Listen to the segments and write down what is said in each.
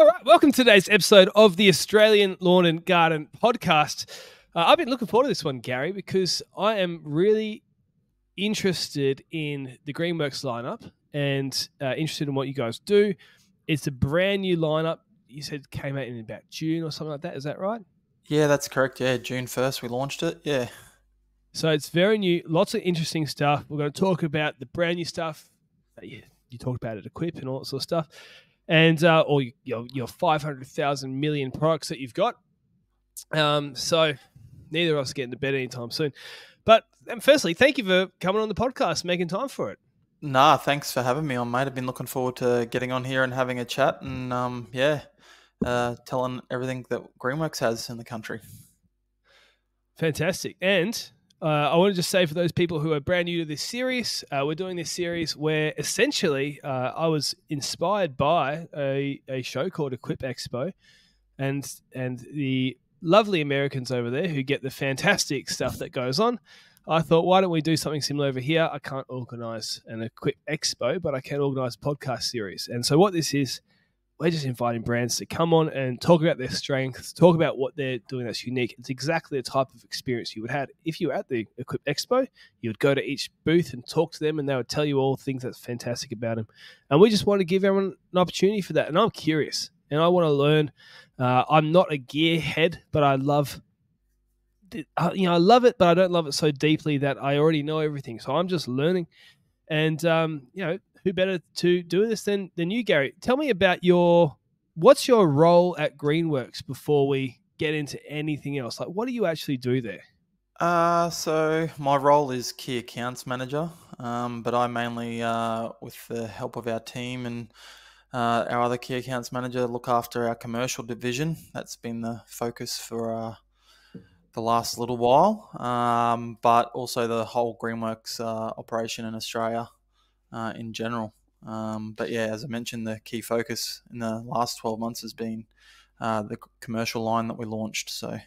All right, welcome to today's episode of the Australian Lawn and Garden Podcast. Uh, I've been looking forward to this one, Gary, because I am really interested in the Greenworks lineup and uh, interested in what you guys do. It's a brand new lineup. You said came out in about June or something like that. Is that right? Yeah, that's correct. Yeah, June 1st we launched it. Yeah. So it's very new, lots of interesting stuff. We're going to talk about the brand new stuff that you, you talked about at Equip and all that sort of stuff, and uh, or your your five hundred thousand million products that you've got. Um, so neither of us getting to bed anytime soon. But um, firstly, thank you for coming on the podcast, making time for it. Nah, thanks for having me on, mate. I've been looking forward to getting on here and having a chat, and um, yeah, uh, telling everything that Greenworks has in the country. Fantastic, and uh, I want to just say for those people who are brand new to this series, uh, we're doing this series where essentially uh, I was inspired by a, a show called Equip Expo, and and the lovely Americans over there who get the fantastic stuff that goes on. I thought, why don't we do something similar over here? I can't organize an Equip Expo, but I can organize a podcast series. And so what this is we're just inviting brands to come on and talk about their strengths, talk about what they're doing that's unique. It's exactly the type of experience you would have if you were at the Equip Expo. You would go to each booth and talk to them, and they would tell you all things that's fantastic about them. And we just want to give everyone an opportunity for that. And I'm curious, and I want to learn. Uh, I'm not a gearhead, but I love. Uh, you know, I love it, but I don't love it so deeply that I already know everything. So I'm just learning, and um, you know, who better to do this than than you, Gary? Tell me about your what's your role at Greenworks before we get into anything else. Like, what do you actually do there? Uh, so my role is key accounts manager, um, but I mainly, uh, with the help of our team and uh, our other key accounts manager, look after our commercial division. That's been the focus for uh, the last little while, um, but also the whole Greenworks uh, operation in Australia uh, in general. Um, but yeah, as I mentioned, the key focus in the last 12 months has been uh, the commercial line that we launched. So,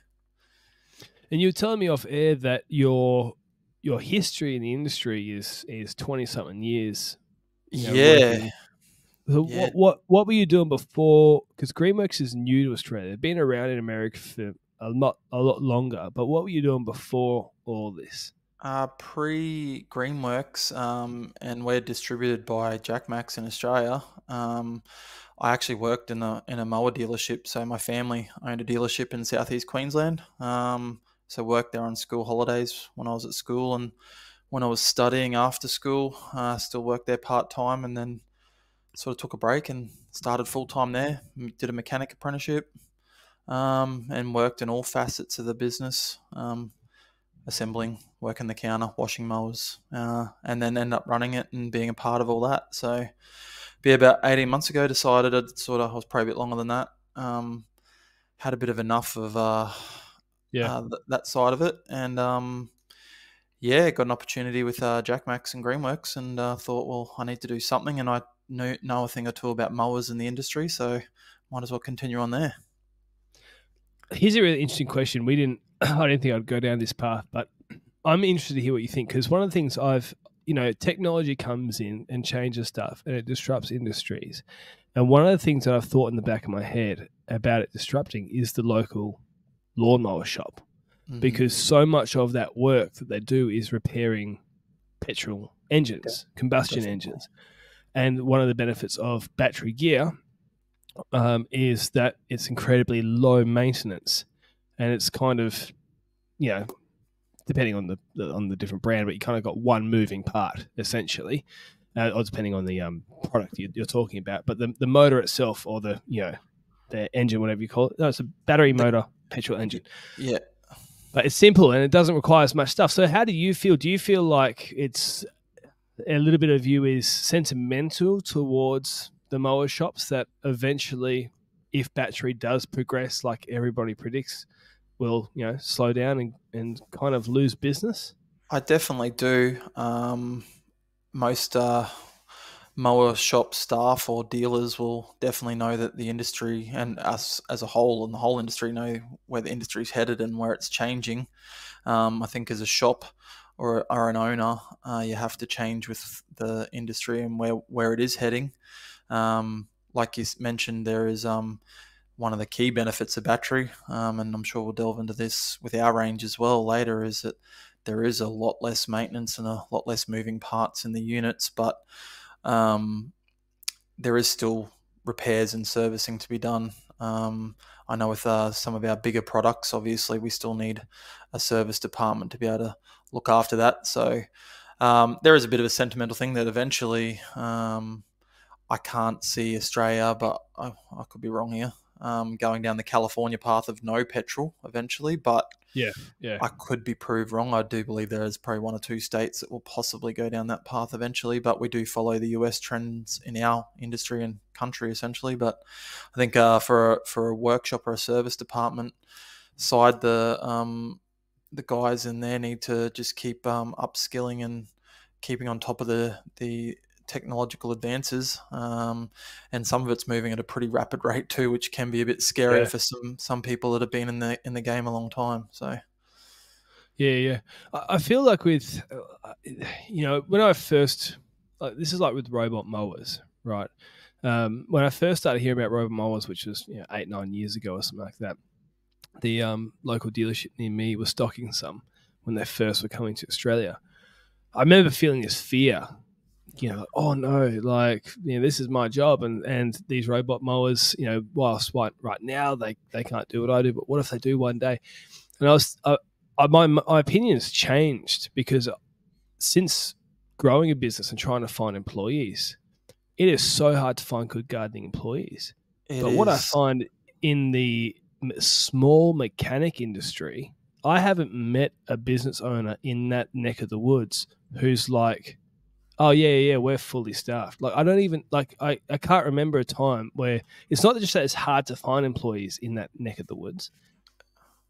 and you were telling me off air that your your history in the industry is is 20 something years. You know, yeah. So yeah. What, what what were you doing before? Because Greenworks is new to Australia. They've been around in America for a lot a lot longer. But what were you doing before all this? Uh, pre Greenworks, um, and we're distributed by Jackmax in Australia. Um, I actually worked in a in a mower dealership, so my family owned a dealership in southeast Queensland. Um, so worked there on school holidays when I was at school, and when I was studying after school, I uh, still worked there part time, and then sort of took a break and started full time there. Did a mechanic apprenticeship, um, and worked in all facets of the business. Assembling, working the counter, washing mowers, uh, and then end up running it and being a part of all that. So, be about 18 months ago, decided I'd sort of, I was probably a bit longer than that. Um, had a bit of enough of uh, yeah. Uh, th- that side of it. And um, yeah, got an opportunity with uh, Jack Max and Greenworks and uh, thought, well, I need to do something. And I know, know a thing or two about mowers in the industry. So, might as well continue on there. Here's a really interesting question. We didn't I didn't think I'd go down this path, but I'm interested to hear what you think because one of the things I've, you know, technology comes in and changes stuff and it disrupts industries. And one of the things that I've thought in the back of my head about it disrupting is the local lawnmower shop mm-hmm. because so much of that work that they do is repairing petrol engines, combustion engines. And one of the benefits of battery gear um, is that it's incredibly low maintenance and it's kind of you know depending on the, on the different brand, but you kind of got one moving part essentially, uh, or depending on the um, product you, are talking about. But the the motor itself, or the you know the engine, whatever you call it, no, it's a battery motor petrol engine. Yeah, but it's simple and it doesn't require as much stuff. So how do you feel? Do you feel like it's a little bit of you is sentimental towards the mower shops that eventually, if battery does progress like everybody predicts, will you know slow down and, and kind of lose business? I definitely do. Um, most uh, mower shop staff or dealers will definitely know that the industry and us as a whole and the whole industry know where the industry's headed and where it's changing. Um, I think as a shop or, or an owner, uh, you have to change with the industry and where, where it is heading. Um, like you mentioned, there is um, one of the key benefits of battery, um, and I'm sure we'll delve into this with our range as well later, is that there is a lot less maintenance and a lot less moving parts in the units, but um, there is still repairs and servicing to be done. Um, I know with uh, some of our bigger products, obviously, we still need a service department to be able to look after that. So um, there is a bit of a sentimental thing that eventually um, I can't see Australia, but I, I could be wrong here, um, going down the California path of no petrol eventually. But yeah, yeah, I could be proved wrong. I do believe there is probably one or two states that will possibly go down that path eventually, but we do follow the US trends in our industry and country essentially. But I think uh, for a, for a workshop or a service department side, the um, the guys in there need to just keep um, upskilling and keeping on top of the the technological advances, um, and some of it's moving at a pretty rapid rate too, which can be a bit scary yeah. for some some people that have been in the in the game a long time. So. Yeah, yeah. I feel like with, uh, you know, when I first, like, this is like with robot mowers, right? Um, when I first started hearing about robot mowers, which was you know, eight, nine years ago or something like that, the um, local dealership near me was stocking some when they first were coming to Australia. I remember feeling this fear you know, oh no, like you know, this is my job, and and these robot mowers, you know, whilst right, right now they they can't do what I do, but what if they do one day? And I was, I, I, my my opinion's changed because since growing a business and trying to find employees, it is so hard to find good gardening employees. It but is. what I find in the small mechanic industry, I haven't met a business owner in that neck of the woods who's like oh yeah, yeah, we're fully staffed. Like I don't even like I, I can't remember a time where it's not just that it's hard to find employees in that neck of the woods.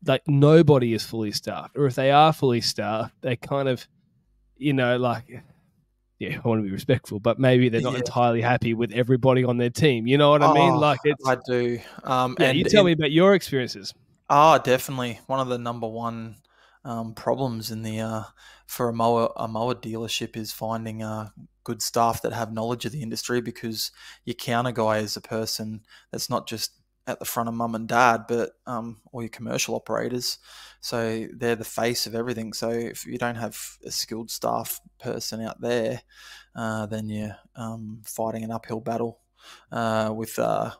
Like nobody is fully staffed, or if they are fully staffed, they kind of, you know, like yeah, I want to be respectful, but maybe they're not yeah. entirely happy with everybody on their team. You know what I mean? Oh, like it's I do. Um, yeah, and you tell in, me about your experiences. Ah, oh, definitely. One of the number one um, problems in the uh, for a mower a mower dealership is finding uh, good staff that have knowledge of the industry because your counter guy is a person that's not just at the front of mum and dad, but um, all your commercial operators. So they're the face of everything. So if you don't have a skilled staff person out there, uh, then you're um, fighting an uphill battle uh, with uh,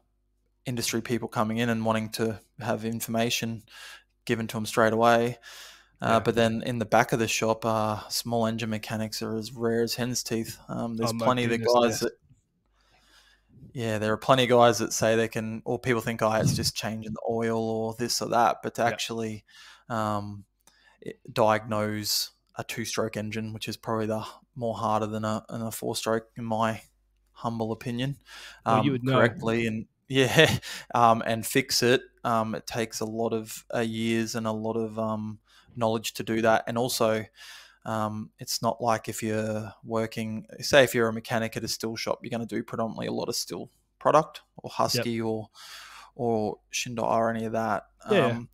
industry people coming in and wanting to have information given to them straight away. Uh, But then in the back of the shop, uh, small engine mechanics are as rare as hen's teeth. Um, there's oh, plenty of the guys that, yeah, there are plenty of guys that say they can, or people think, oh, it's just changing the oil or this or that. But to yeah. actually um, diagnose a two-stroke engine, which is probably the more harder than a, than a four-stroke, in my humble opinion, um, well, you would know. correctly and yeah, um, and fix it. Um, it takes a lot of uh, years and a lot of um, knowledge to do that. And also, um, it's not like if you're working, say, if you're a mechanic at a Stihl shop, you're going to do predominantly a lot of Stihl product or Husky yep. or or Shindai or any of that. Yeah. Um,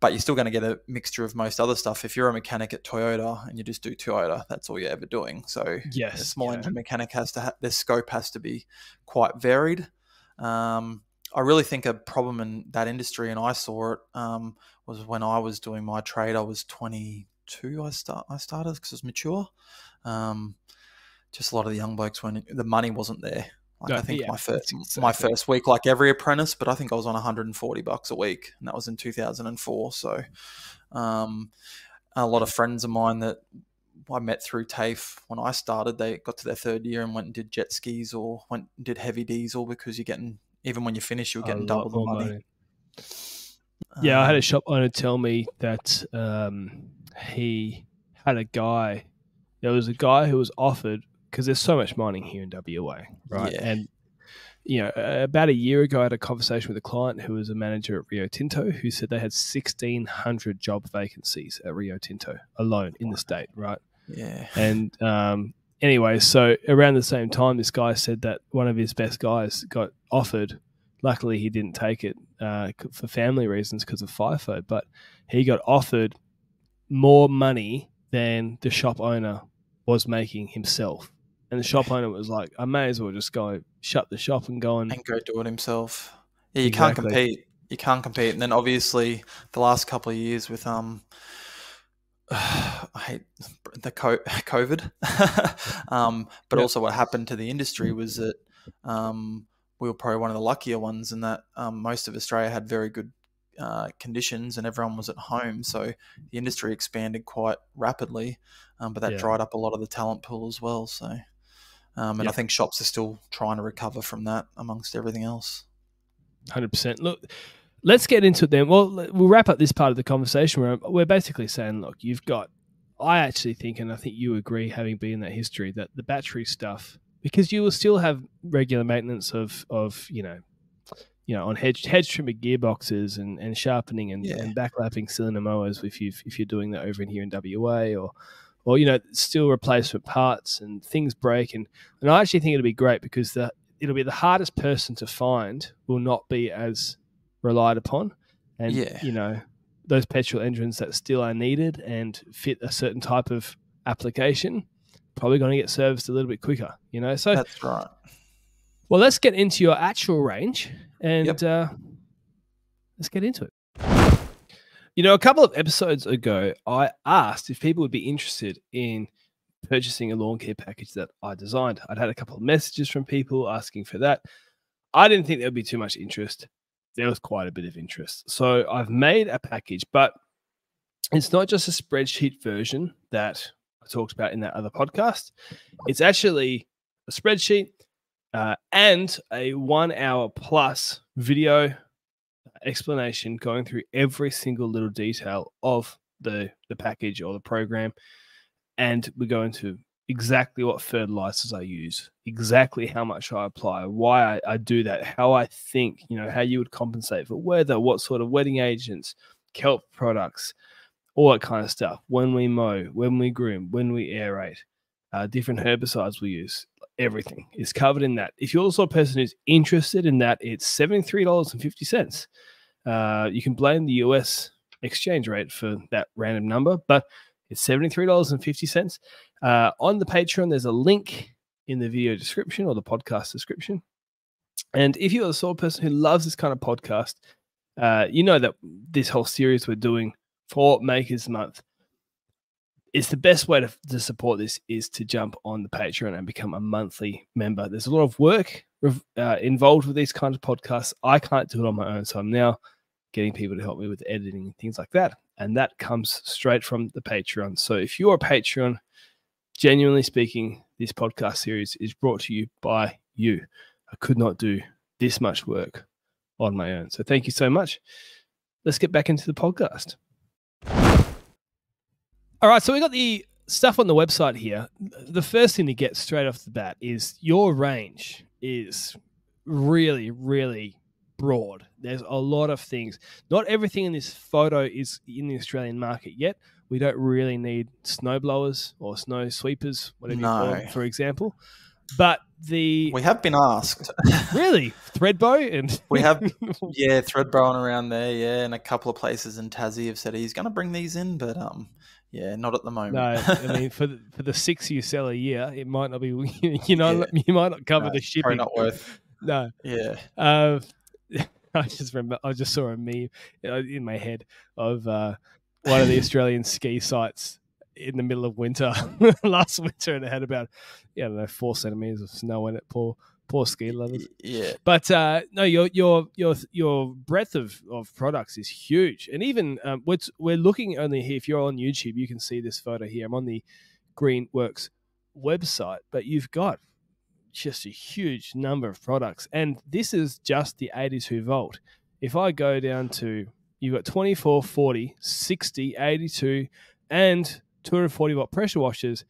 but you're still going to get a mixture of most other stuff. If you're a mechanic at Toyota and you just do Toyota, that's all you're ever doing. So yes, a small yeah. engine mechanic has to have their scope has to be quite varied. Um, I really think a problem in that industry, and I saw it, um, was when I was doing my trade. I was 22. I start I started because it was mature. Um, just a lot of the young blokes when the money wasn't there. Like no, I think yeah, my first exactly. my first week, like every apprentice, but I think I was on 140 bucks a week, and that was in 2004. So, um, a lot of friends of mine that I met through TAFE when I started, they got to their third year and went and did jet skis or went and did heavy diesel because you're getting even when you finish, you're getting double the money. money. Yeah, I had a um, shop owner tell me that um, he had a guy. There was a guy who was offered because there's so much mining here in WA, right? Yeah. And you know, about a year ago, I had a conversation with a client who was a manager at Rio Tinto who said they had 1,600 job vacancies at Rio Tinto alone in the state, right? Yeah. And um, anyway, so around the same time, this guy said that one of his best guys got offered. Luckily, he didn't take it uh, for family reasons because of FIFO, but he got offered more money than the shop owner was making himself. And the shop owner was like, I may as well just go shut the shop and go and, and go do it himself. Yeah, you exactly. can't compete. You can't compete. And then obviously the last couple of years with um I hate the COVID, um, but also what happened to the industry was that um, we were probably one of the luckier ones in that um, most of Australia had very good uh, conditions and everyone was at home. So the industry expanded quite rapidly, um, but that yeah. dried up a lot of the talent pool as well. So, um, and. I think shops are still trying to recover from that amongst everything else. 100%. Look, let's get into it then. Well, we'll wrap up this part of the conversation where we're basically saying, look, you've got, I actually think, and I think you agree, having been in that history, that the battery stuff, because you will still have regular maintenance of, of you know, you know, on hedge hedge trimmer gearboxes and, and sharpening and, yeah. and backlapping cylinder mowers if you if you're doing that over in here in WA or or you know still replacement parts and things break and and I actually think it'll be great because the it'll be the hardest person to find will not be as relied upon. And, yeah. you know, those petrol engines that still are needed and fit a certain type of application, probably going to get serviced a little bit quicker, you know? So that's right. Well, let's get into your actual range and yep. uh, let's get into it. You know, a couple of episodes ago, I asked if people would be interested in purchasing a lawn care package that I designed. I'd had a couple of messages from people asking for that. I didn't think there would be too much interest there was quite a bit of interest. So I've made a package, but it's not just a spreadsheet version that I talked about in that other podcast. It's actually a spreadsheet uh, and a one hour plus video explanation going through every single little detail of the the package or the program and we go into exactly what fertilizers I use, exactly how much I apply, why I, I, do that, how I think, you know, how you would compensate for weather, what sort of wetting agents, kelp products, all that kind of stuff. When we mow, when we groom, when we aerate, uh, different herbicides we use, everything is covered in that. If you're also a person who's interested in that, it's $73.50. Uh, you can blame the US exchange rate for that random number, but it's $73.50. Uh, on the Patreon, there's a link in the video description or the podcast description. And if you're the sort of person who loves this kind of podcast, uh, you know that this whole series we're doing for Makers Month It's the best way to, to support this is to jump on the Patreon and become a monthly member. There's a lot of work uh, involved with these kinds of podcasts. I can't do it on my own, so I'm now getting people to help me with editing and things like that. And that comes straight from the Patreon. So if you're a Patreon, genuinely speaking, this podcast series is brought to you by you. I could not do this much work on my own. So thank you so much. Let's get back into the podcast. All right, so we got the stuff on the website here. The first thing to get straight off the bat is your range is really, really broad. There's a lot of things. Not everything in this photo is in the Australian market yet. We don't really need snow blowers or snow sweepers, whatever no. you call them, for example. But the we have been asked really Thredbo and we have yeah Thredbo around there yeah and a couple of places in Tassie have said he's going to bring these in but um yeah not at the moment no I mean for the, for the six you sell a year it might not be you know yeah. you might not cover no, the shipping not worth no yeah uh, I just remember I just saw a meme uh, in my head of uh, one of the Australian ski sites in the middle of winter last winter, and it had about yeah, I don't know four centimeters of snow in it. Poor poor ski lovers. Yeah, but uh, no, your your your your breadth of, of products is huge, and even um, we're we're looking only here. If you're on YouTube, you can see this photo here. I'm on the Greenworks website, but you've got just a huge number of products, and this is just the 82 volt. If I go down to you've got 24, 40, 60, 82, and 240 watt pressure washers.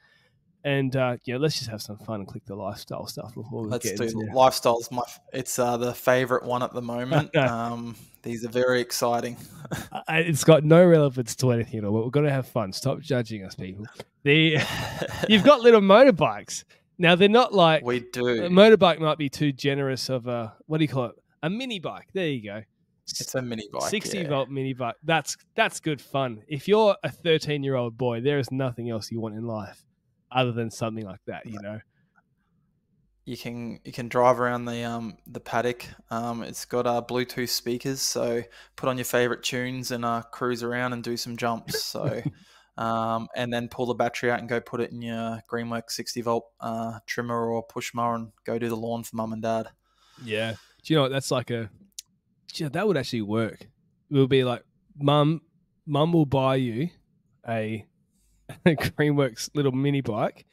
And uh, yeah, let's just have some fun and click the lifestyle stuff before we let's get do into lifestyles. My it's uh, the favorite one at the moment. um, these are very exciting. it's got no relevance to anything at all. But we're going to have fun. Stop judging us, people. The you've got little motorbikes. Now they're not like we do. A motorbike might be too generous of a what do you call it? A mini bike. There you go. It's a mini bike. 60 yeah. volt mini bike. That's that's good fun. If you're a 13 year old boy, there is nothing else you want in life other than something like that, you know. you can you can drive around the um, the paddock. Um, it's got uh, Bluetooth speakers, so put on your favorite tunes and uh, cruise around and do some jumps. So, um, and then pull the battery out and go put it in your Greenworks 60 volt uh, trimmer or push mower and go do the lawn for mum and dad. Yeah, do you know what? That's like a yeah, that would actually work. It would be like, mum, mum will buy you a Greenworks little mini bike,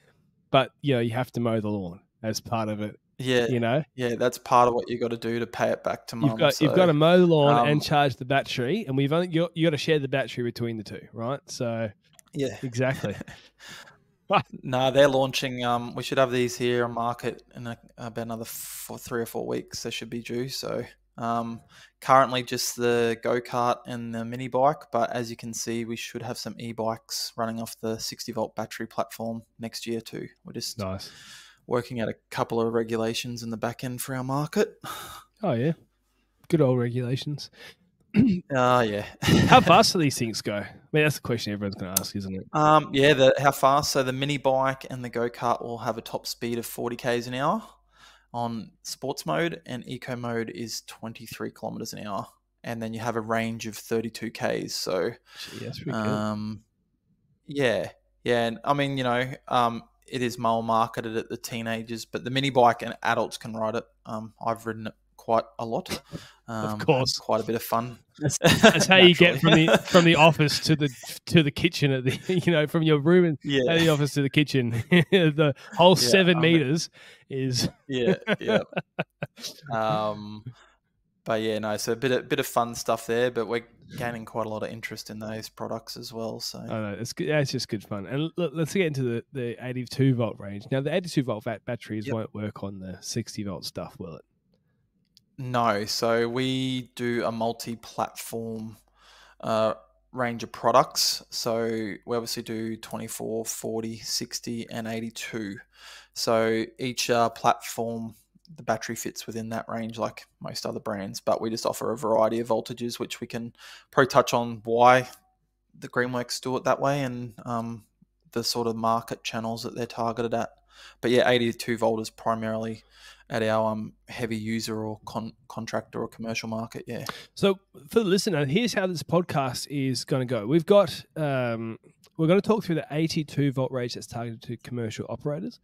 but you know you have to mow the lawn as part of it. Yeah, You know, yeah, that's part of what you got to do to pay it back to mum. you've got so, you've got to mow the lawn um, and charge the battery, and we've only you, got to share the battery between the two, right? So yeah, exactly. no, they're launching. Um, we should have these here on market in a, about another four, three or four weeks. They should be due. So, um, currently just the go kart and the mini bike, but as you can see, we should have some e bikes running off the 60 volt battery platform next year too. We're just nice. working out a couple of regulations in the back end for our market. Oh yeah, good old regulations. Ah, yeah. How fast do these things go? I mean, that's the question everyone's going to ask, isn't it? Um, yeah, the how fast? So the mini bike and the go kart will have a top speed of 40 k's an hour on sports mode, and eco mode is 23 kilometers an hour, and then you have a range of 32 k's. So, Gee, that's good. um, yeah, yeah, and I mean, you know, um, it is male marketed at the teenagers, but the mini bike and adults can ride it. Um, I've ridden it quite a lot. Um, had course. quite a bit of fun. That's, that's how you get from the from the office to the to the kitchen at the you know from your room and yeah, the office to the kitchen. the whole Yeah, seven I mean- meters is yeah, yeah. um, but yeah, no. So a bit of bit of fun stuff there, but we're gaining quite a lot of interest in those products as well. So I know it's good. Yeah, it's just good fun. And look, let's get into the the eighty two volt range. Now the eighty two volt bat- batteries Yep. won't work on the sixty volt stuff, will it? No, so we do a multi-platform uh, range of products. So we obviously do 24, 40, 60, and 82. So each uh, platform, the battery fits within that range, like most other brands. But we just offer a variety of voltages, which we can probably touch on why the Greenworks do it that way and um, the sort of market channels that they're targeted at. But yeah, 82 volt is primarily at our um, heavy user or con- contractor or commercial market. Yeah. So for the listener, here's how this podcast is going to go. We've got um, we're going to talk through the 82 volt range that's targeted to commercial operators.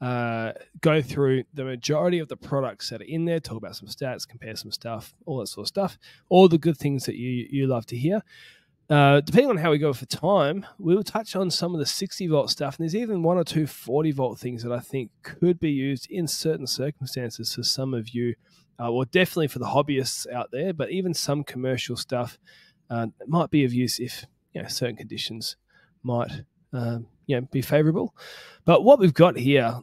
Uh, go through the majority of the products that are in there, talk about some stats, compare some stuff, all that sort of stuff, all the good things that you you love to hear. Uh, depending on how we go for time, we will touch on some of the 60 volt stuff. And there's even one or two 40 volt things that I think could be used in certain circumstances for some of you uh, well, definitely for the hobbyists out there, but even some commercial stuff uh, might be of use if you know certain conditions might um, you know be favourable. But what we've got here,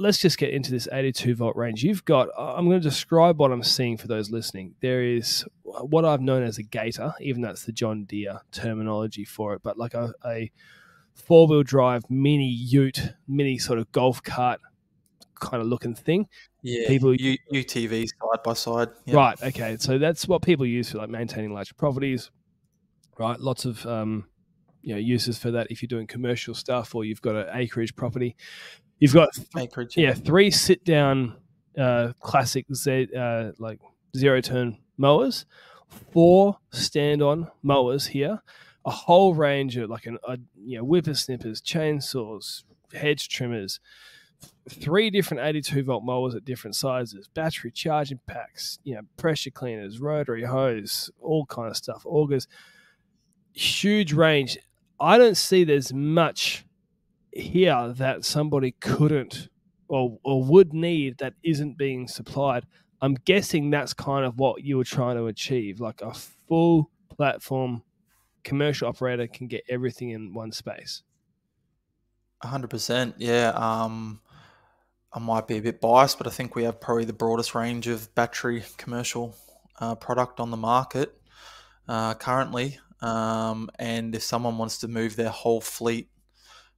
let's just get into this 82 volt range. You've got. I'm going to describe what I'm seeing for those listening. There is what I've known as a gator, even that's the John Deere terminology for it, but like a, a four wheel drive mini Ute, mini sort of golf cart kind of looking thing. Yeah. People- U- UTV side by side. Yeah. Right. Okay. So that's what people use for like maintaining large properties. Right. Lots of um, you know uses for that if you're doing commercial stuff or you've got an acreage property. You've got Acreage. yeah three sit down uh, classic Z uh, like zero turn mowers, four stand on mowers here, a whole range of like an a, you know whippersnippers, chainsaws, hedge trimmers, three different 82 volt mowers at different sizes, battery charging packs, you know, pressure cleaners, rotary hose, all kind of stuff, augers, huge range. I don't see there's much here that somebody couldn't or, or would need that isn't being supplied. I'm guessing that's kind of what you were trying to achieve, like a full platform commercial operator can get everything in one space. hundred percent. Yeah. Um, I might be a bit biased, but I think we have probably the broadest range of battery commercial uh, product on the market uh, currently. Um, and if someone wants to move their whole fleet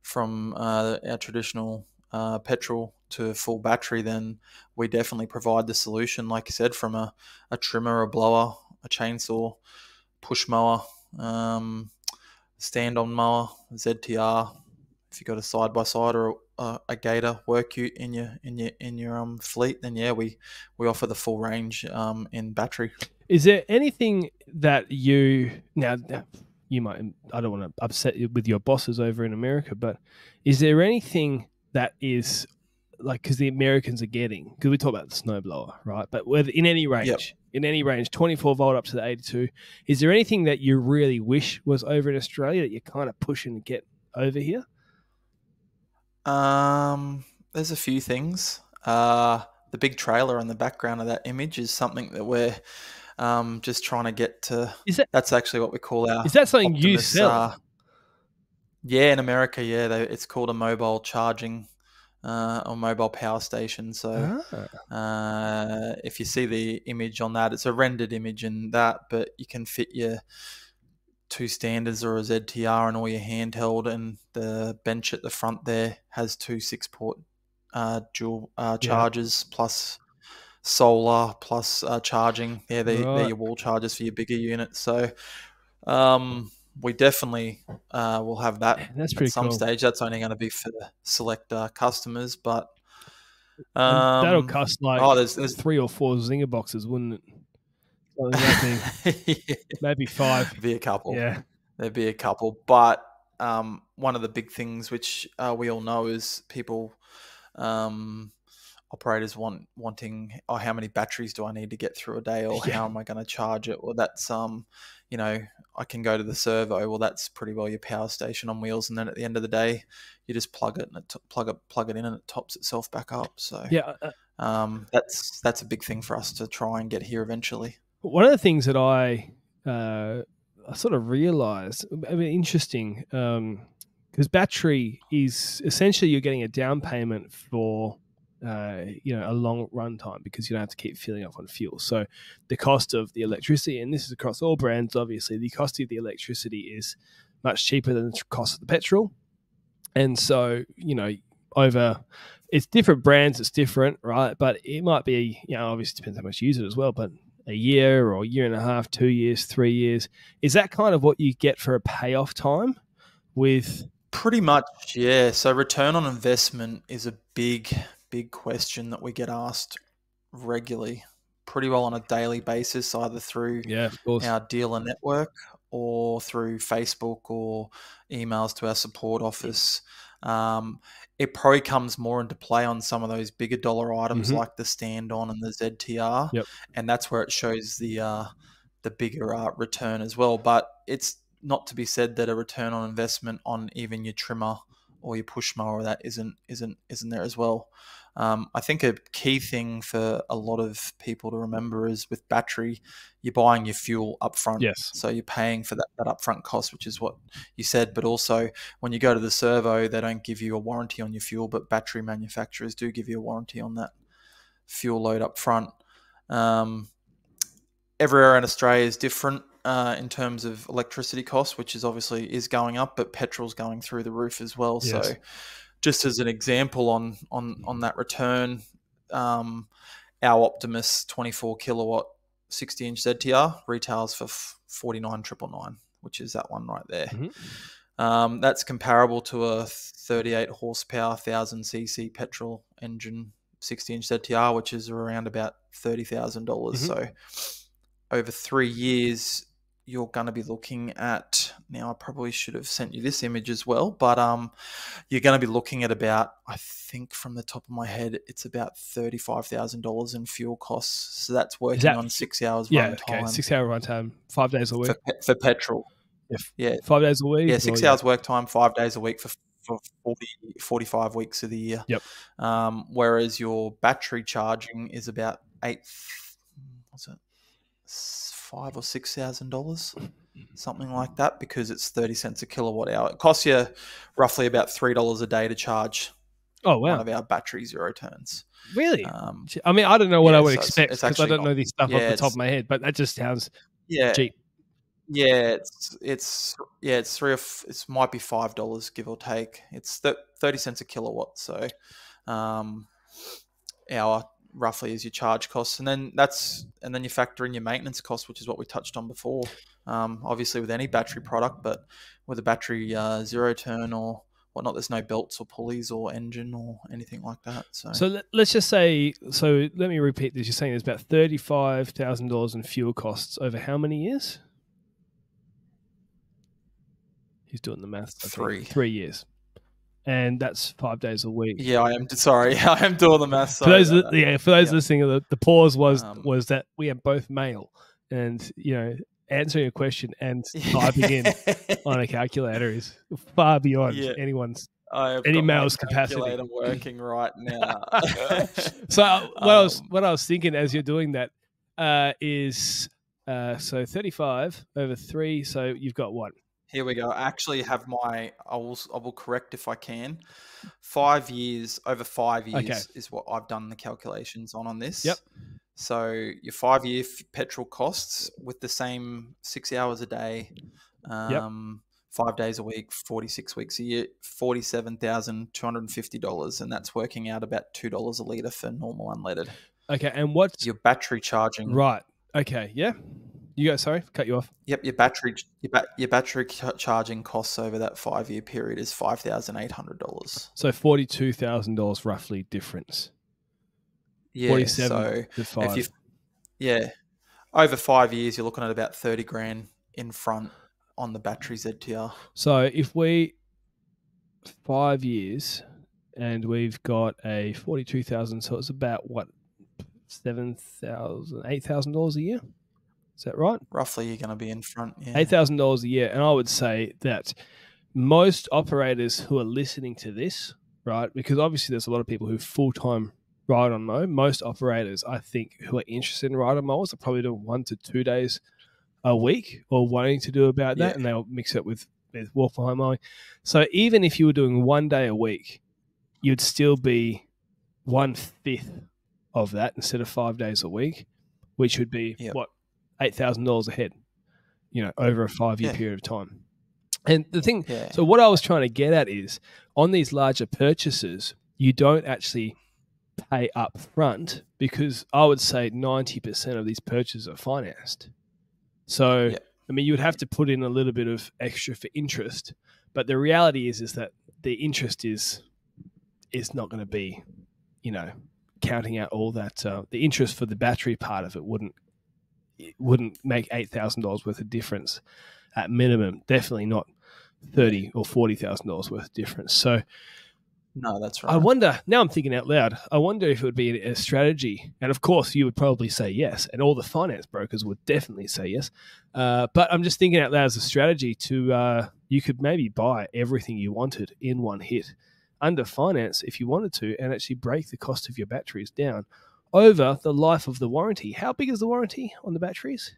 from uh, our traditional uh, petrol to full battery, then we definitely provide the solution. Like you said, from a, a trimmer, a blower, a chainsaw, push mower, um, stand-on mower, ZTR, if you've got a side by side or a, a Gator work you in your in your in your um fleet, then yeah, we we offer the full range um in battery. Is there anything that you now? You might. I don't want to upset you with your bosses over in America, but is there anything that is like because the Americans are getting because we talk about the snowblower, right? But whether in any range, yep. in any range, twenty four volt up to the eighty two, is there anything that you really wish was over in Australia that you're kind of pushing to get over here? Um, there's a few things. Uh, the big trailer on the background of that image is something that we're um, just trying to get to. Is that that's actually what we call our? Is that something Optimus, you sell? Uh, yeah, in America, yeah, they, it's called a mobile charging uh, or mobile power station. So ah. uh, if you see the image on that, it's a rendered image in that, but you can fit your two standards or a ZTR and all your handheld, and the bench at the front there has two six port uh, dual uh, chargers yeah. plus solar plus uh, charging. Yeah, they, right. they're your wall chargers for your bigger units. So um, we definitely uh, will have that That's pretty at some cool. stage. That's only going to be for select uh, customers, but um, that'll cost like oh, there's, there's, three or four Zinger boxes, wouldn't it? yeah. Maybe five. Be a couple. Yeah, there'd be a couple. But um, one of the big things which uh, we all know is people, um, operators want wanting, oh, how many batteries do I need to get through a day, or yeah. how am I going to charge it? Well, that's um, you know, I can go to the servo. Well, that's pretty well your power station on wheels, and then at the end of the day, you just plug it and it t- plug it plug it in, and it tops itself back up. So yeah, uh, um, that's that's a big thing for us to try and get here eventually. One of the things that I, uh, I sort of realized, I mean, interesting, um because battery is essentially you're getting a down payment for, uh, you know, a long run time because you don't have to keep filling up on fuel. So the cost of the electricity, and this is across all brands, obviously, the cost of the electricity is much cheaper than the cost of the petrol. And so, you know, over it's different brands, it's different, right? But it might be, you know, obviously depends how much you use it as well, but a year or a year and a half, two years, three years. Is that kind of what you get for a payoff time with? Pretty much, yeah. So return on investment is a big, big question that we get asked regularly, pretty well on a daily basis, either through yeah, our dealer network or through Facebook or emails to our support office. Um, it probably comes more into play on some of those bigger dollar items mm-hmm. like the stand on and the ZTR, yep. and that's where it shows the uh, the bigger uh, return as well. But it's not to be said that a return on investment on even your trimmer or your push mower that isn't isn't isn't there as well. Um, I think a key thing for a lot of people to remember is with battery, you're buying your fuel upfront. Yes. So you're paying for that, that upfront cost, which is what you said. But also, when you go to the servo, they don't give you a warranty on your fuel, but battery manufacturers do give you a warranty on that fuel load up front. Um, everywhere in Australia is different. Uh, in terms of electricity costs, which is obviously is going up, but petrol's going through the roof as well. Yes. So just as an example on on on that return, um, our Optimus 24 kilowatt 60 inch ZTR retails for 49 triple nine, which is that one right there. Mm-hmm. Um, that's comparable to a 38 horsepower 1000 cc petrol engine 60 inch ZTR, which is around about thirty thousand mm-hmm. dollars. So over three years, you're going to be looking at now i probably should have sent you this image as well but um you're going to be looking at about i think from the top of my head it's about $35000 in fuel costs so that's working that, on six hours yeah okay time six hour run time five days a week for, for petrol if, yeah five days a week yeah six hours yeah. work time five days a week for for 40, 45 weeks of the year. Yep. Um, whereas your battery charging is about eight, what's it, five or six thousand dollars, something like that, because it's thirty cents a kilowatt hour. It costs you roughly about three dollars a day to charge. Oh wow! One of our battery zero turns. Really? Um, I mean, I don't know what yeah, I would so expect because I don't not, know this stuff yeah, off the top of my head, but that just sounds yeah cheap. Yeah, it's it's yeah, it's three or f- it might be five dollars give or take. It's th- thirty cents a kilowatt, so um, our roughly as your charge costs, and then that's and then you factor in your maintenance cost, which is what we touched on before. Um, obviously, with any battery product, but with a battery uh, zero turn or whatnot. There's no belts or pulleys or engine or anything like that. So, So let, let's just say. So let me repeat this. You're saying there's about thirty-five thousand dollars in fuel costs over how many years? He's doing the math. Three. Three years, and that's five days a week. yeah, I am sorry. I am doing the math. for those, that. yeah, for those Yeah. listening, the, the pause was Um, was that we are both male, and you know, answering a question and typing in on a calculator is far beyond Yeah. anyone's. Any male's capacity. calculator working right now. so uh, what I was Um, what I was thinking as you're doing that uh, is uh, so 35 over three. So you've got what? Here we go. I actually have my. I will. I will correct if I can. Five years over five years Okay. is what I've done the calculations on on this. Yep. So your five year f- petrol costs with the same six hours a day, um, five days a week, forty six weeks a year, forty seven thousand two hundred and fifty dollars, and that's working out about two dollars a liter for normal unleaded. Okay, and what's Your battery charging. right? Okay, yeah. You go. Sorry, cut you off. Yep, your battery your, ba- your battery charging costs over that five year period is five thousand eight hundred dollars. So forty-two thousand dollars roughly difference. Yeah, Forty-seven so if you yeah, over five years you're looking at about thirty grand in front on the battery ZTR. So if we five years and we've got a forty-two thousand, so it's about what seven thousand, eight thousand dollars a year. Is that right? Roughly, you're going to be in front. Yeah, Eight thousand dollars a year, and I would say that most operators who are listening to this, right? Because obviously there's a lot of people who full time ride on mow. Most operators, I think, who are interested in ride on mowers are probably doing one to two days a week or wanting to do about that, Yeah. and they'll mix it with with walk behind mowing. So even if you were doing one day a week, you'd still be one fifth of that instead of five days a week, which would be Yep. what eight thousand dollars a head, you know, over a five year Yeah. period of time. And the thing, yeah, so what I was trying to get at is on these larger purchases, you don't actually pay up front because I would say ninety percent of these purchases are financed. So Yeah. I mean, you would have to put in a little bit of extra for interest, but the reality is is that the interest is is not going to be, you know, counting out all that. Uh, the interest for the battery part of it wouldn't it wouldn't make eight thousand dollars worth of difference at minimum. Definitely not thirty or forty thousand dollars worth of difference. So no, that's right. I wonder. Now I'm thinking out loud. I wonder if it would be a strategy, and of course you would probably say yes, and all the finance brokers would definitely say yes. Uh, but I'm just thinking out loud as a strategy to uh, you could maybe buy everything you wanted in one hit under finance if you wanted to, and actually break the cost of your batteries down over the life of the warranty. How big is the warranty on the batteries?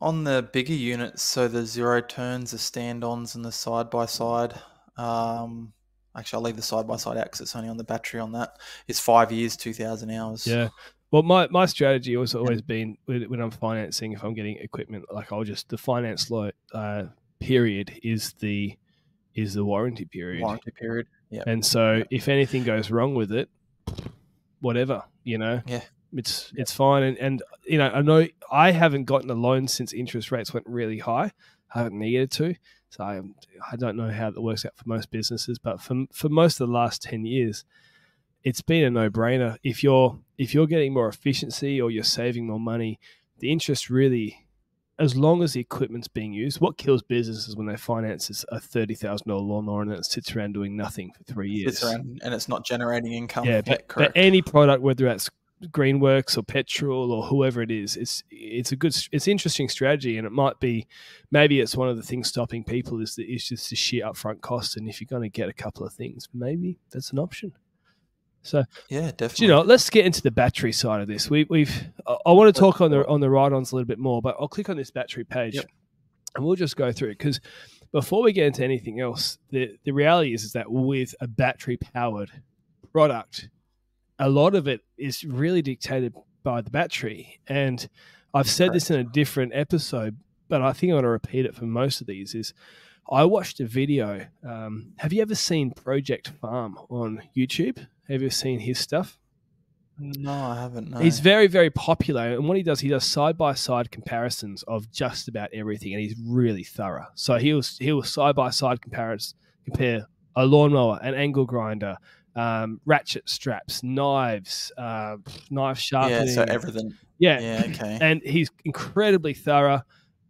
On the bigger units, so the zero turns, the stand-ons, and the side-by-side. Um, actually, I'll leave the side-by-side out 'cause it's only on the battery on that. It's five years, two thousand hours. Yeah. Well, my, my strategy has always been when when I'm financing, if I'm getting equipment, like I'll just the finance low, uh, period is the is the warranty period, warranty period. Yeah, and so if anything goes wrong with it, whatever, you know, Yeah. it's it's fine. And and you know, I know I haven't gotten a loan since interest rates went really high. I haven't needed to, so I I don't know how that works out for most businesses, but for for most of the last ten years, it's been a no brainer. If you're if you're getting more efficiency or you're saving more money, the interest really, as long as the equipment's being used, what kills businesses when they finance is a thirty thousand dollar lawnmower and it sits around doing nothing for three years. around and it's not generating income. Yeah, but, but any product, whether that's Greenworks or petrol or whoever it is, it's it's a good, it's interesting strategy, and it might be, maybe it's one of the things stopping people is that it's just the sheer upfront cost, and if you're going to get a couple of things, maybe that's an option. So yeah, definitely. you know, let's get into the battery side of this. We, we've I, I want to talk on the on the ride-ons a little bit more, but I'll click on this battery page, Yep. and we'll just go through it because before we get into anything else, the the reality is is that with a battery powered product, a lot of it is really dictated by the battery. And I've said this in a different episode, but I think I'm going to repeat it for most of these. Is I watched a video. Um, have you ever seen Project Farm on YouTube? Have you seen his stuff? no, I haven't. No. He's very, very popular, and what he does, he does side by side comparisons of just about everything, and he's really thorough. So he'll he'll side by side comparison compare a lawnmower, an angle grinder, um, ratchet straps, knives, uh, knife sharpening. Yeah, so everything. Yeah. Yeah, okay. And he's incredibly thorough,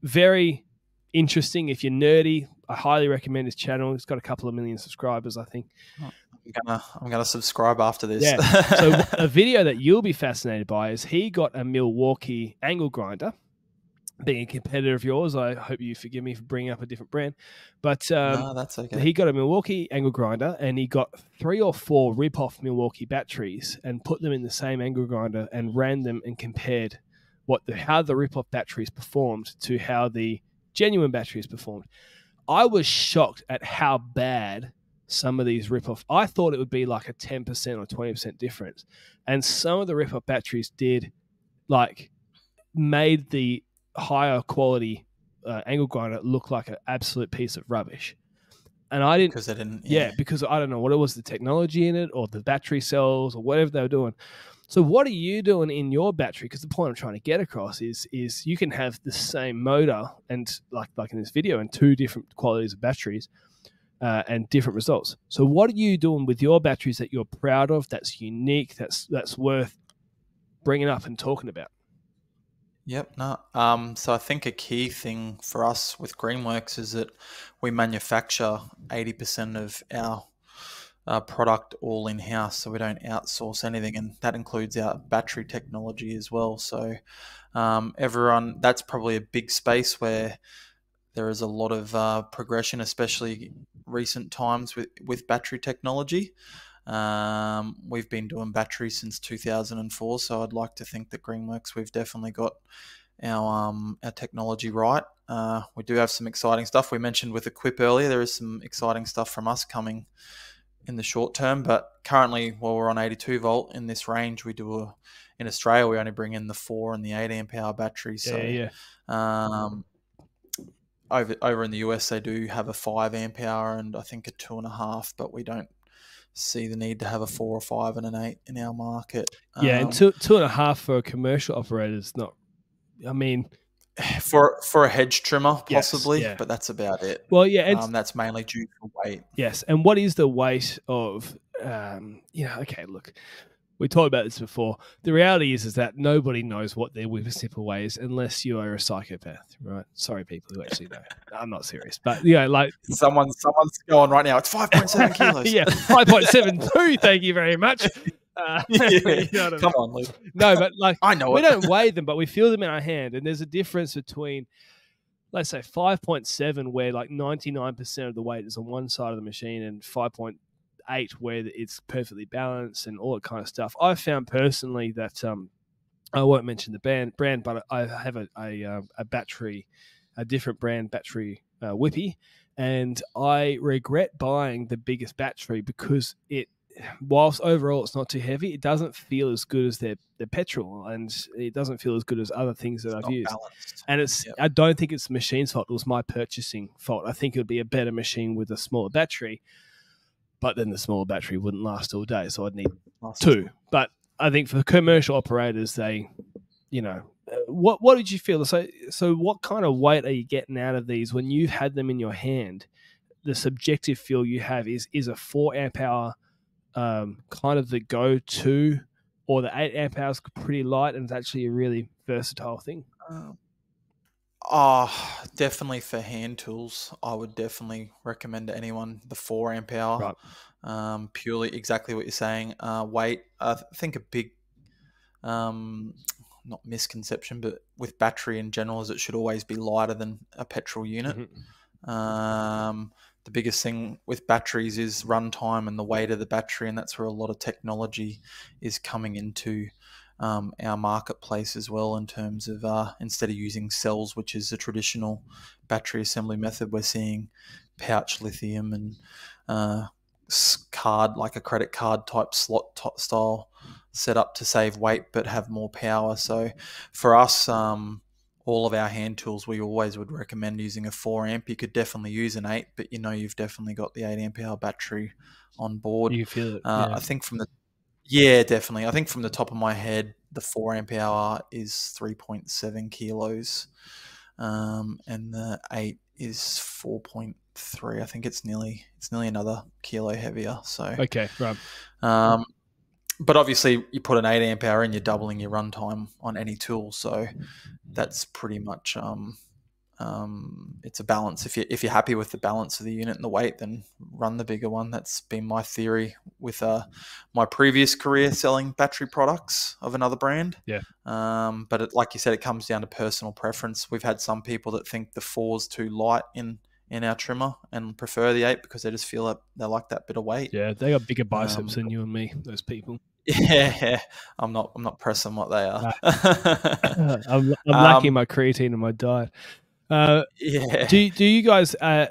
very interesting. If you're nerdy, I highly recommend his channel. He's got a couple of million subscribers, I think. I'm gonna I'm gonna subscribe after this. Yeah. so a video that you'll be fascinated by is he got a Milwaukee angle grinder. Being a competitor of yours, I hope you forgive me for bringing up a different brand, but um, no, that's okay. he got a Milwaukee angle grinder and he got three or four rip-off Milwaukee batteries and put them in the same angle grinder and ran them and compared what the how the rip-off batteries performed to how the genuine batteries performed. I was shocked at how bad some of these rip-off. I thought it would be like a ten percent or twenty percent difference, and some of the rip-off batteries did like made the higher quality uh, angle grinder look like an absolute piece of rubbish. And I didn't because they didn't. yeah. because I don't know what it was, the technology in it or the battery cells or whatever they were doing. So what are you doing in your battery? Because the point I'm trying to get across is is you can have the same motor and like like in this video and two different qualities of batteries uh, and different results. So what are you doing with your batteries that you're proud of? That's unique. That's that's worth bringing up and talking about. Yep. No. Um. So I think a key thing for us with Greenworks is that we manufacture eighty percent of our uh, product all in house, so we don't outsource anything, and that includes our battery technology as well. So um, everyone, that's probably a big space where there is a lot of uh, progression, especially recent times with with battery technology. Um, we've been doing batteries since 2004, so I'd like to think that Greenworks we've definitely got our um, our technology right. Uh, we do have some exciting stuff. We mentioned with Equip earlier, there is some exciting stuff from us coming in the short term, but currently, while we're on 82 volt in this range, we do a in Australia we only bring in the four and the eight amp hour batteries. So, yeah, yeah. um, over over in the US they do have a five amp hour and I think a two and a half, but we don't see the need to have a four or five and an eight in our market. Yeah, Um, and two two and a half for a commercial operator is not. I mean, for for a hedge trimmer Yes, possibly, yeah. but that's about it. well, yeah, and Um, that's mainly due to weight. Yes, and what is the weight of? Um, you know, okay, look, we talked about this before. The reality is, is that nobody knows what their whippersnipper weighs unless you are a psychopath, right? Sorry, people who actually know. I'm not serious, but you know, like, Someone someone's going right now. It's five point seven kilos. yeah, five point seven two. Thank you very much. Uh, Yeah. you know I mean? Come on, Luke. No, but like, I know we it. don't weigh them, but we feel them in our hand, and there's a difference between, let's say, five point seven, where like ninety nine percent of the weight is on one side of the machine, and five point eight, where it's perfectly balanced and all that kind of stuff. I found personally that um, I won't mention the brand, brand, but I have a a, um, a battery, a different brand battery uh, whippy, and I regret buying the biggest battery because it whilst overall it's not too heavy, it doesn't feel as good as their, their petrol and it doesn't feel as good as other things that I've used. balanced. And it's Yep. I don't think it's the machine's fault. It was my purchasing fault. I think it would be a better machine with a smaller battery, but then the smaller battery wouldn't last all day, so I'd need Last- two. But I think for commercial operators, they, you know, what what did you feel? So so what kind of weight are you getting out of these when you've had them in your hand? The subjective feel you have is is a four amp hour um, kind of the go to, or the eight amp hours pretty light and it's actually a really versatile thing. Um, Oh, definitely for hand tools. I would definitely recommend to anyone the four amp hour. Right. Um, purely exactly what you're saying. Uh, weight. I th- think a big, um, not misconception, but with battery in general, is it should always be lighter than a petrol unit. Mhm. Um, the biggest thing with batteries is runtime and the weight of the battery, and that's where a lot of technology is coming into um, our marketplace as well. In terms of uh, instead of using cells, which is a traditional battery assembly method, we're seeing pouch lithium and uh, card like a credit card type slot style set up to save weight but have more power. So for us, um, all of our hand tools, we always would recommend using a four amp. You could definitely use an eight, but you know you've definitely got the eight amp hour battery on board. You feel it. Uh, yeah. I think from the yeah, definitely. I think from the top of my head, the four amp hour is three point seven kilos. um, and the eight is four point three. I think it's nearly it's nearly another kilo heavier. So Okay, right. um, but obviously, you put an eight amp hour in, you're doubling your runtime on any tool. So that's pretty much um, um, it's a balance. If you if you're happy with the balance of the unit and the weight, then run the bigger one. That's been my theory with uh, my previous career selling battery products of another brand. Yeah. Um, but it, like you said, it comes down to personal preference. We've had some people that think the four's too light in in our trimmer and prefer the eight because they just feel that they like that bit of weight. Yeah, they got bigger biceps Um, than you and me. Those people. Yeah, I'm not. I'm not pressing what they are. I'm, I'm lacking Um, my creatine in my diet. Uh, yeah. do do you guys? Uh,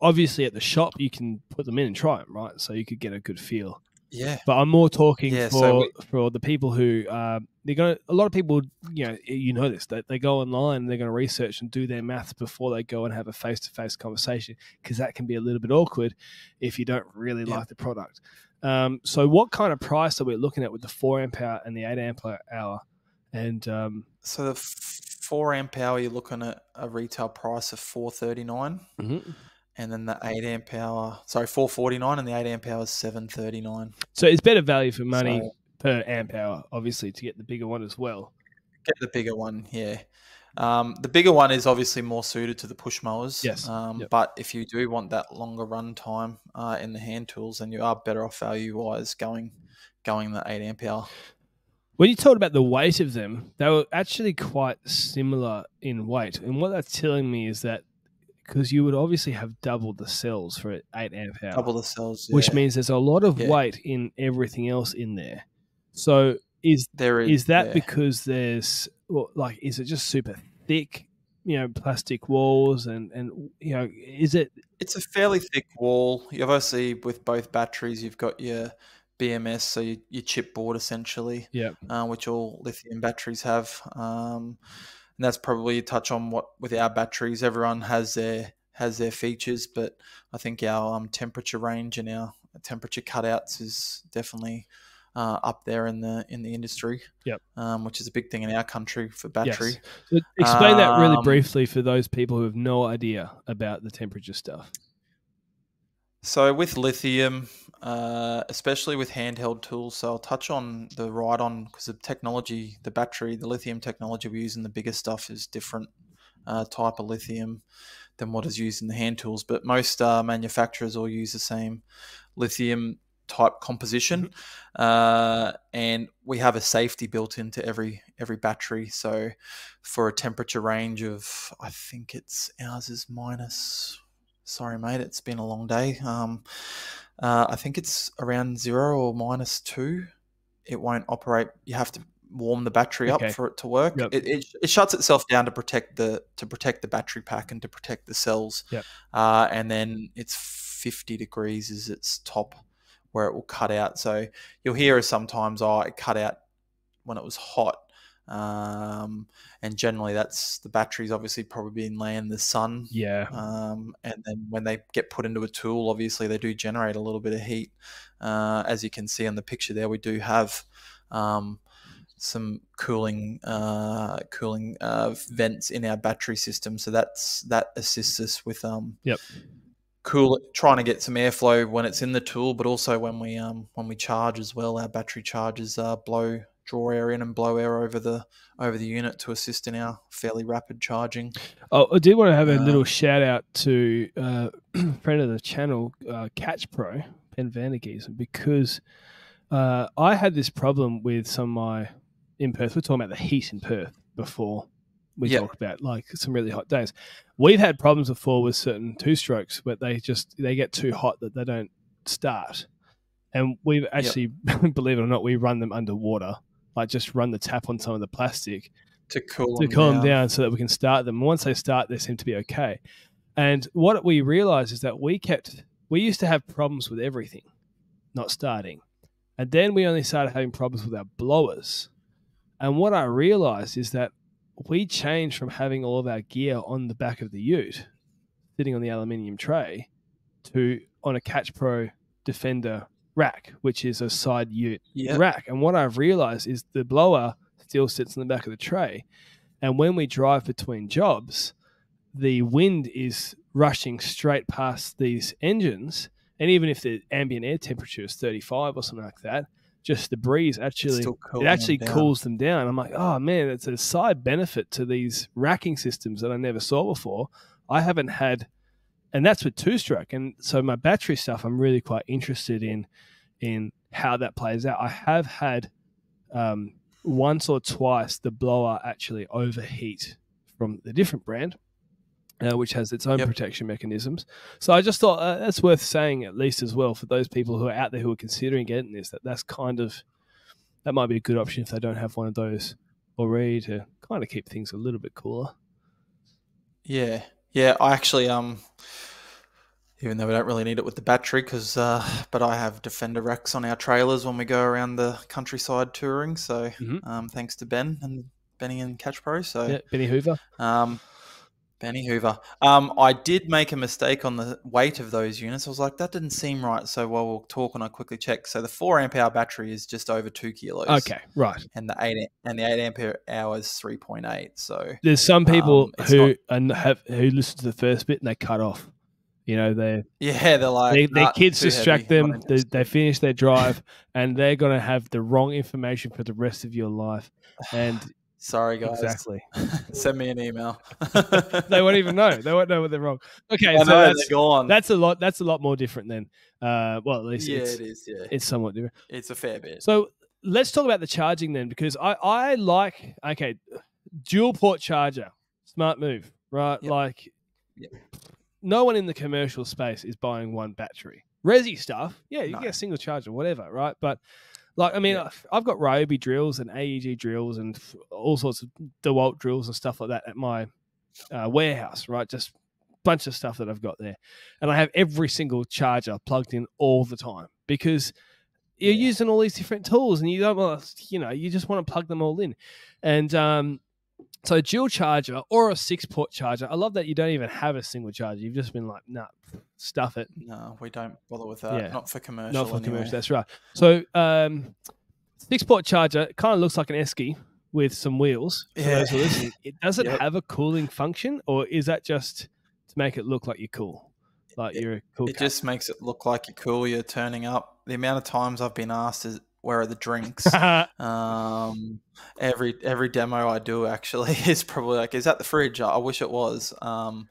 obviously, at the shop, you can put them in and try them, right? So you could get a good feel. Yeah. But I'm more talking Yeah, for so we- for the people who um, they're going. A lot of people, you know, you know this. That they go online and they're going to research and do their maths before they go and have a face to face conversation because that can be a little bit awkward if you don't really Yeah. like the product. Um, so, what kind of price are we looking at with the four amp hour and the eight amp hour? And um, So the four amp hour, you're looking at a retail price of four thirty nine, and then the eight amp hour, sorry, four forty nine, and the eight amp hour is seven thirty nine. so it's better value for money So per amp hour, obviously, to get the bigger one as well. get the bigger one, yeah. Um, the bigger one is obviously more suited to the push mowers. Yes, Um, yep. But if you do want that longer run time uh, in the hand tools, then you are better off value wise going going the eight amp hour. When you talked about the weight of them, they were actually quite similar in weight. And what that's telling me is that because you would obviously have doubled the cells for 8 amp hour, Double the cells. which means there's a lot of Yeah. weight in everything else in there. So is there is is that yeah. because there's well, like is it just super thick, you know, plastic walls and and you know, is it It's a fairly thick wall. You obviously with both batteries, you've got your BMS, so your, your chipboard essentially, yeah, uh, which all lithium batteries have. Um, and that's probably a touch on what with our batteries. Everyone has their has their features, but I think our um, temperature range and our temperature cutouts is definitely uh, up there in the in the industry. Yep. Um, which is a big thing in our country for battery. So explain that really Um, briefly for those people who have no idea about the temperature stuff. So with lithium, uh, especially with handheld tools, so I'll touch on the ride-on because the technology, the battery, the lithium technology we use in the bigger stuff is different uh, type of lithium than what is used in the hand tools. But most uh, manufacturers all use the same lithium type composition, uh, and we have a safety built into every every battery. So for a temperature range of, I think it's ours is minus sorry mate it's been a long day um, uh, i think it's around zero or minus two it won't operate you have to warm the battery Okay. up for it to work Yep. it, it, it shuts itself down to protect the to protect the battery pack and to protect the cells Yep. uh, and then it's 50 degrees is its top where it will cut out so you'll hear sometimes oh it cut out when it was hot um, and generally that's the batteries obviously probably been laying in the sun Yeah. um, and then when they get put into a tool, obviously they do generate a little bit of heat. Uh, as you can see on the picture there, we do have um, some cooling uh, cooling uh, vents in our battery system, so that's that assists us with um, Yep. cool trying to get some airflow when it's in the tool, but also when we um, when we charge as well. Our battery charges uh, blow draw air in and blow air over the over the unit to assist in our fairly rapid charging. Oh, I did want to have a little Um, shout out to uh, friend of the channel, uh, Catch Pro, Ben Vandergeesen, because uh, I had this problem with some of my in Perth. We're talking about the heat in Perth before we Yeah. talked about like some really hot days. We've had problems before with certain two strokes where they just they get too hot that they don't start, and we've actually, believe it or not, we run them underwater. Like just run the tap on some of the plastic To cool, to 'em calm them down so that we can start them. Once they start, they seem to be okay. And what we realized is that we kept, we used to have problems with everything not starting. And then we only started having problems with our blowers. And what I realized is that we changed from having all of our gear on the back of the ute, sitting on the aluminium tray, to on a Catch Pro Defender rack, which is a side ute Yeah. rack. And what I've realized is the blower still sits in the back of the tray. And when we drive between jobs, the wind is rushing straight past these engines, and even if the ambient air temperature is 35 or something like that, just the breeze actually it actually cools them down. I'm like, oh man, it's a side benefit to these racking systems that I never saw before. I haven't had, and that's with two stroke. And so my battery stuff, I'm really quite interested in in how that plays out. I have had um, once or twice the blower actually overheat from the different brand. Uh, which has its own yep. protection mechanisms. So I just thought uh, that's worth saying at least as well for those people who are out there who are considering getting this. That that's kind of that might be a good option if they don't have one of those already to kind of keep things a little bit cooler. Yeah, yeah. I actually um even though we don't really need it with the battery because uh, but i have defender racks on our trailers when we go around the countryside touring so mm-hmm. um, thanks to ben and benny and catch pro so yeah, benny hoover um, benny hoover um, i did make a mistake on the weight of those units i was like that didn't seem right so while we'll talk and i quickly check so the 4 amp hour battery is just over 2 kilos okay right and the 8 and the 8 ampere hour is 3.8 so there's some people um, who not, and have who listen to the first bit and they cut off you know, they yeah, they're like they, their kids distract heavy. them. They, they, finish their drive, and they're gonna have the wrong information for the rest of your life. And sorry, guys, exactly. Send me an email. they won't even know. They won't know what they're wrong. Okay, I so know, that's, gone. that's a lot. That's a lot more different than. Uh, well, at least yeah, it is. Yeah, it's somewhat different. It's a fair bit. So let's talk about the charging then, because I I like okay, dual port charger, smart move, right? Yep. Like. Yep no one in the commercial space is buying one battery. Resi stuff, yeah, you no. get a single charger, whatever, right? But like, I mean, yeah. I've got Ryobi drills and AEG drills and all sorts of DeWalt drills and stuff like that at my uh, warehouse, right? Just bunch of stuff that I've got there, and I have every single charger plugged in all the time because you're yeah. using all these different tools, and you don't want, to, you know, you just want to plug them all in, and um, so dual charger or a six port charger. I love that you don't even have a single charger. You've just been like, nah, stuff it. No, we don't bother with that. Yeah. Not for commercial. Not for anyway. commercial. That's right. So um, six port charger kind of looks like an Esky with some wheels. Yeah. It doesn't yep. have a cooling function, or is that just to make it look like you're cool? Like you're a cool. It cat? just makes it look like you're cool. You're turning up. The amount of times I've been asked is where are the drinks? um, every every demo I do actually is probably like, is that the fridge? I wish it was. Um,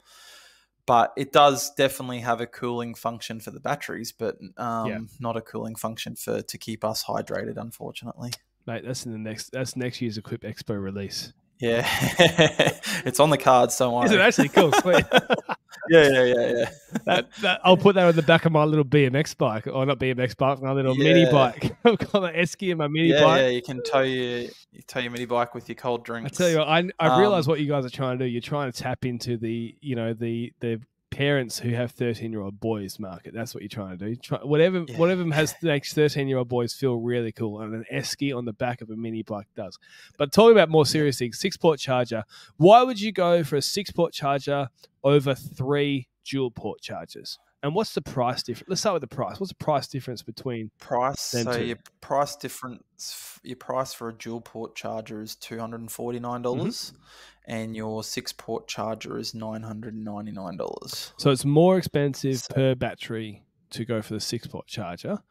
but it does definitely have a cooling function for the batteries, but um, yeah. not a cooling function for to keep us hydrated, unfortunately. Mate, that's in the next. That's next year's Equip Expo release. Yeah, it's on the cards. Don't worry. Is it actually cool? yeah, yeah, yeah, yeah. That, that, I'll put that on the back of my little BMX bike, or not BMX bike, my little yeah. mini bike. I've got the Esky and my mini yeah, bike. Yeah, you can tow your you tow your mini bike with your cold drinks. I tell you, what, I I um, realize what you guys are trying to do. You're trying to tap into the you know the the parents who have 13 year old boys market. That's what you're trying to do. Try, whatever yeah. whatever has makes 13 year old boys feel really cool, and an esky on the back of a mini bike does. But talking about more serious things, six port charger. Why would you go for a six port charger over three dual port chargers? And what's the price difference? Let's start with the price. What's the price difference between price? So two? your price difference, your price for a dual port charger is two hundred and forty nine dollars, mm-hmm and your six port charger is $999. So it's more expensive so, per battery to go for the six port charger.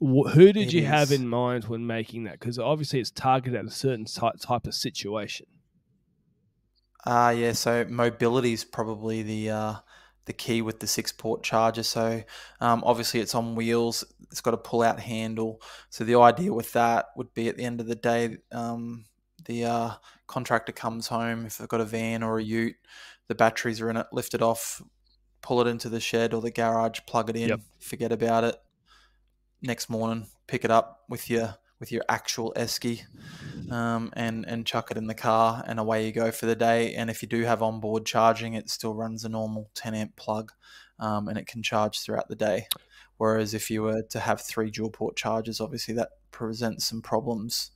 Who did you is. have in mind when making that? Because obviously it's targeted at a certain type, type of situation. Uh, yeah, so mobility is probably the uh, the key with the six port charger. So um, obviously it's on wheels. It's got a pull out handle. So the idea with that would be at the end of the day, um, the uh, contractor comes home, if they've got a van or a ute, the batteries are in it, lift it off, pull it into the shed or the garage, plug it in, yep. forget about it. Next morning, pick it up with your with your actual esky, um, and and chuck it in the car, and away you go for the day. And if you do have onboard charging, it still runs a normal 10 amp plug, um, and it can charge throughout the day. Whereas if you were to have three dual port chargers, obviously that presents some problems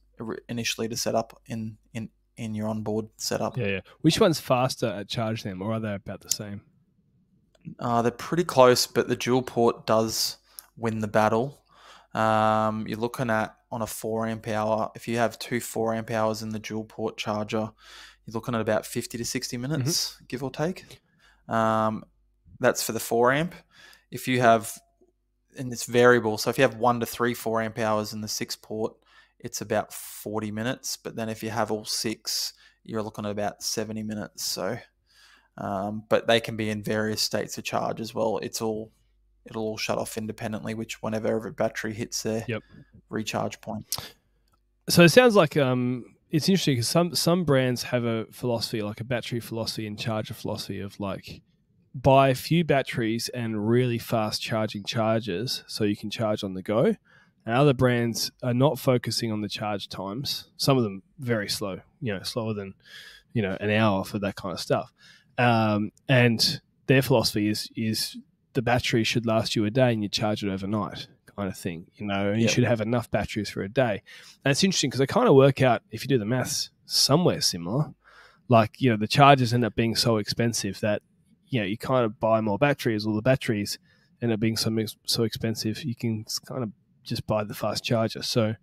initially to set up in in in your onboard setup. Yeah, yeah. Which one's faster at charge them, or are they about the same? Uh, they're pretty close, but the dual port does win the battle. Um, you're looking at on a four amp hour. If you have two four amp hours in the dual port charger, you're looking at about fifty to sixty minutes, mm-hmm. give or take. Um, that's for the four amp. If you have, and it's variable. So if you have one to three four amp hours in the six port, it's about 40 minutes. But then if you have all six, you're looking at about 70 minutes. So, um, but they can be in various states of charge as well. It's all it'll all shut off independently, which whenever every battery hits their Yep. recharge point. So it sounds like um, it's interesting because some some brands have a philosophy, like a battery philosophy and charger philosophy of like buy a few batteries and really fast charging chargers so you can charge on the go. And other brands are not focusing on the charge times. Some of them very slow, you know, slower than you know an hour for that kind of stuff. Um, and their philosophy is is the battery should last you a day and you charge it overnight kind of thing, you know, and you should have enough batteries for a day. And it's interesting because I kind of work out if you do the maths somewhere similar, like, you know, the chargers end up being so expensive that, you know, you kind of buy more batteries or the batteries end up being so, so expensive, you can kind of just buy the fast charger. So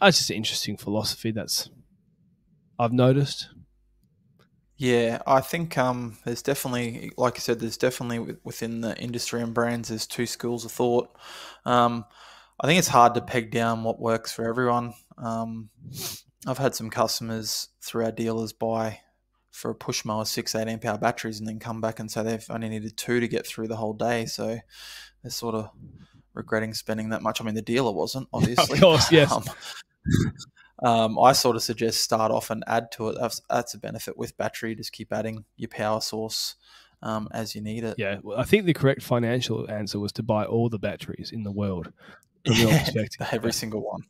that's just an interesting philosophy that's I've noticed. Yeah, I think um, there's definitely, like I said, there's definitely within the industry and brands, there's two schools of thought. Um, I think it's hard to peg down what works for everyone. Um, I've had some customers through our dealers buy for a push mower six, eight amp hour batteries and then come back and say they've only needed two to get through the whole day. So they're sort of regretting spending that much. I mean, the dealer wasn't, obviously. Of course, yes. Um, um, I sort of suggest start off and add to it. That's, that's a benefit with battery. Just keep adding your power source um, as you need it. Yeah, well, I think the correct financial answer was to buy all the batteries in the world from your Yeah, perspective. Every single one.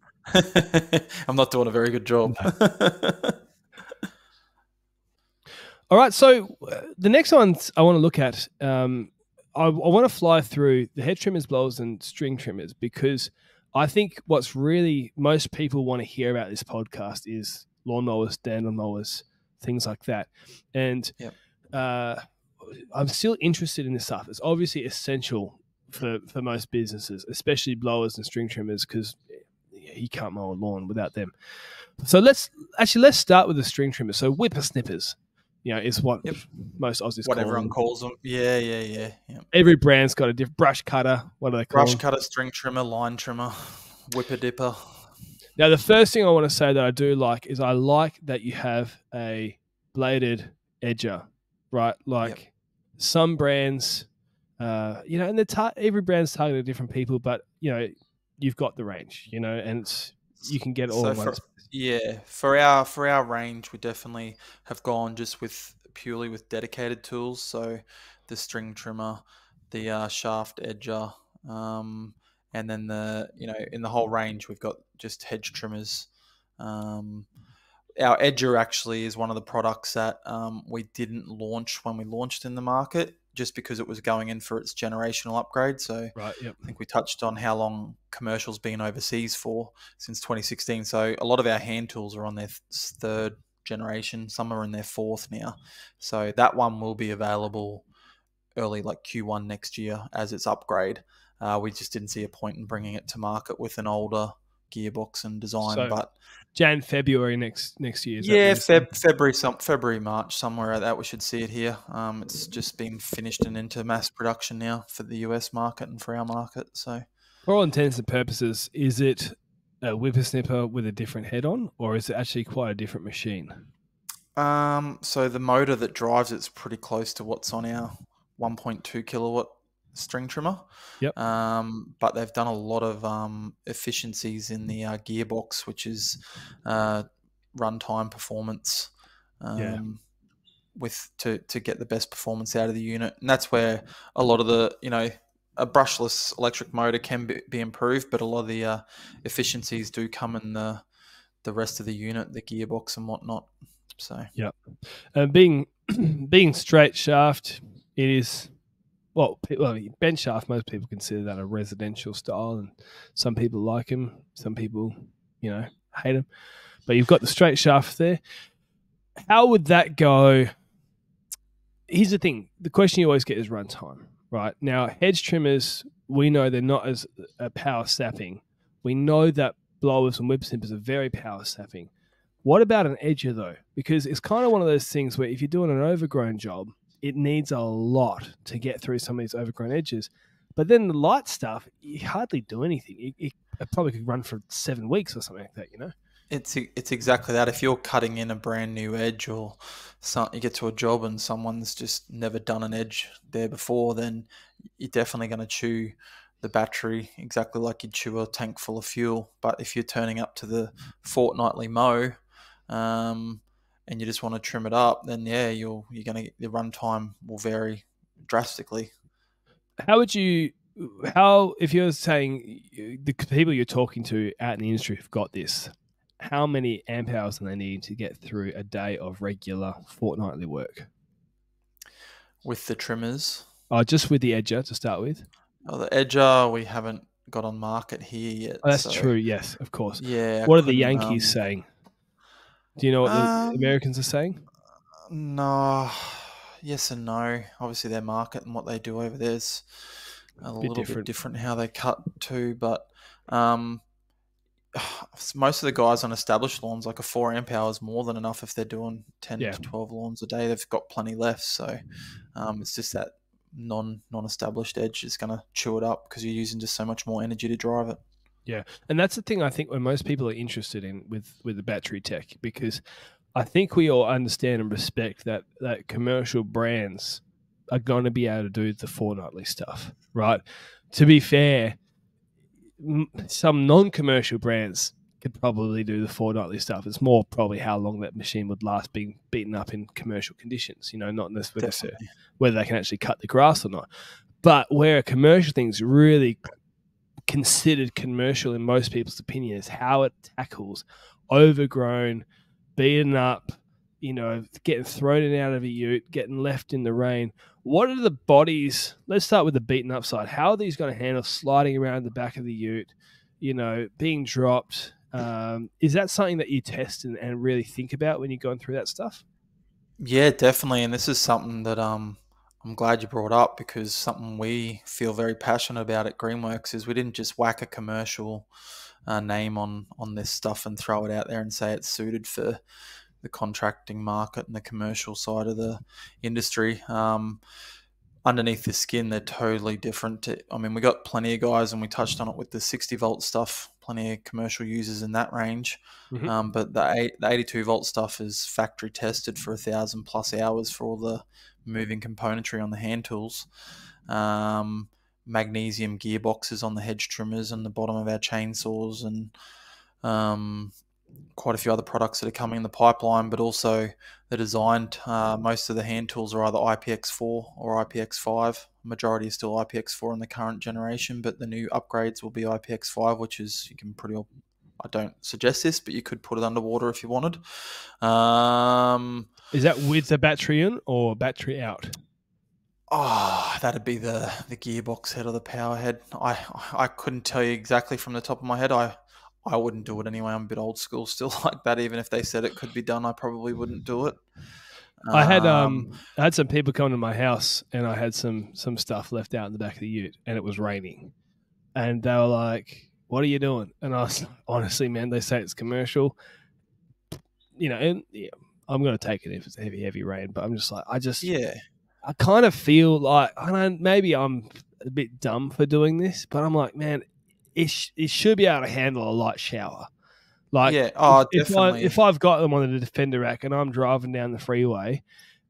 I'm not doing a very good job. All right, so uh, the next one I want to look at, um, I, I want to fly through the head trimmers, blowers, and string trimmers because I think what's really most people want to hear about this podcast is lawnmowers, stand-on mowers, things like that, and Yep. uh, I'm still interested in this stuff. It's obviously essential for for most businesses, especially blowers and string trimmers, because you can't mow a lawn without them. So let's actually let's start with the string trimmers. So whippersnippers, you know, is what Yep. most Aussies what call everyone them. calls them. Yeah, yeah, yeah. yeah. Every brand's got a different brush cutter. What do they call Brush them? cutter, string trimmer, line trimmer, whipper dipper. Now, the first thing I want to say that I do like is I like that you have a bladed edger, right? Like some brands, uh, you know, and the tar- every brand's targeted different people, but you know, you've got the range, you know, and it's, you can get all So for- Yeah, for our for our range, we definitely have gone just with purely with dedicated tools. So the string trimmer, the uh, shaft edger, um, and then the you know in the whole range we've got just hedge trimmers. Um, our edger actually is one of the products that um, we didn't launch when we launched in the market, just because it was going in for its generational upgrade. So Right. Yep. I think we touched on how long commercials been overseas for since 2016. So a lot of our hand tools are on their third generation. Some are in their fourth now. So that one will be available early, like Q1 next year, as its upgrade. Uh, we just didn't see a point in bringing it to market with an older gearbox and design. So but Jan, February next next year. is yeah? Feb, February, some February, March, somewhere like that. We should see it here. Um, it's just been finished and into mass production now for the US market and for our market. So. For all intents and purposes, is it a whippersnipper with a different head on, or is it actually quite a different machine? Um, so the motor that drives it's pretty close to what's on our 1.2 kilowatt string trimmer. Yep. Um, but they've done a lot of um, efficiencies in the uh, gearbox, which is uh, runtime performance. Um, Yeah. With to to get the best performance out of the unit, and that's where a lot of the you know a brushless electric motor can be, be improved, but a lot of the uh, efficiencies do come in the the rest of the unit, the gearbox and whatnot. So yeah, Uh, being being straight shaft, it is well, well, bench shaft. Most people consider that a residential style, and some people like them. Some people, you know, hate them. But you've got the straight shaft there. How would that go? Here's the thing: the question you always get is runtime, right? Now, hedge trimmers, we know they're not as power sapping. We know that blowers and whip are very power sapping. What about an edger though? Because it's kind of one of those things where if you're doing an overgrown job it needs a lot to get through some of these overgrown edges. But then the light stuff, you hardly do anything. It, it, it probably could run for seven weeks or something like that, you know? It's it's exactly that. If you're cutting in a brand new edge, or some, you get to a job and someone's just never done an edge there before, then you're definitely going to chew the battery exactly like you'd chew a tank full of fuel. But if you're turning up to the fortnightly mow, um, and you just want to trim it up, then yeah, you're you're going to the runtime will vary drastically. How would you? How if you're saying the people you're talking to out in the industry have got this? how many amp hours do they need to get through a day of regular fortnightly work? With the trimmers? Oh, just with the edger to start with. Oh, the edger we haven't got on market here yet. Oh, that's so. true. Yes, of course. Yeah. What are the Yankees um, saying? Do you know what um, the Americans are saying? No. Yes and no. Obviously, their market and what they do over there is a, a little different. bit different how they cut too. But um, most of the guys on established lawns, like a four amp hour is more than enough if they're doing 10 yeah. to 12 lawns a day. They've got plenty left. So um, it's just that non non established edge is going to chew it up because you're using just so much more energy to drive it. Yeah, and that's the thing I think where most people are interested in with with the battery tech because I think we all understand and respect that that commercial brands are going to be able to do the fortnightly stuff, right? To be fair, some non-commercial brands could probably do the fortnightly stuff. It's more probably how long that machine would last being beaten up in commercial conditions. You know, not necessarily whether they can actually cut the grass or not. But where a commercial thing's really considered commercial in most people's opinion is how it tackles overgrown, beaten up, you know, getting thrown in out of a ute, getting left in the rain. What are the bodies? Let's start with the beaten up side. How are these going to handle sliding around the back of the ute? You know, being dropped. Um, is that something that you test and, and really think about when you're going through that stuff? Yeah, definitely. And this is something that um, I'm glad you brought up because something we feel very passionate about at Greenworks is we didn't just whack a commercial uh, name on on this stuff and throw it out there and say it's suited for the contracting market and the commercial side of the industry. Um, underneath the skin, they're totally different. To, I mean, we got plenty of guys, and we touched on it with the 60 volt stuff. Plenty of commercial users in that range, mm-hmm. um, but the, eight, the 82 volt stuff is factory tested for a thousand plus hours for all the moving componentry on the hand tools. Um, magnesium gearboxes on the hedge trimmers and the bottom of our chainsaws, and um, quite a few other products that are coming in the pipeline, but also the designed. Uh, most of the hand tools are either IPX4 or IPX5. Majority is still IPX4 in the current generation, but the new upgrades will be IPX5, which is you can pretty. I don't suggest this, but you could put it underwater if you wanted. Um, is that with the battery in or battery out? Oh, that'd be the the gearbox head or the power head. I I couldn't tell you exactly from the top of my head. I I wouldn't do it anyway. I'm a bit old school still like that. Even if they said it could be done, I probably wouldn't do it. I had um, um I had some people come to my house and I had some some stuff left out in the back of the ute and it was raining. And they were like, What are you doing? And I was honestly, man, they say it's commercial. You know, and yeah, I'm gonna take it if it's heavy, heavy rain, but I'm just like I just Yeah. I kind of feel like I don't maybe I'm a bit dumb for doing this, but I'm like, man, it, sh- it should be able to handle a light shower. Like, yeah, oh, if, definitely. I, if I've got them on the defender rack and I'm driving down the freeway,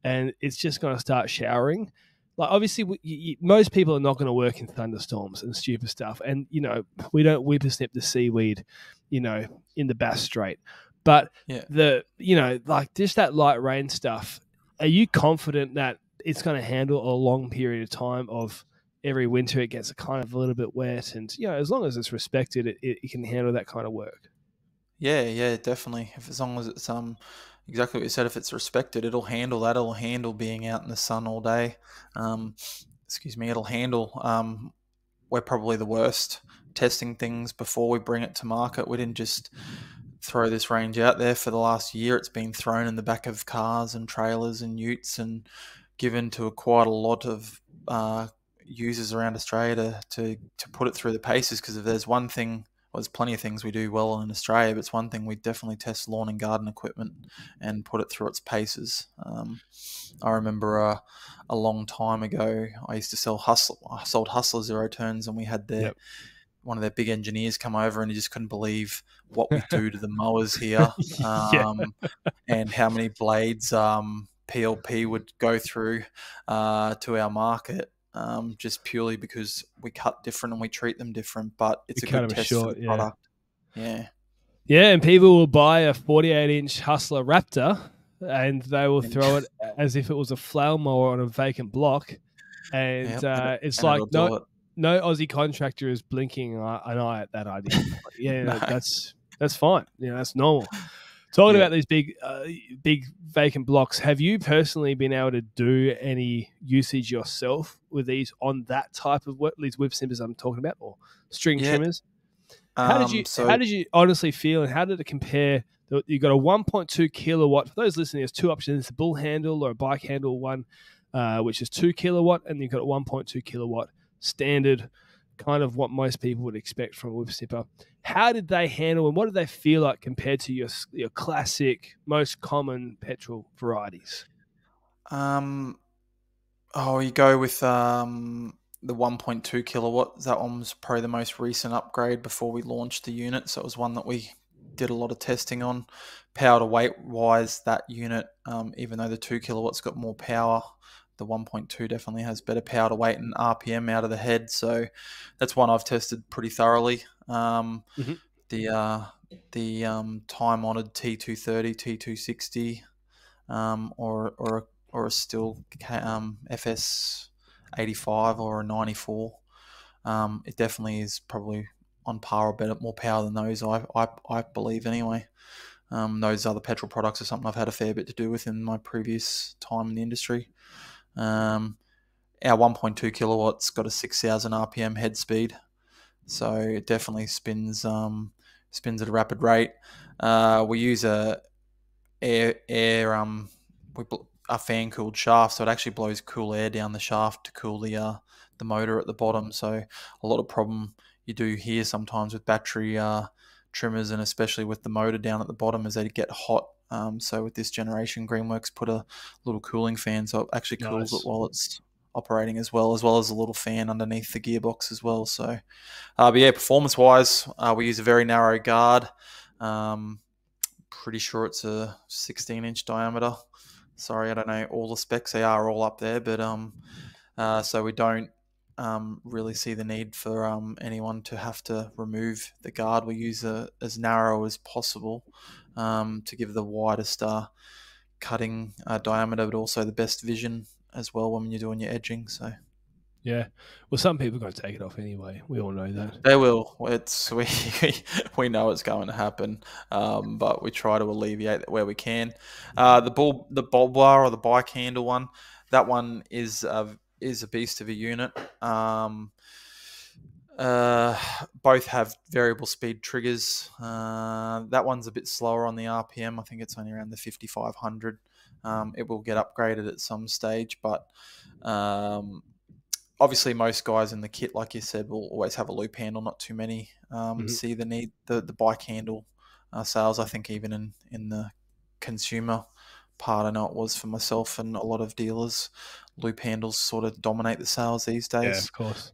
and it's just going to start showering, like obviously we, you, most people are not going to work in thunderstorms and stupid stuff, and you know we don't whippersnip the seaweed, you know, in the Bass Strait, but yeah. the you know like just that light rain stuff. Are you confident that it's going to handle a long period of time of every winter it gets kind of a little bit wet, and you know, as long as it's respected, it, it, it can handle that kind of work. Yeah, yeah, definitely. If as long as it's um exactly what you said, if it's respected, it'll handle that. It'll handle being out in the sun all day. Um, excuse me, it'll handle. Um, we're probably the worst testing things before we bring it to market. We didn't just throw this range out there for the last year. It's been thrown in the back of cars and trailers and utes and given to a, quite a lot of uh, users around Australia to, to, to put it through the paces because if there's one thing, well, there's plenty of things we do well in Australia, but it's one thing we definitely test lawn and garden equipment and put it through its paces. Um, I remember a, a long time ago. I used to sell hustle, I sold Hustler zero turns, and we had their Yep. One of their big engineers come over, and he just couldn't believe what we do to the mowers here, um, and how many blades um, PLP would go through uh, to our market. Um, just purely because we cut different and we treat them different, but it's a good test short, for the yeah. product. Yeah, Yeah, and people will buy a 48 inch Hustler Raptor and they will throw it as if it was a flail mower on a vacant block. And Yep, uh, it's and like no, it. No Aussie contractor is blinking an eye- at that idea. Like, yeah, No. that's that's fine. You know, that's normal. Talking Yeah. about these big, uh, big vacant blocks, have you personally been able to do any usage yourself with these on that type of whip, these whip snippers I'm talking about, or string Yeah. trimmers? How did Um, you so How did you honestly feel, and how did it compare? You got a 1.2 kilowatt. For those listening, there's two options: a bull handle or a bike handle one, uh, which is two kilowatt, and you've got a 1.2 kilowatt standard, kind of what most people would expect from a whip snipper. How did they handle, and what did they feel like compared to your your classic, most common petrol varieties? Um, oh, you go with um, the 1.2 kilowatt. That one was probably the most recent upgrade before we launched the unit. So it was one that we did a lot of testing on. Power to weight wise, that unit, um, even though the 2 kilowatts got more power, the 1.2 definitely has better power to weight and RPM out of the head. So that's one I've tested pretty thoroughly. Um, Mhm. The uh, the um, time honored T230, T260, um, or or or a Stihl um, FS 85 or a 94. Um, it definitely is probably on par or better, more power than those. I I, I believe anyway. Um, those other petrol products are something I've had a fair bit to do with in my previous time in the industry. Um, our 1.2 kilowatts got a 6,000 RPM head speed, so it definitely spins um, spins at a rapid rate. Uh, we use a air air um we a fan cooled shaft, so it actually blows cool air down the shaft to cool the uh, the motor at the bottom. So a lot of problem you do here sometimes with battery uh, trimmers and especially with the motor down at the bottom is they get hot. Um, so with this generation, Greenworks put a little cooling fan, so it actually cools Nice. it while it's operating as well, as well as a little fan underneath the gearbox as well. So, uh, but yeah, performance wise, uh, we use a very narrow guard. Um, pretty sure it's a 16 inch diameter. Sorry, I don't know all the specs. They are all up there, but um, uh, so we don't um, really see the need for um, anyone to have to remove the guard. We use a as narrow as possible um, to give the widest uh, cutting uh, diameter, but also the best vision as well when you're doing your edging. So Yeah. Well, some people are going to take it off anyway. We all know that. they will. It's we we know it's going to happen, um, but we try to alleviate it where we can. Uh, the bull, the bulb bar or the bike handle one, that one is a, is a beast of a unit. Um, uh, both have variable speed triggers. Uh, that one's a bit slower on the RPM. I think it's only around the 5500. Um, it will get upgraded at some stage, but um, obviously most guys in the kit, like you said, will always have a loop handle. Not too many um, Mhm. see the need the the bike handle uh, sales. I think even in in the consumer part, I know it was for myself and a lot of dealers. Loop handles sort of dominate the sales these days. Yeah, of course.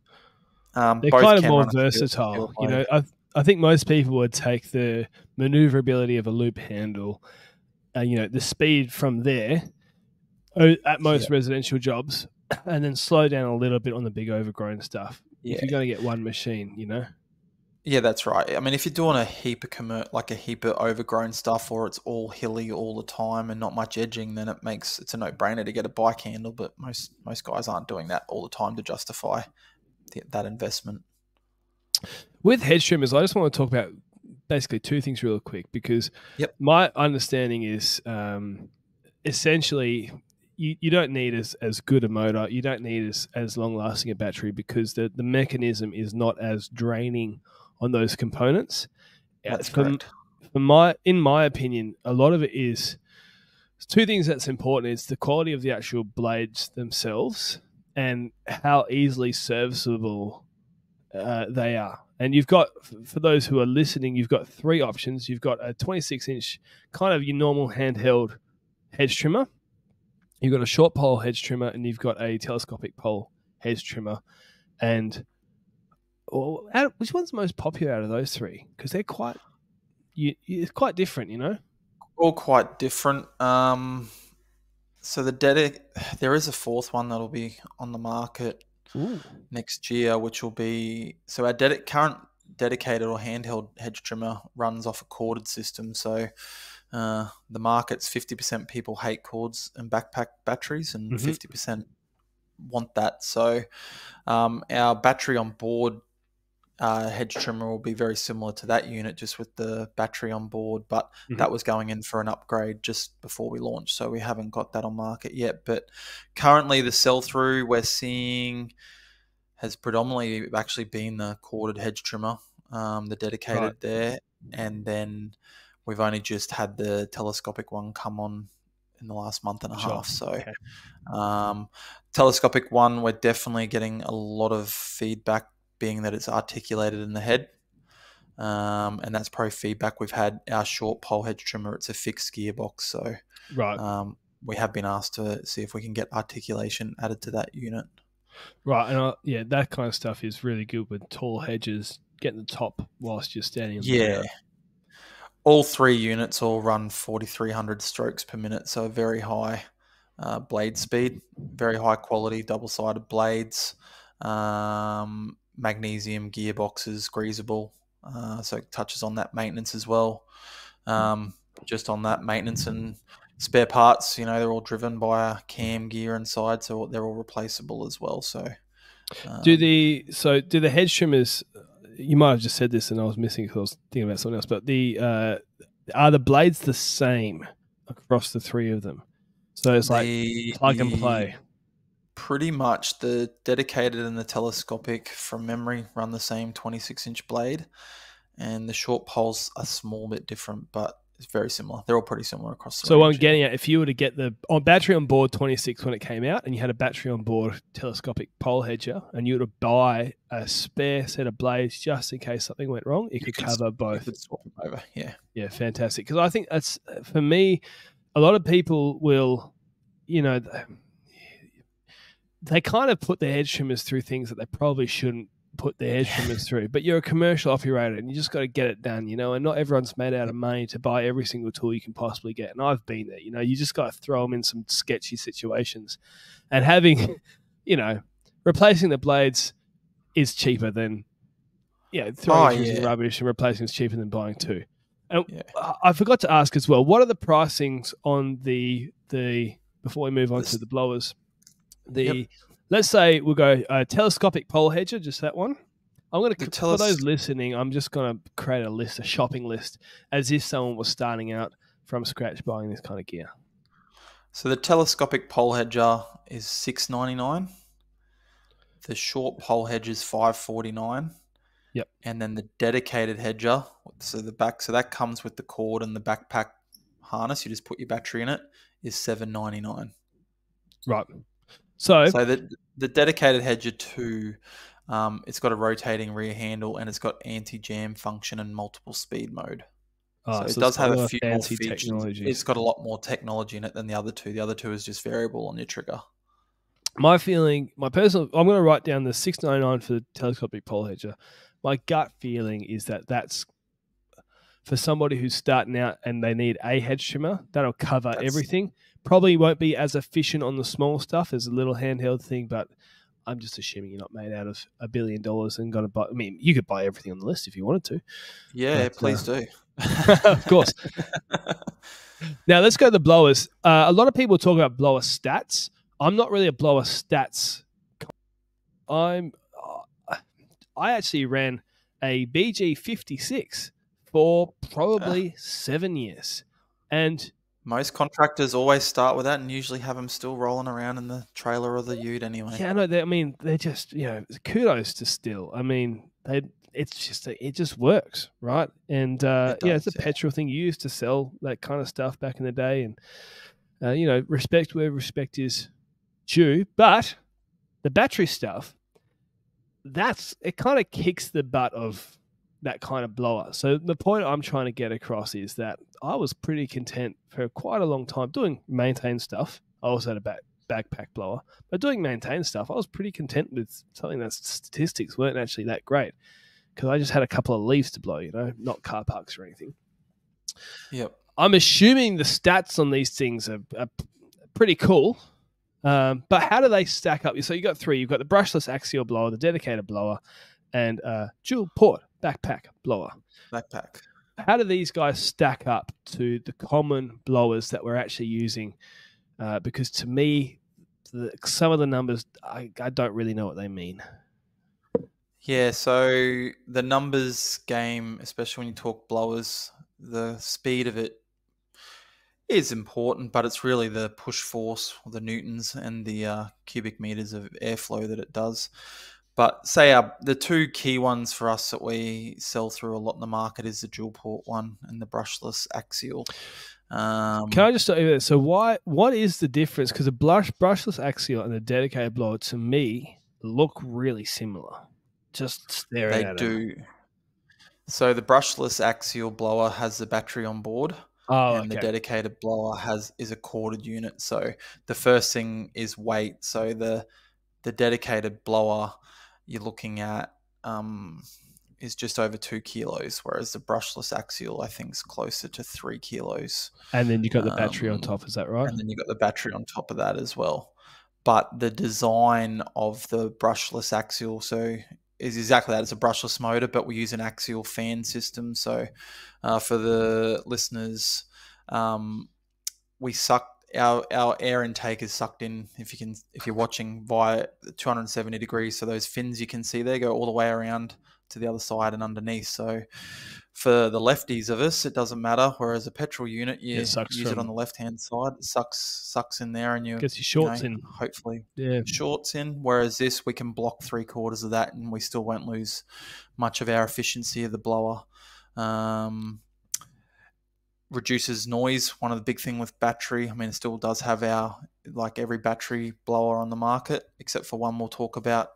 Um, They're both kind of more run a field- versatile. You know. I, I think most people would take the maneuverability of a loop handle, uh, you know, the speed from there at most residential jobs, and then slow down a little bit on the big overgrown stuff. yeah, If you're going to get one machine, you know. yeah, that's right. I mean, if you're doing a heap of commer- like a heap of overgrown stuff, or it's all hilly all the time and not much edging, then it makes it's a no brainer to get a bike handle. But most most guys aren't doing that all the time to justify that investment. With hedge trimmers, I just want to talk about basically two things real quick because Yep. my understanding is um, essentially you, you don't need as, as good a motor, you don't need as, as long lasting a battery because the, the mechanism is not as draining on those components. Uh, That's correct. for my in my opinion, a lot of it is two things that's important. is the quality of the actual blades themselves and how easily serviceable uh, they are. And you've got, for those who are listening, you've got three options. You've got a 26 inch kind of your normal handheld hedge trimmer. you've got a short pole hedge trimmer and you've got a telescopic pole hedge trimmer, and well, which one's most popular out of those three? Because they're quite, you, it's quite different, you know. All quite different. Um, so the dedic, there is a fourth one that'll be on the market Ooh. next year, which will be so our dedic- current dedicated or handheld hedge trimmer runs off a corded system. So uh, the market's fifty percent people hate cords and backpack batteries, and Mhm. 50 percent want that. So um, our battery on board uh, hedge trimmer will be very similar to that unit, just with the battery on board. But Mhm. that was going in for an upgrade just before we launched, so we haven't got that on market yet. But currently, the sell through we're seeing has predominantly actually been the corded hedge trimmer, um, the dedicated Right. there, and then we've only just had the telescopic one come on in the last month and a Sure. half. So Okay. um, telescopic one, we're definitely getting a lot of feedback, being that it's articulated in the head. Um, and that's probably feedback we've had. Our short pole hedge trimmer, it's a fixed gearbox. So Right. um, we have been asked to see if we can get articulation added to that unit. Right, and uh, yeah, that kind of stuff is really good with tall hedges, getting the top whilst you're standing. Yeah. All three units all run 4,300 strokes per minute, so a very high uh, blade speed, very high quality double sided blades, um, magnesium gearboxes, greasable, uh, so it touches on that maintenance as well. Um, just on that maintenance and spare parts, you know, they're all driven by a cam gear inside, so they're all replaceable as well. So, Do um, the so do the hedge trimmers? You might have just said this, and I was missing because I was thinking about something else. But the uh, are the blades the same across the three of them? So it's like the- plug and play. Pretty much the dedicated and the telescopic from memory run the same 26 inch blade, and the short poles are a small bit different, but it's very similar. They're all pretty similar across the So what I'm range, yeah. getting at, if you were to get the on battery on board 26 when it came out, and you had a battery on board telescopic pole hedger, and you were to buy a spare set of blades just in case something went wrong, it could cover both. over, yeah. Yeah, fantastic. Because I think that's for me. A lot of people will, you know, they kind of put their hedge trimmers through things that they probably shouldn't put their hedge trimmers through. But you're a commercial operator, and you just got to get it done, you know. And not everyone's made out of money to buy every single tool you can possibly get. And I've been there, you know. You just got to throw them in some sketchy situations, and having, you know, replacing the blades is cheaper than, you know, throwing Oh, things in yeah. rubbish, and replacing is cheaper than buying two. And Yeah. I I forgot to ask as well. What are the pricings on the the before we move on to the blowers? The Yep. let's say we'll go uh, telescopic pole hedger, just that one. I'm going to The for those listening. I'm just going to create a list, a shopping list, as if someone was starting out from scratch buying this kind of gear. So the telescopic pole hedger is 699. The short pole hedge is 549. Yep. And then the dedicated hedger, so the back, so that comes with the cord and the backpack harness. You just put your battery in it. Is 799. Right. So, So the the dedicated hedger two, um, it's got a rotating rear handle and it's got anti jam function and multiple speed mode. oh, so it so does it's got have a few more features. technology. It's got a lot more technology in it than the other two. The other two is just variable on your trigger. my feeling, my personal, I'm going to write down the 699 for the telescopic pole hedger. My gut feeling is that that's for somebody who's starting out and they need a hedge trimmer. That'll cover That's- everything. Probably won't be as efficient on the small stuff as a little handheld thing, but I'm just assuming you're not made out of a billion dollars and going to buy. I mean, you could buy everything on the list if you wanted to. Yeah, But, please do. of course. Now let's go to the blowers. Uh, a lot of people talk about blower stats. I'm not really a blower stats. I'm. uh, I actually ran a BG56 for probably seven years, and Most contractors always start with that and usually have them still rolling around in the trailer or the ute anyway. yeah, no, they, I mean they're just you know kudos to Stihl. I mean they. It's just it just works, right? And uh, It yeah, it's a yeah. petrol thing you used to sell that kind of stuff back in the day, and uh, you know respect where respect is due. But the battery stuff, that's it. Kind of kicks the butt of that kind of blower. So the point I'm trying to get across is that I was pretty content for quite a long time doing maintain stuff I also had a back, backpack blower. But doing maintain stuff, I was pretty content with something that statistics weren't actually that great because I just had a couple of leaves to blow, you know, not car parks or anything. Yep. I'm assuming the stats on these things are, are pretty cool. Um, but how do they stack up? So you got three. You've got the brushless axial blower, the dedicated blower, and uh, dual port backpack blower. Backpack. How do these guys stack up to the common blowers that we're actually using? Uh, because to me, the, some of the numbers I, I don't really know what they mean. Yeah, so the numbers game, especially when you talk blowers, the speed of it is important, but it's really the push force, or the newtons, and the uh, cubic meters of airflow that it does. But say our the two key ones for us that we sell through a lot in the market is the dual port one and the brushless axial. Um, Can I just start you there? So why what is the difference? Because the brush brushless axial and the dedicated blower to me look really similar. Just staring they do. So the brushless axial blower has the battery on board. Oh, and okay. the dedicated blower has is a corded unit. So the first thing is weight. So the the dedicated blower you're looking at um, is just over two kilos, whereas the brushless axial I think is closer to three kilos. and then you got the battery on Um, top. Is that right? And then you've got the battery on top of that as well. But the design of the brushless axial, so is exactly that. It's a brushless motor, but we use an axial fan system. So uh, for the listeners, um, we suck our our air intake is sucked in. If you can, if you're watching via 270 degrees, so those fins you can see there go all the way around to the other side and underneath. So for the lefties of us, it doesn't matter. Whereas a petrol unit, you It sucks use it on the left hand side, it sucks sucks in there, and you Gets your you shorts know, in. hopefully Yeah. shorts in. Whereas this, we can block three quarters of that, and we still won't lose much of our efficiency of the blower. Um, reduces noise. One of the big thing with battery. I mean, it still does have our like every battery blower on the market, except for one we'll talk about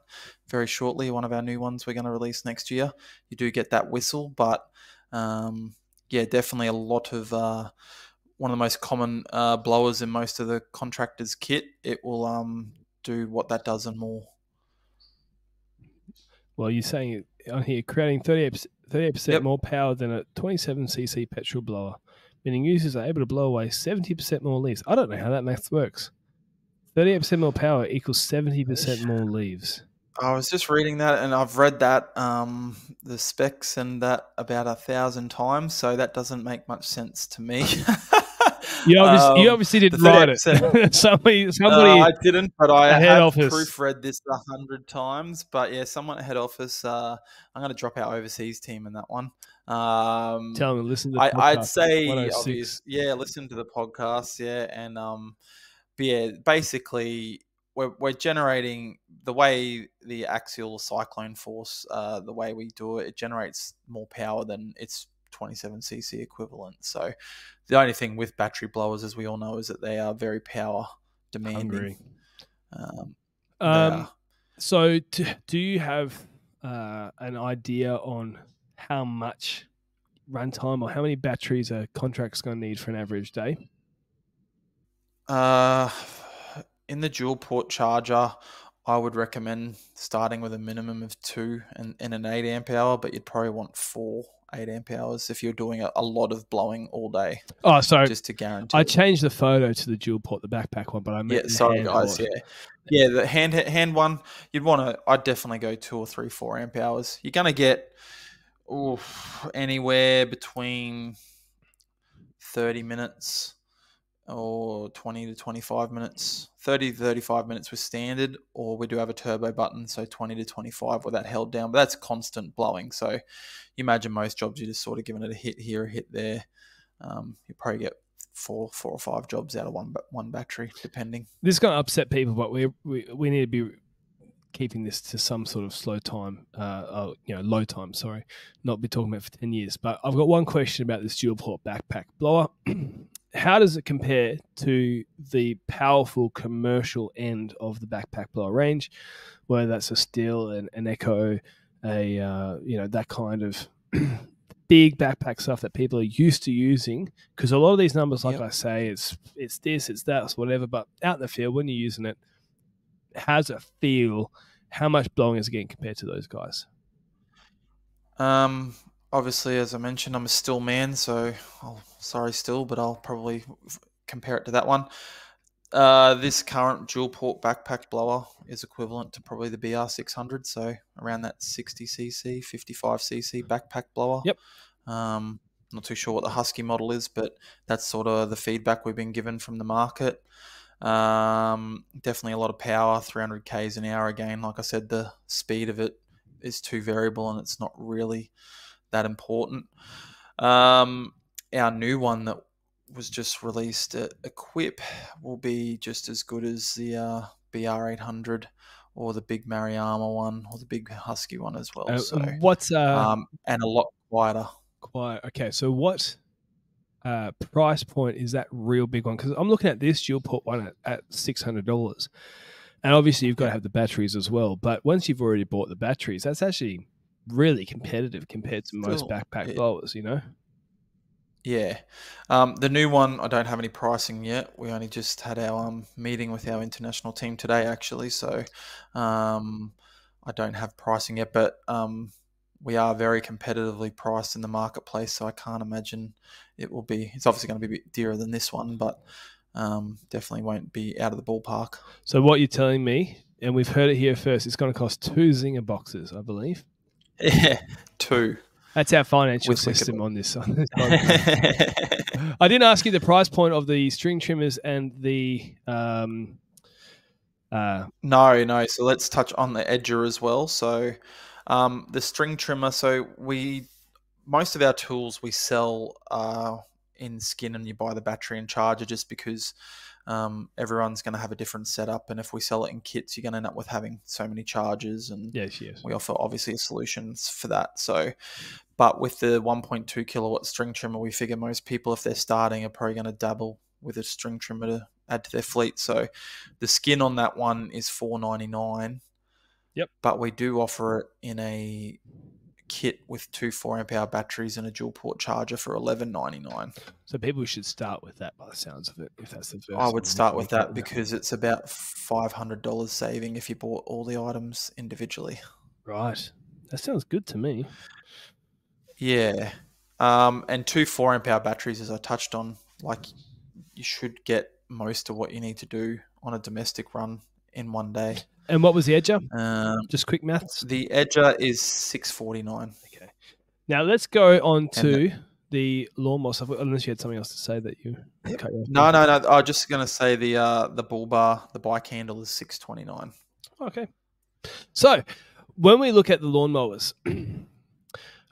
very shortly. One of our new ones we're going to release next year. You do get that whistle, but um, yeah, definitely a lot of. Uh, one of the most common uh, blowers in most of the contractors' kit. It will um, do what that does and more. Well, you're saying it on here, creating 38%, 38% Yep. more power than a 27cc petrol blower, meaning users are able to blow away 70% more leaves. I don't know how that math works. 38% more power equals 70% more leaves. I was just reading that, and I've read that um, the specs and that about a thousand times, so that doesn't make much sense to me. You obviously, you Um, obviously didn't write it. 38% somebody, somebody, I didn't, but I have office. proofread this a hundred times. But yeah, someone at head office. Uh, I'm going to drop our overseas team in that one. Um, tell them to listen to the I, I'd say obvious, yeah, listen to the podcast, yeah, and um, but yeah, basically we're we're generating the way the axial cyclone force, uh, the way we do it, it generates more power than its 27 cc equivalent. So the only thing with battery blowers, as we all know, is that they are very power demanding. Um, Um, so, t- do you have uh, an idea on how much runtime or how many batteries a contract's going to need for an average day? Uh, in the dual port charger, I would recommend starting with a minimum of two and, and an eight amp hour, but you'd probably want four eight amp hours if you're doing a, a lot of blowing all day, Oh, sorry. just to guarantee. I changed the photo to the dual port, the backpack one, but I meant yeah, sorry guys. Yeah, yeah. The hand hand one, you'd want to. I'd definitely go two or three four amp hours. You're gonna get oof, anywhere between thirty minutes or 20 to 25 minutes. 30 to 35 minutes with standard or we do have a turbo button so 20 to 25 with that held down but that's constant blowing. So you imagine most jobs you're just sort of giving it a hit here a hit there. Um, you probably get four four or five jobs out of one one battery depending. This is going to upset people, but we, we we need to be keeping this to some sort of slow time, uh, uh, you know, low time. Sorry, not be talking about for ten years. But I've got one question about this dual port backpack blower. How does it compare to the powerful commercial end of the backpack blower range, whether that's a Stihl, an, an Echo, a uh, you know that kind of big backpack stuff that people are used to using. Because a lot of these numbers, like Yep. I say, it's it's this, it's that, it's whatever. But out in the field, when you're using it, how's it feel? How much blowing is it getting compared to those guys? Um, obviously, as I mentioned, I'm a Stihl man, so I'll, sorry, Stihl, but I'll probably compare it to that one. Uh, this current dual port backpack blower is equivalent to probably the BR600, so around that 60cc, 55cc backpack blower. Yep. Um, not too sure what the Husky model is, but that's sort of the feedback we've been given from the market. Um, definitely a lot of power, 300 k's an hour again. Like I said, the speed of it is too variable and it's not really that important. Um, our new one that was just released at Equip will be just as good as the uh, BR800 or the big Maruyama one or the big Husky one as well. Uh, so, and what's uh, um, and a lot quieter. quite okay? So what uh, price point is that real big one? Because I'm looking at this dual port one at, at six hundred dollars, and obviously you've got to have the batteries as well. But once you've already bought the batteries, that's actually really competitive compared to most Stihl, backpack it- blowers. You know. Yeah. Um, the new one, I don't have any pricing yet. We only just had our um, meeting with our international team today, actually. So um, I don't have pricing yet, but um, we are very competitively priced in the marketplace. So I can't imagine it will be, it's obviously going to be a bit dearer than this one, but um, definitely won't be out of the ballpark. So what you're telling me, and we've heard it here first, it's going to cost two Zinger boxes, I believe. Yeah. Two. That's our financial With wicked- system on this. On this. I didn't ask you the price point of the string trimmers and the um, uh, No, no. So let's touch on the edger as well. So um, the string trimmer. So we most of our tools we sell uh, in skin, and you buy the battery and charger just because um, everyone's going to have a different setup, and if we sell it in kits, you're going to end up with having so many charges. and yes, yes. we offer obviously solutions for that. So, but with the 1.2 kilowatt string trimmer, we figure most people, if they're starting, are probably going to dabble with a string trimmer to add to their fleet. So, the skin on that one is 4.99. Yep. But we do offer it in a kit with two four amp hour batteries and a dual port charger for 11.99. So people should start with that by the sounds of it, if that's the first. I would start with that because it's about $500 saving if you bought all the items individually. right, that sounds good to me. Yeah. Um, and two four amp hour batteries, as I touched on, like you should get most of what you need to do on a domestic run in one day. And what was the edger? Um, Just quick maths. the Edger is six forty nine. Okay. Now let's go on to the lawnmower stuff. Unless you had something else to say that you cut you. No, no, no. I was just gonna say the uh, the bull bar, the bike handle is six twenty nine. Okay. So when we look at the lawnmowers,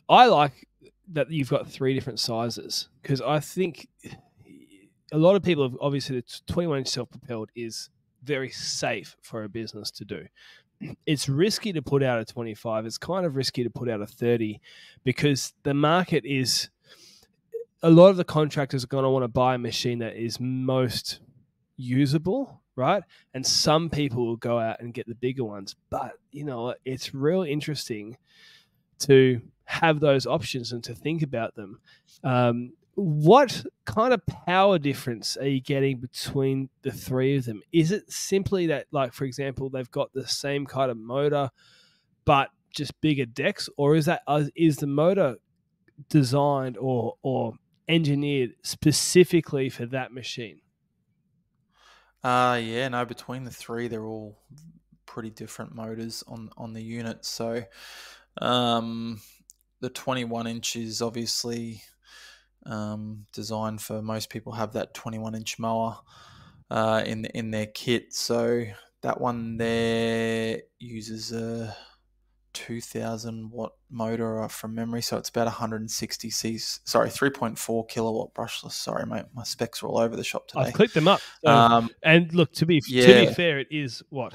I like that you've got three different sizes because I think a lot of people have obviously the 21 inch self propelled is very safe for a business to do. It's risky to put out a 25. It's kind of risky to put out a 30 because the market is a lot of the contractors are going to want to buy a machine that is most usable, right? And some people will go out and get the bigger ones. But, you know, it's real interesting to have those options and to think about them. Um, what kind of power difference are you getting between the three of them? Is it simply that, like, for example, they've got the same kind of motor, but just bigger decks, or is that uh, is the motor designed or or engineered specifically for that machine? Uh yeah, no, between the three they're all pretty different motors on on the unit. So um the 21 inch is obviously um, designed for most people have that 21 inch mower uh, in in their kit. So that one there uses a 2000 watt motor uh, from memory, so it's about 160 c. Sorry, 3.4 kilowatt brushless. Sorry, mate, my specs are all over the shop today. I've clicked them up. So- Um, and look, to be to be fair, it is what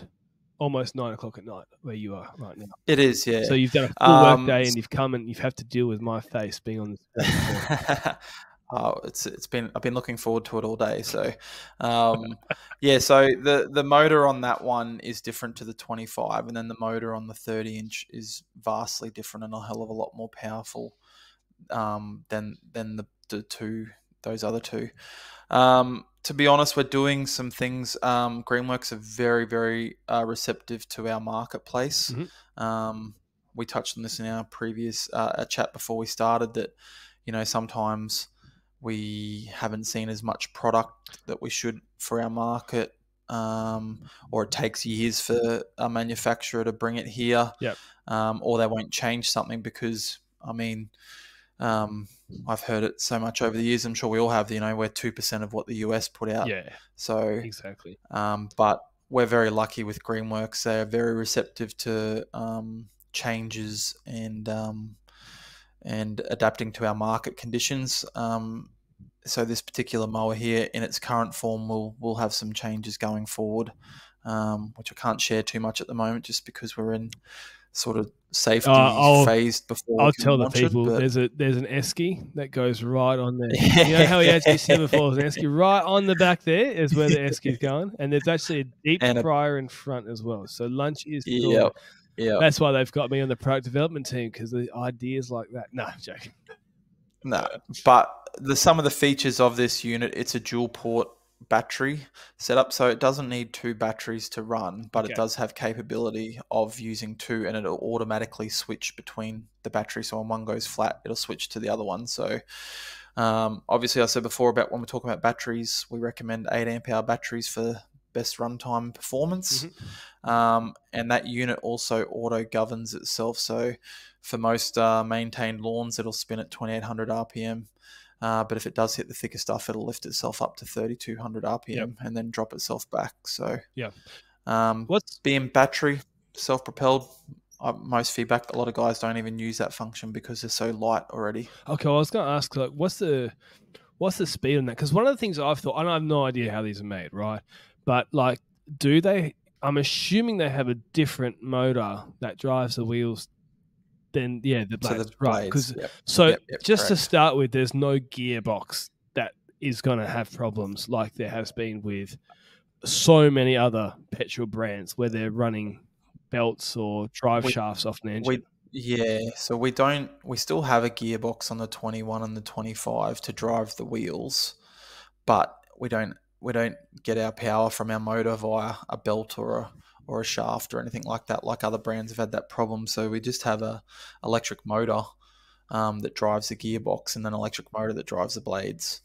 almost nine o'clock at night where you are right now. it is, yeah. So you've done a full Um, work day and you've come and you've had to deal with my face being on oh, it's it's been I've been looking forward to it all day. So, um, yeah. So the the motor on that one is different to the 25, and then the motor on the 30 inch is vastly different and a hell of a lot more powerful um, than than the, the two those other two. Um, to be honest, we're doing some things. Um, Greenworks are very, very uh, receptive to our marketplace. Mhm. Um, we touched on this in our previous uh, chat before we started that, you know, sometimes we haven't seen as much product that we should for our market, um, or it takes years for a manufacturer to bring it here, Yep. um, or they won't change something because, I mean, um, I've heard it so much over the years. I'm sure we all have. You know, we're two percent of what the US put out. Yeah, So, exactly. um, but we're very lucky with Greenworks. They're very receptive to um, changes and um, and adapting to our market conditions. Um, so this particular mower here, in its current form, will will have some changes going forward, um, which I can't share too much at the moment, just because we're in sort of safety Uh, I'll- phase before. I'll tell the it, people but- there's a there's an esky that goes right on there. You know how he actually said before there's an esky right on the back there is where the esky's going, and there's actually a deep And a- fryer in front as well. So lunch is yeah, yeah. That's why they've got me on the product development team because the ideas like that. No, I'm joking. No, but the some of the features of this unit, it's a dual port battery setup, so it doesn't need two batteries to run, but Okay. it does have capability of using two, and it'll automatically switch between the battery. So when one goes flat, it'll switch to the other one. So um, obviously, I said before about when we're talking about batteries, we recommend eight amp hour batteries for best runtime performance. Um, and that unit also auto governs itself. So for most uh, maintained lawns, it'll spin at 2800 RPM. Uh, but if it does hit the thicker stuff, it'll lift itself up to 3200 RPM and then drop itself back. So, Yeah. Um, What's being battery, self propelled, uh, most feedback, a lot of guys don't even use that function because they're so light already. okay? Well, I was going to ask like, what's the what's the speed on that? Because one of the things I've thought, and I have no idea how these are made, right? But like, do they? I'm assuming they have a different motor that drives the wheels. Than yeah, the So the right? Because yep. So Yep, yep, just to start with, there's no gearbox that is going to have problems like there has been with so many other petrol brands where they're running belts or drive We- shafts off an engine. We yeah, so we don't we still have a gearbox on the 21 and the 25 to drive the wheels, but we don't we don't get our power from our motor via a belt or a or a shaft or anything like that like other brands have had that problem so we just have a electric motor um, that drives the gearbox and then electric motor that drives the blades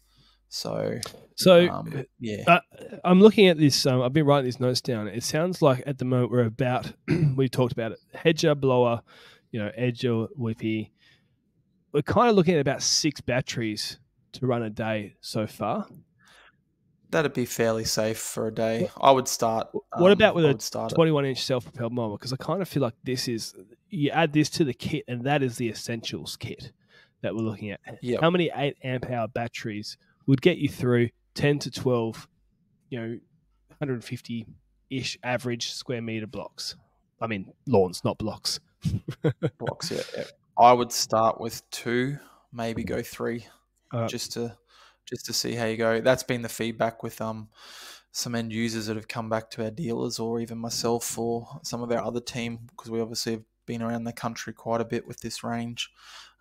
so so um, yeah uh, I'm looking at this. Um, I've been writing these notes down. It sounds like at the moment we're about. we talked about it. Hedger, blower, you know, edger, whippy. We're kind of looking at about six batteries to run a day so far. That'd be fairly safe for a day i would start What about um, with a start 21 inch self propelled mower because I kind of feel like this is you add this to the kit and that is the essentials kit that we're looking at. Yep. How many 8 amp hour batteries would get you through 10 to 12, you know, 150 ish average square meter blocks? I mean, lawns, not blocks. blocks. Yeah, yeah. I would start with two, maybe go three, Uh, just to just to see how you go. That's been the feedback with um some end users that have come back to our dealers, or even myself, or some of our other team, because we obviously have been around the country quite a bit with this range.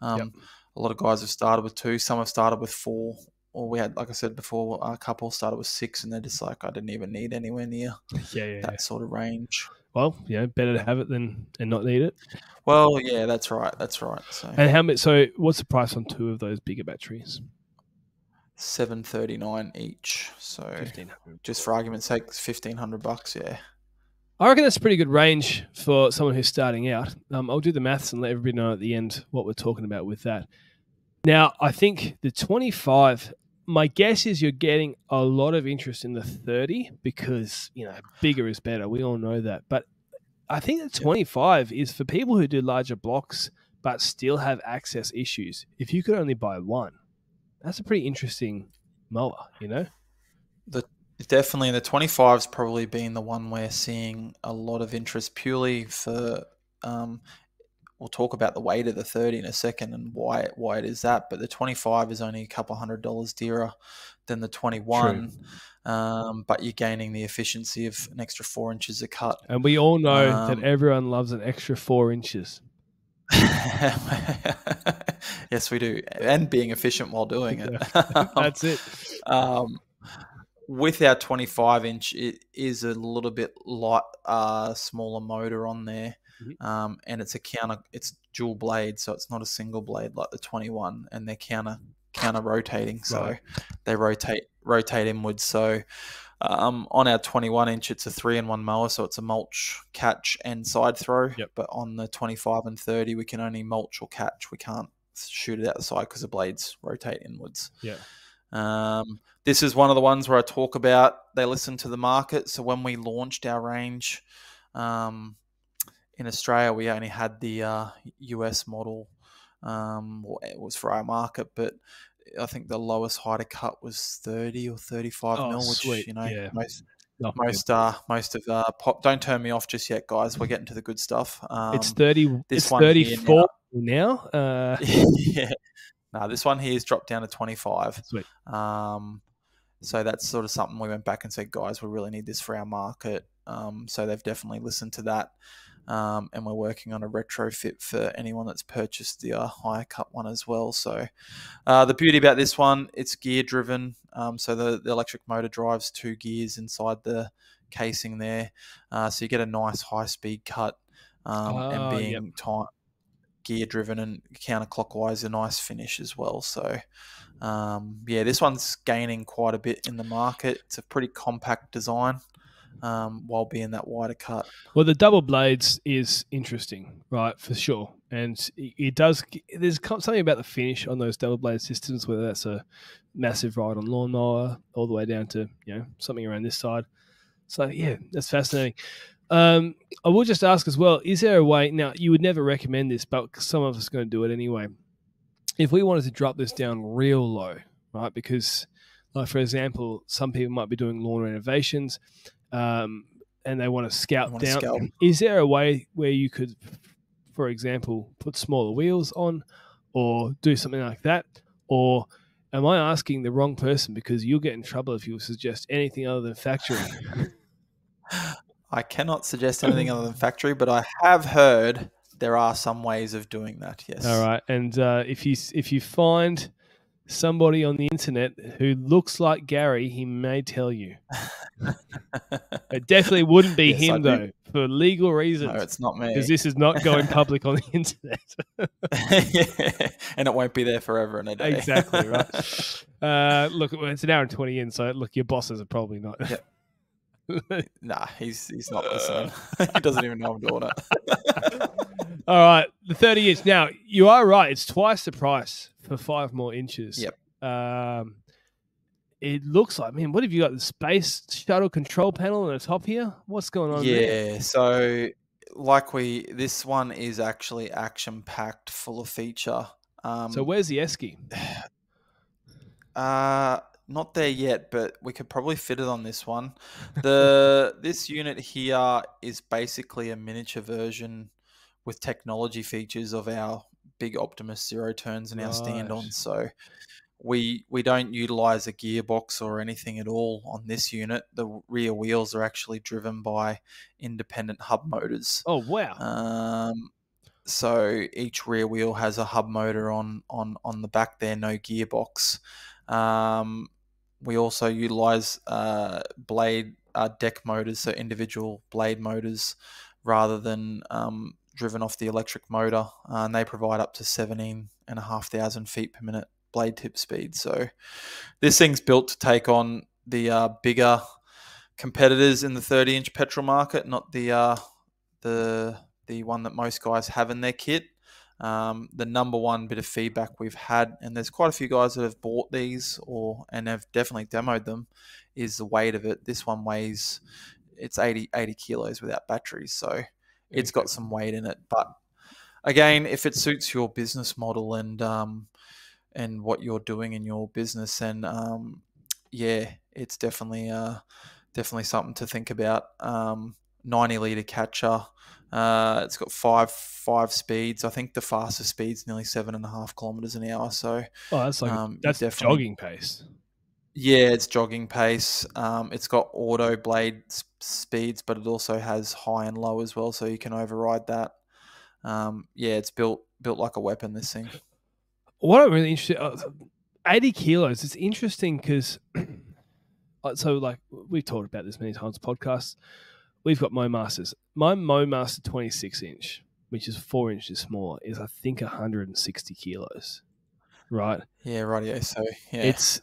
Um, A lot of guys have started with two. Some have started with four. Or we had, like I said before, a couple started with six, and they're just like, I didn't even need anywhere near yeah, yeah, yeah. that sort of range. Well, you know, better to have it than and not need it. Well, yeah, that's right. That's right. So And how much? So, what's the price on two of those bigger batteries? Seven thirty nine each. So just for argument's sake, fifteen hundred bucks. Yeah, I reckon that's a pretty good range for someone who's starting out. Um, I'll do the maths and let everybody know at the end what we're talking about with that. Now, I think the 25, my guess is you're getting a lot of interest in the 30 because, you know, bigger is better. We all know that. But I think the 25 is for people who do larger blocks but still have access issues. If you could only buy one, that's a pretty interesting mower, you know? The definitely. The twenty five's probably been the one we're seeing a lot of interest purely for. Um, we'll talk about the weight of the thirty in a second and why why it is that. But the twenty five is only a couple hundred dollars dearer than the twenty one. Um, but you're gaining the efficiency of an extra four inches of cut. And we all know that Um, everyone loves an extra four inches. yes, we do, and being efficient while doing it. That's it. Um, with our 25 inch, it is a little bit light, uh, smaller motor on there, Mhm. um, and it's a counter. It's dual blade, so it's not a single blade like the 21, and they're counter counter rotating, so Right. they rotate rotate inwards. So um, on our 21 inch, it's a three in one mower, so it's a mulch, catch, and side throw. Yep. But on the 25 and 30, we can only mulch or catch. We can't shoot it out the side because the blades rotate inwards. Yeah. Um, this is one of the ones where I talk about they listen to the market. So when we launched our range um, in Australia, we only had the uh, US model. Um, well, it was for our market, but I think the lowest height of cut was 30 or 35 Oh, mil, which sweet. you know Yeah. most Not most uh most of uh pop. Don't turn me off just yet, guys. We're getting to the good stuff. Um, it's thirty. this It's one here thirty-four now. Uh, yeah. No, this one here has dropped down to 25. Sweet. Um, so that's sort of something we went back and said, guys, we really need this for our market. Um, so they've definitely listened to that. Um, and we're working on a retrofit for anyone that's purchased the uh, higher cut one as well. So uh, the beauty about this one, it's gear driven. Um, so the, the electric motor drives two gears inside the casing there. Uh, so you get a nice high speed cut. Um, Ah, and yep. being time gear driven and counterclockwise, a nice finish as well. So, um, yeah, this one's gaining quite a bit in the market. It's a pretty compact design um, while being that wider cut. Well, the double blades is interesting, right, for sure, and it does. There's something about the finish on those double blade systems, whether that's a massive ride on lawnmower all the way down to you know something around this side. So yeah, that's fascinating. Um, I will just ask as well: Is there a way? Now, you would never recommend this, but some of us are going to do it anyway. If we wanted to drop this down real low, right? Because, like for example, some people might be doing lawn renovations. Um, and they want to scout wanna down. scout. Is there a way where you could, for example, put smaller wheels on, or do something like that, or am I asking the wrong person because you'll get in trouble if you suggest anything other than factory? I cannot suggest anything other than factory, but I have heard there are some ways of doing that. Yes. All right, and uh, if you if you find somebody on the internet who looks like Gary, he may tell you. It definitely wouldn't be Yes, him though, for legal reasons. No, it's not me. because this is not going public on the internet. and it won't be there forever and a day. exactly right. Uh, look, it's an hour and twenty in, so look, your bosses are probably not. Yep. nah, he's he's not listening. he doesn't even know I'm doing it. All right, the thirty inch. Now you are right; it's twice the price for five more inches. Yep. Um, it looks like man. What have you got? The space shuttle control panel on the top here. What's going on there? Yeah, so like we, this one is actually action packed, full of feature. Um, So where's the esky? Uh, not there yet, but we could probably fit it on this one. The this unit here is basically a miniature version with technology features of our big Optimus zero turns and our stand on. So we we don't utilize a gearbox or anything at all on this unit. The rear wheels are actually driven by independent hub motors. Oh wow! Um, so each rear wheel has a hub motor on on on the back there, no gearbox. Um, we also utilize uh, blade uh, deck motors, so individual blade motors, rather than um, driven off the electric motor, uh, and they provide up to seventeen and a half thousand feet per minute blade tip speed. So this thing's built to take on the uh, bigger competitors in the 30 inch petrol market, not the uh, the the one that most guys have in their kit. Um, the number one bit of feedback we've had, and there's quite a few guys that have bought these or and have definitely demoed them, is the weight of it. This one weighs it's 80, 80 kilos without batteries, so it's got some weight in it. But again, if it suits your business model and um, and what you're doing in your business, and um, yeah, it's definitely uh, definitely something to think about. Um, 90 liter catcher. Uh, it's got five five speeds. I think the fastest speed's nearly seven and a half kilometers an hour. So oh, that's like um, that's definitely- jogging pace. Yeah, it's jogging pace. Um, it's got auto blade speeds, but it also has high and low as well, so you can override that. um, yeah, it's built built like a weapon. This thing. What I'm really interested, uh, eighty kilos. It's interesting because, so like we've talked about this many times. Podcasts. We've got MoMasters. My MoMaster 26 inch, which is four inches smaller, is I think 160 kilos. Right. Yeah, right. Yeah. So yeah, It's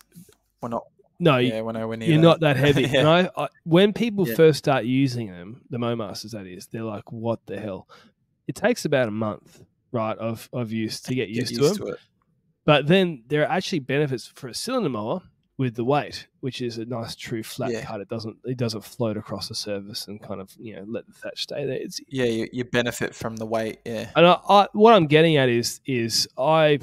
we're not. no, Yeah, we're nowhere near. you're that. not that heavy. Yeah. And I, I, when people Yeah. first start using them, the MoMasters that is, they're like, "What the hell?" It takes about a month, right, of of use to get Get used, to them. it. But then there are actually benefits for a cylinder mower with the weight, which is a nice true flat Yeah. cut. It doesn't it doesn't float across the surface and kind of you know let the thatch stay there. It's Yeah, you, you benefit from the weight. Yeah. and I, I, what I'm getting at is is I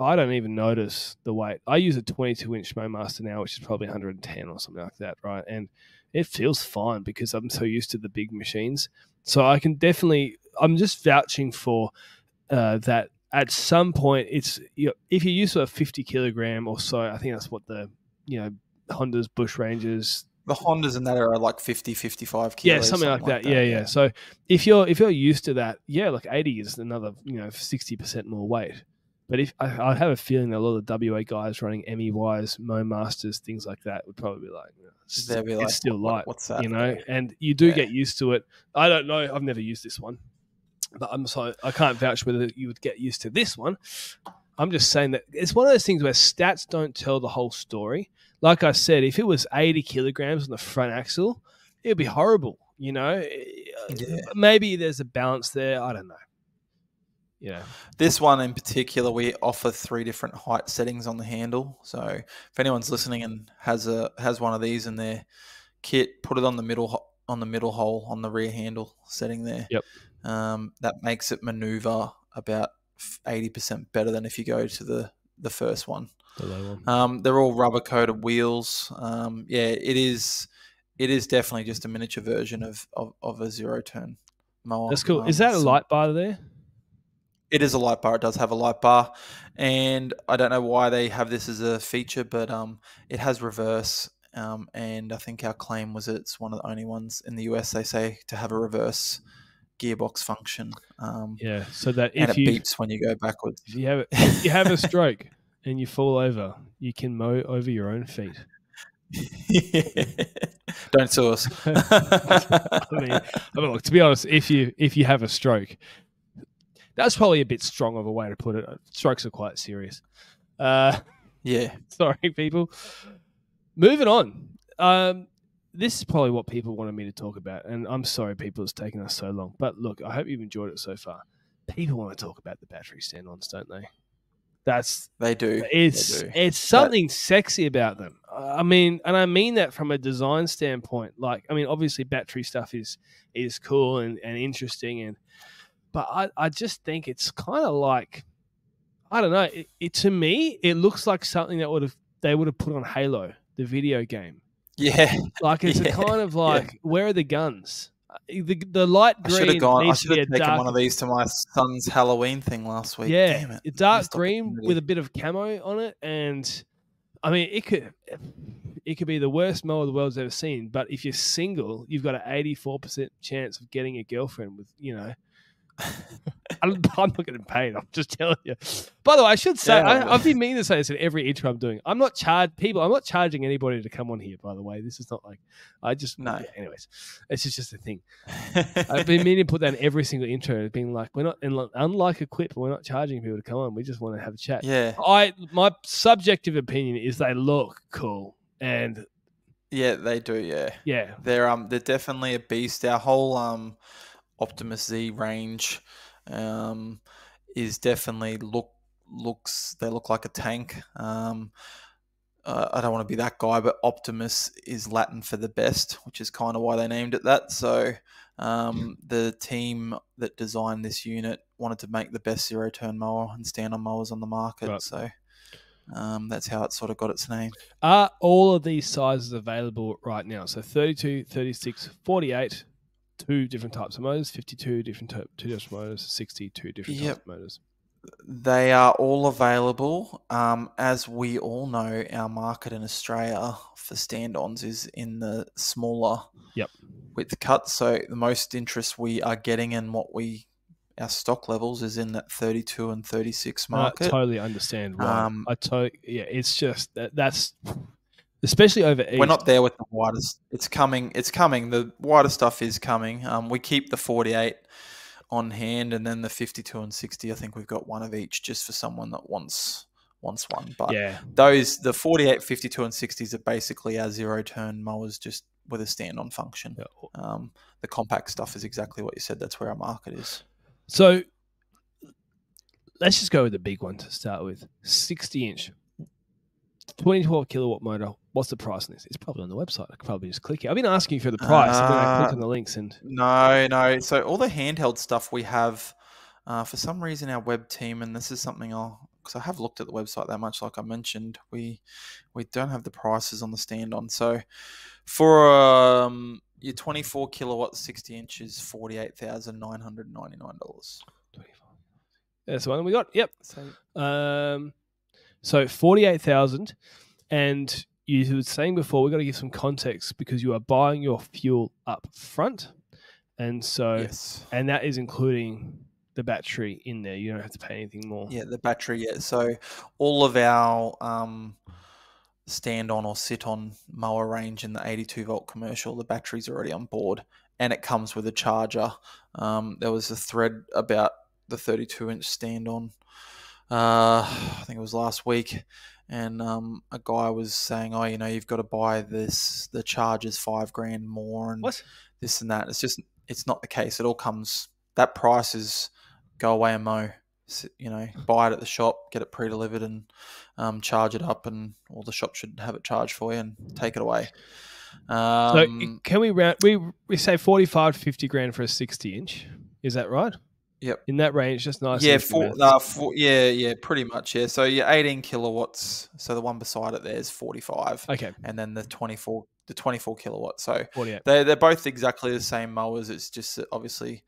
I don't even notice the weight. I use a 22 inch MoMaster now, which is probably 110 or something like that, right? And it feels fine because I'm so used to the big machines. So I can definitely. I'm just vouching for uh, that. At some point, it's you know, if you're used to a 50 kilogram or so. I think that's what the you know Honda's Bush Rangers The Hondas and that are like 50, 55 kilos. yeah, something, like, that. Yeah, yeah. So if you're if you're used to that, yeah, look, eighty is another you know sixty percent more weight. But if I, I have a feeling that a lot of the WA guys running MEYs, Mo Masters, things like that would probably be like, you know, it's, They'll be like, it's still light, What's that? you know. And you do Yeah. get used to it. I don't know. I've never used this one, but I'm so I can't vouch whether you would get used to this one. I'm just saying that it's one of those things where stats don't tell the whole story. Like I said, if it was 80 kilograms on the front axle, it'd be horrible. You know, eh, Yeah. maybe there's a balance there. I don't know. Yeah, This one in particular, we offer three different height settings on the handle. So if anyone's listening and has a has one of these in their kit, put it on the middle on the middle hole on the rear handle setting there. Yep. Um, that makes it maneuver about eighty percent better than if you go to the the first one. the low one. Um, they're all rubber coated wheels. Um, yeah, it is. It is definitely just a miniature version of of, of a zero turn mower. That's cool. Um, Is that a light bar there? It is a light bar. It does have a light bar, and I don't know why they have this as a feature, but um, it has reverse. Um, and I think our claim was it's one of the only ones in the US they say to have a reverse gearbox function. Um, Yeah, so that and if it you beeps when you go backwards. if you have if you have a stroke and you fall over, you can mow over your own feet. don't sue us. I mean, I mean, look, to be honest, if you if you have a stroke, that's probably a bit strong of a way to put it. Strokes are quite serious. Uh, yeah, sorry, people. Moving on. Um, this is probably what people wanted me to talk about, and I'm sorry, people, it's taken us so long. But look, I hope you've enjoyed it so far. People want to talk about the battery stand-ons, don't they? That's they do. it's They do. it's something sexy about them. I mean, and I mean that from a design standpoint. Like, I mean, obviously, battery stuff is is cool and, and interesting, and but I, I just think it's kind of like I don't know. It, it to me, it looks like something that would have they would have put on Halo, the video game. Yeah, Like it's a kind of like, where are the guns? Uh, The, the light I should green have gone. I should have taken dark one of these to my son's Halloween thing last week. yeah, Damn it. dark green with a bit of camo on it, and I mean, it could it could be the worst mower the world's ever seen. But if you're single, you've got an eighty four percent chance of getting a girlfriend with you know. I'm, I'm not getting paid. I'm just telling you. By the way, I should say Yeah. I, I've been meaning to say this in every intro I'm doing. I'm not charged people. I'm not charging anybody to come on here. By the way, this is not like I just No. yeah, anyways, it's just just a thing. I've been meaning to put that in every single intro, being like, we're not, unlike Equip, we're not charging people to come on. We just want to have a chat. yeah, I, my subjective opinion is they look cool, and yeah, they do. Yeah, yeah, they're um, they're definitely a beast. Our whole um, Optimus Z range, um, is definitely look looks. They look like a tank. Um, uh, I don't want to be that guy, but Optimus is Latin for the best, which is kind of why they named it that. So, um, the team that designed this unit wanted to make the best zero turn mower and stand on mowers on the market. Right. So, um, that's how it sort of got its name. are all of these sizes available right now? So 32, 36, 48, two different types of motors, 52 different type, two different motors, 62 different Yep. types of motors. They are all available. Um, as we all know, our market in Australia for stand-ons is in the smaller Yep. width cut. So the most interest we are getting in what we our stock levels is in that 32 and 36 And market. I totally understand why. Um, I totally yeah. It's just that that's especially over east. We're not there with the widest. It's coming. It's coming. The wider stuff is coming. Um, we keep the 48 on hand, and then the 52 and 60. I think we've got one of each, just for someone that wants wants one. But Yeah, those the 48, 52, and 60s are basically our zero turn mowers, just with a stand on function. Yeah. Um, the compact stuff is exactly what you said. That's where our market is. So let's just go with the big one to start with. 60 inch, 2012 kilowatt motor. What's the price on this? It's probably on the website. I could probably just click it. I've been asking for the price, and then I click Uh, on the links and No, no. So all the handheld stuff we have, uh, for some reason, our web team, and this is something I'll because I have looked at the website that much, like I mentioned, we we don't have the prices on the stand on. So for um, your 24 kilowatt 60 inches, forty eight thousand nine hundred ninety nine dollars. 25. That's the one we got. Yep. So Um, so 48,000. And you were saying before, we've got to give some context because you are buying your fuel up front. And so, yes, and that is including the battery in there. You don't have to pay anything more. yeah, the battery. Yeah, so all of our um, stand on or sit on mower range in the 82 volt commercial, the battery's already on board and it comes with a charger. Um, there was a thread about the 32 inch stand on, uh, I think it was last week. And um, a guy was saying, "Oh, you know, you've got to buy this. The charge is five grand more, and What? this and that." It's just, it's not the case. It all comes. That price is go away and mow. You know, buy it at the shop, get it pre-delivered, and um, charge it up, and all the shop should have it charged for you and take it away. So Um, can we round, we, we say 45 to 50 grand for a 60 inch. Is that right? Yep. In that range, just nice. yeah, four, uh, four, yeah, yeah, pretty much. Yeah, so your 18 kilowatts. So the one beside it there is 45, Okay. and then the 24, the 24 kilowatts. So 48. they they're both exactly the same mowers. It's just that obviously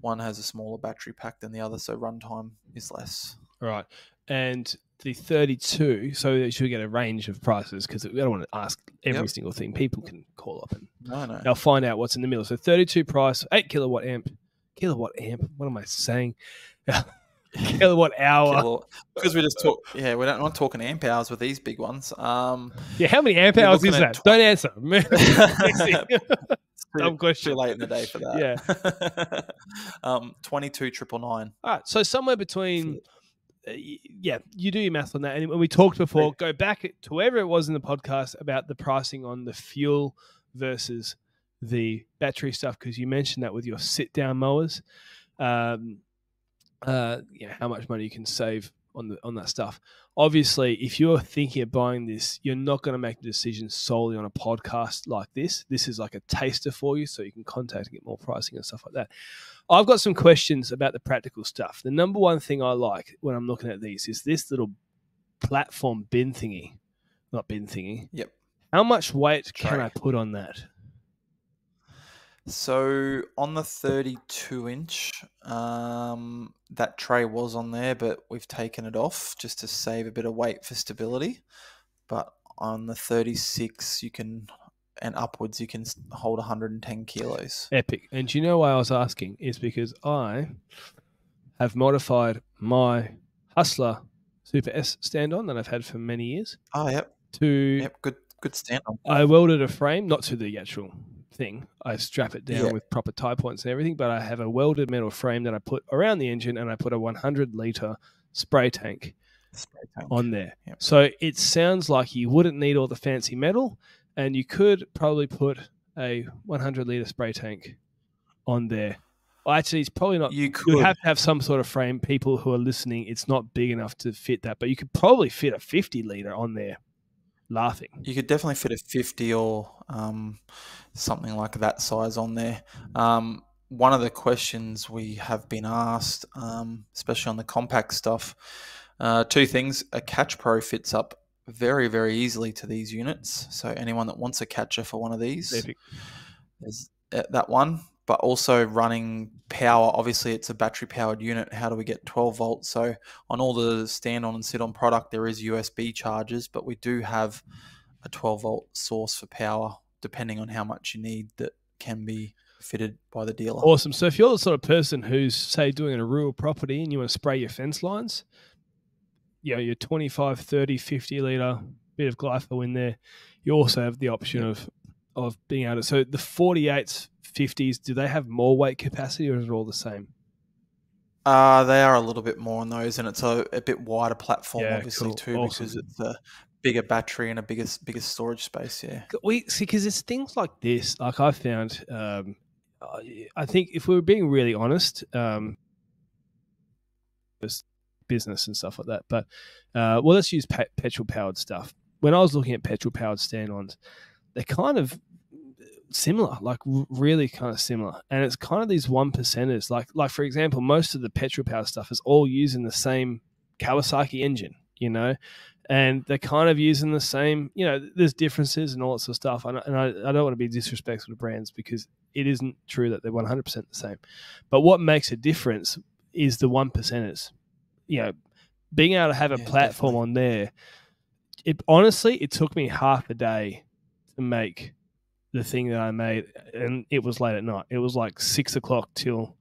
one has a smaller battery pack than the other, so runtime is less. All right. And the 32, so you should get a range of prices because we don't want to ask every Yep. single thing. People can call up and No, no. they'll find out what's in the middle. So 32 price, 8 kilowatt amp. Kilowatt amp? What am I saying? kilowatt hour. Because we just talk, yeah, we're not, not talking amp hours with these big ones. Um, Yeah, how many amp hours is that? at Don't answer. it's too, Dumb question. too late in the day for that. Yeah. um, twenty two triple nine. All right, so somewhere between, uh, yeah, you do your math on that. And when we talked before, go back to wherever it was in the podcast about the pricing on the fuel versus the battery stuff, because you mentioned that with your sit down mowers, um, uh, you know, how much money you can save on the on that stuff. Obviously, if you're thinking of buying this, you're not going to make the decision solely on a podcast like this. This is like a taster for you, so you can contact and get more pricing and stuff like that. I've got some questions about the practical stuff. The number one thing I like when I'm looking at these is this little platform bin thingy, not bin thingy. Yep. How much weight can I put on that? So on the 32 inch, um, that tray was on there, but we've taken it off just to save a bit of weight for stability. But on the 36, you can, and upwards, you can hold 110 kilos. Epic. And do you know why I was asking? Is because I have modified my Hustler Super S stand on that I've had for many years Oh, yep, to yep, good, good stand on. I welded a frame, not to the actual thing. I strap it down Yeah. with proper tie points and everything, but I have a welded metal frame that I put around the engine and I put a 100 liter spray tank Spray tank. on there. Yep. So it sounds like you wouldn't need all the fancy metal and you could probably put a 100 liter spray tank on there. Well, actually, it's probably not. You You could. would have to have some sort of frame. People who are listening, it's not big enough to fit that, but you could probably fit a 50 liter on there. Laughing. You could definitely fit a 50 or um, something like that size on there. Um, one of the questions we have been asked, um, especially on the compact stuff, uh, two things. A Catch Pro fits up very, very easily to these units. So anyone that wants a catcher for one of these, Epic. there's uh, that one. But also running power. Obviously, it's a battery powered unit. How do we get 12 volts? So on all the stand on and sit on product, there is USB chargers, but we do have a 12 volt source for power, depending on how much you need. That can be fitted by the dealer. Awesome. So if you're the sort of person who's say doing a rural property and you want to spray your fence lines, you know, your 25, 30, 50 litre bit of glypho in there, you also have the option of of being able to. So the 48s, 50s, do they have more weight capacity or is it all the same? Uh, they are a little bit more on those, and it's a, a bit wider platform, Yeah, obviously cool. too, Awesome. because it's a bigger battery and a bigger bigger storage space. Yeah. we see because it's things like this like i found um I- think if we were being really honest um business and stuff like that but uh well let's use pe- petrol powered stuff when i was looking at petrol powered stand-ons they're kind of similar like really kind of similar and it's kind of these one percenters like like for example most of the petrol power stuff is all using the same kawasaki engine you know and they're kind of using the same. You know, there's differences and all that sort of stuff. And, and I, I don't want to be disrespectful to brands because it isn't true that they're 100 percent the same. But what makes a difference is the one percenters. You know, being able to have a Yeah, platform definitely. on there. It honestly, it took me half a day to make the thing that I made, and it was late at night. It was like six o'clock till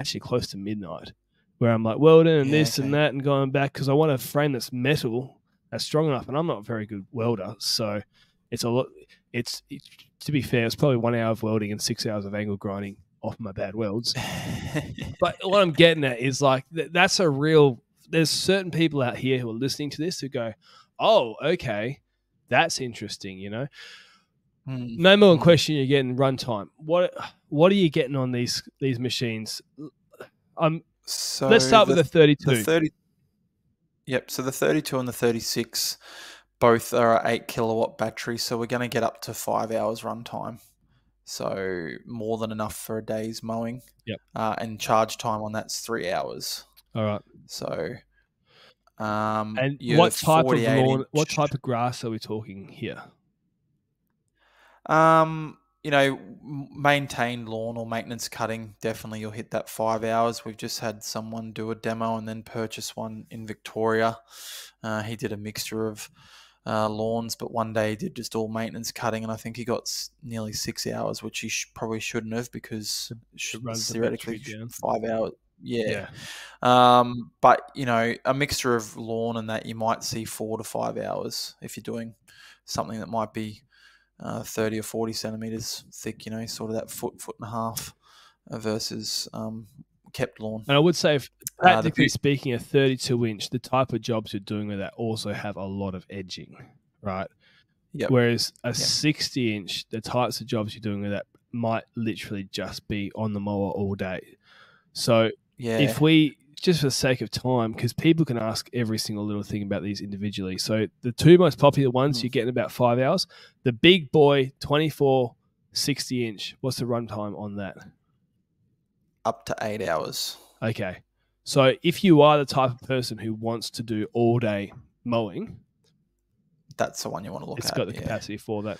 actually close to midnight, where I'm like welding and Yeah, this and that and going back because I want a frame that's metal that's strong enough, and I'm not a very good welder, so it's a lot. It's it, to be fair, it's probably one hour of welding and six hours of angle grinding off my bad welds. But what I'm getting at is like th- that's a real. There's certain people out here who are listening to this who go, "Oh, okay, that's interesting." You know, Mm. no more than Mm. question you're getting runtime. What what are you getting on these these machines? Um, So let's start with the 32. The 30 Yep, so the 32 and the 36 both are 8 kilowatt batteries, so we're going to get up to 5 hours runtime. So more than enough for a day's mowing. Yep. Uh, and charge time on that's 3 hours. All right. So um And what type of lawn? What type of grass are we talking here? Um, you know, maintained lawn or maintenance cutting, definitely you'll hit that five hours. We've just had someone do a demo and then purchase one in Victoria. Uh, he did a mixture of uh, lawns, but one day he did just all maintenance cutting, and I think he got s- nearly six hours, which he sh- probably shouldn't have because sh- runs theoretically five hours. Yeah. Um, but you know, a mixture of lawn and that you might see four to five hours if you're doing something that might be uh, 30 or 40 centimeters thick, you know, sort of that foot, foot and a half uh, versus um, kept lawn. And I would say, if, Uh, the speaking, a 32 inch, the type of jobs you're doing with that also have a lot of edging, right? Yep. Whereas a 60 inch, the types of jobs you're doing with that might literally just be on the mower all day. So Yeah. if we, just for the sake of time, because people can ask every single little thing about these individually. So the two most popular ones, Mm. you get in about five hours. The big boy 24 60 inch, what's the runtime on that? up to eight hours. Okay. So if you are the type of person who wants to do all day mowing, That's the one you want to look it's at. It's got the yeah. capacity for that.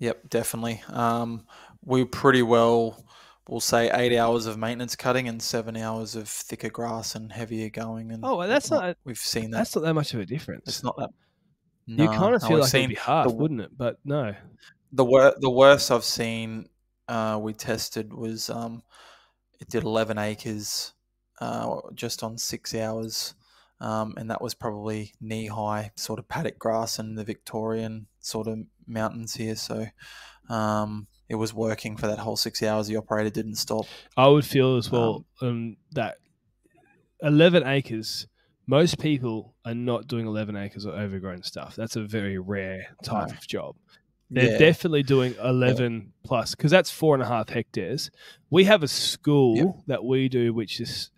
Yep, definitely. Um, we pretty well, we'll say eight hours of maintenance cutting and seven hours of thicker grass and heavier going. And Oh, well, that's whatnot. not- We've seen that. That's not that much of a difference. It's not that. you kind of no, feel like it'd be half, the- wouldn't it? But no. the wor- the worst I've seen uh, we tested was um, it did 11 acres uh, just on six hours. Um, and that was probably knee high sort of paddock grass in the Victorian sort of mountains here. So um, it was working for that whole six hours. The operator didn't stop. I would feel as well um, that 11 acres, most people are not doing 11 acres of overgrown stuff. That's a very rare type No. of job. They're Yeah. definitely doing 11 plus because that's four and a half hectares. We have a school Yep. that we do, which is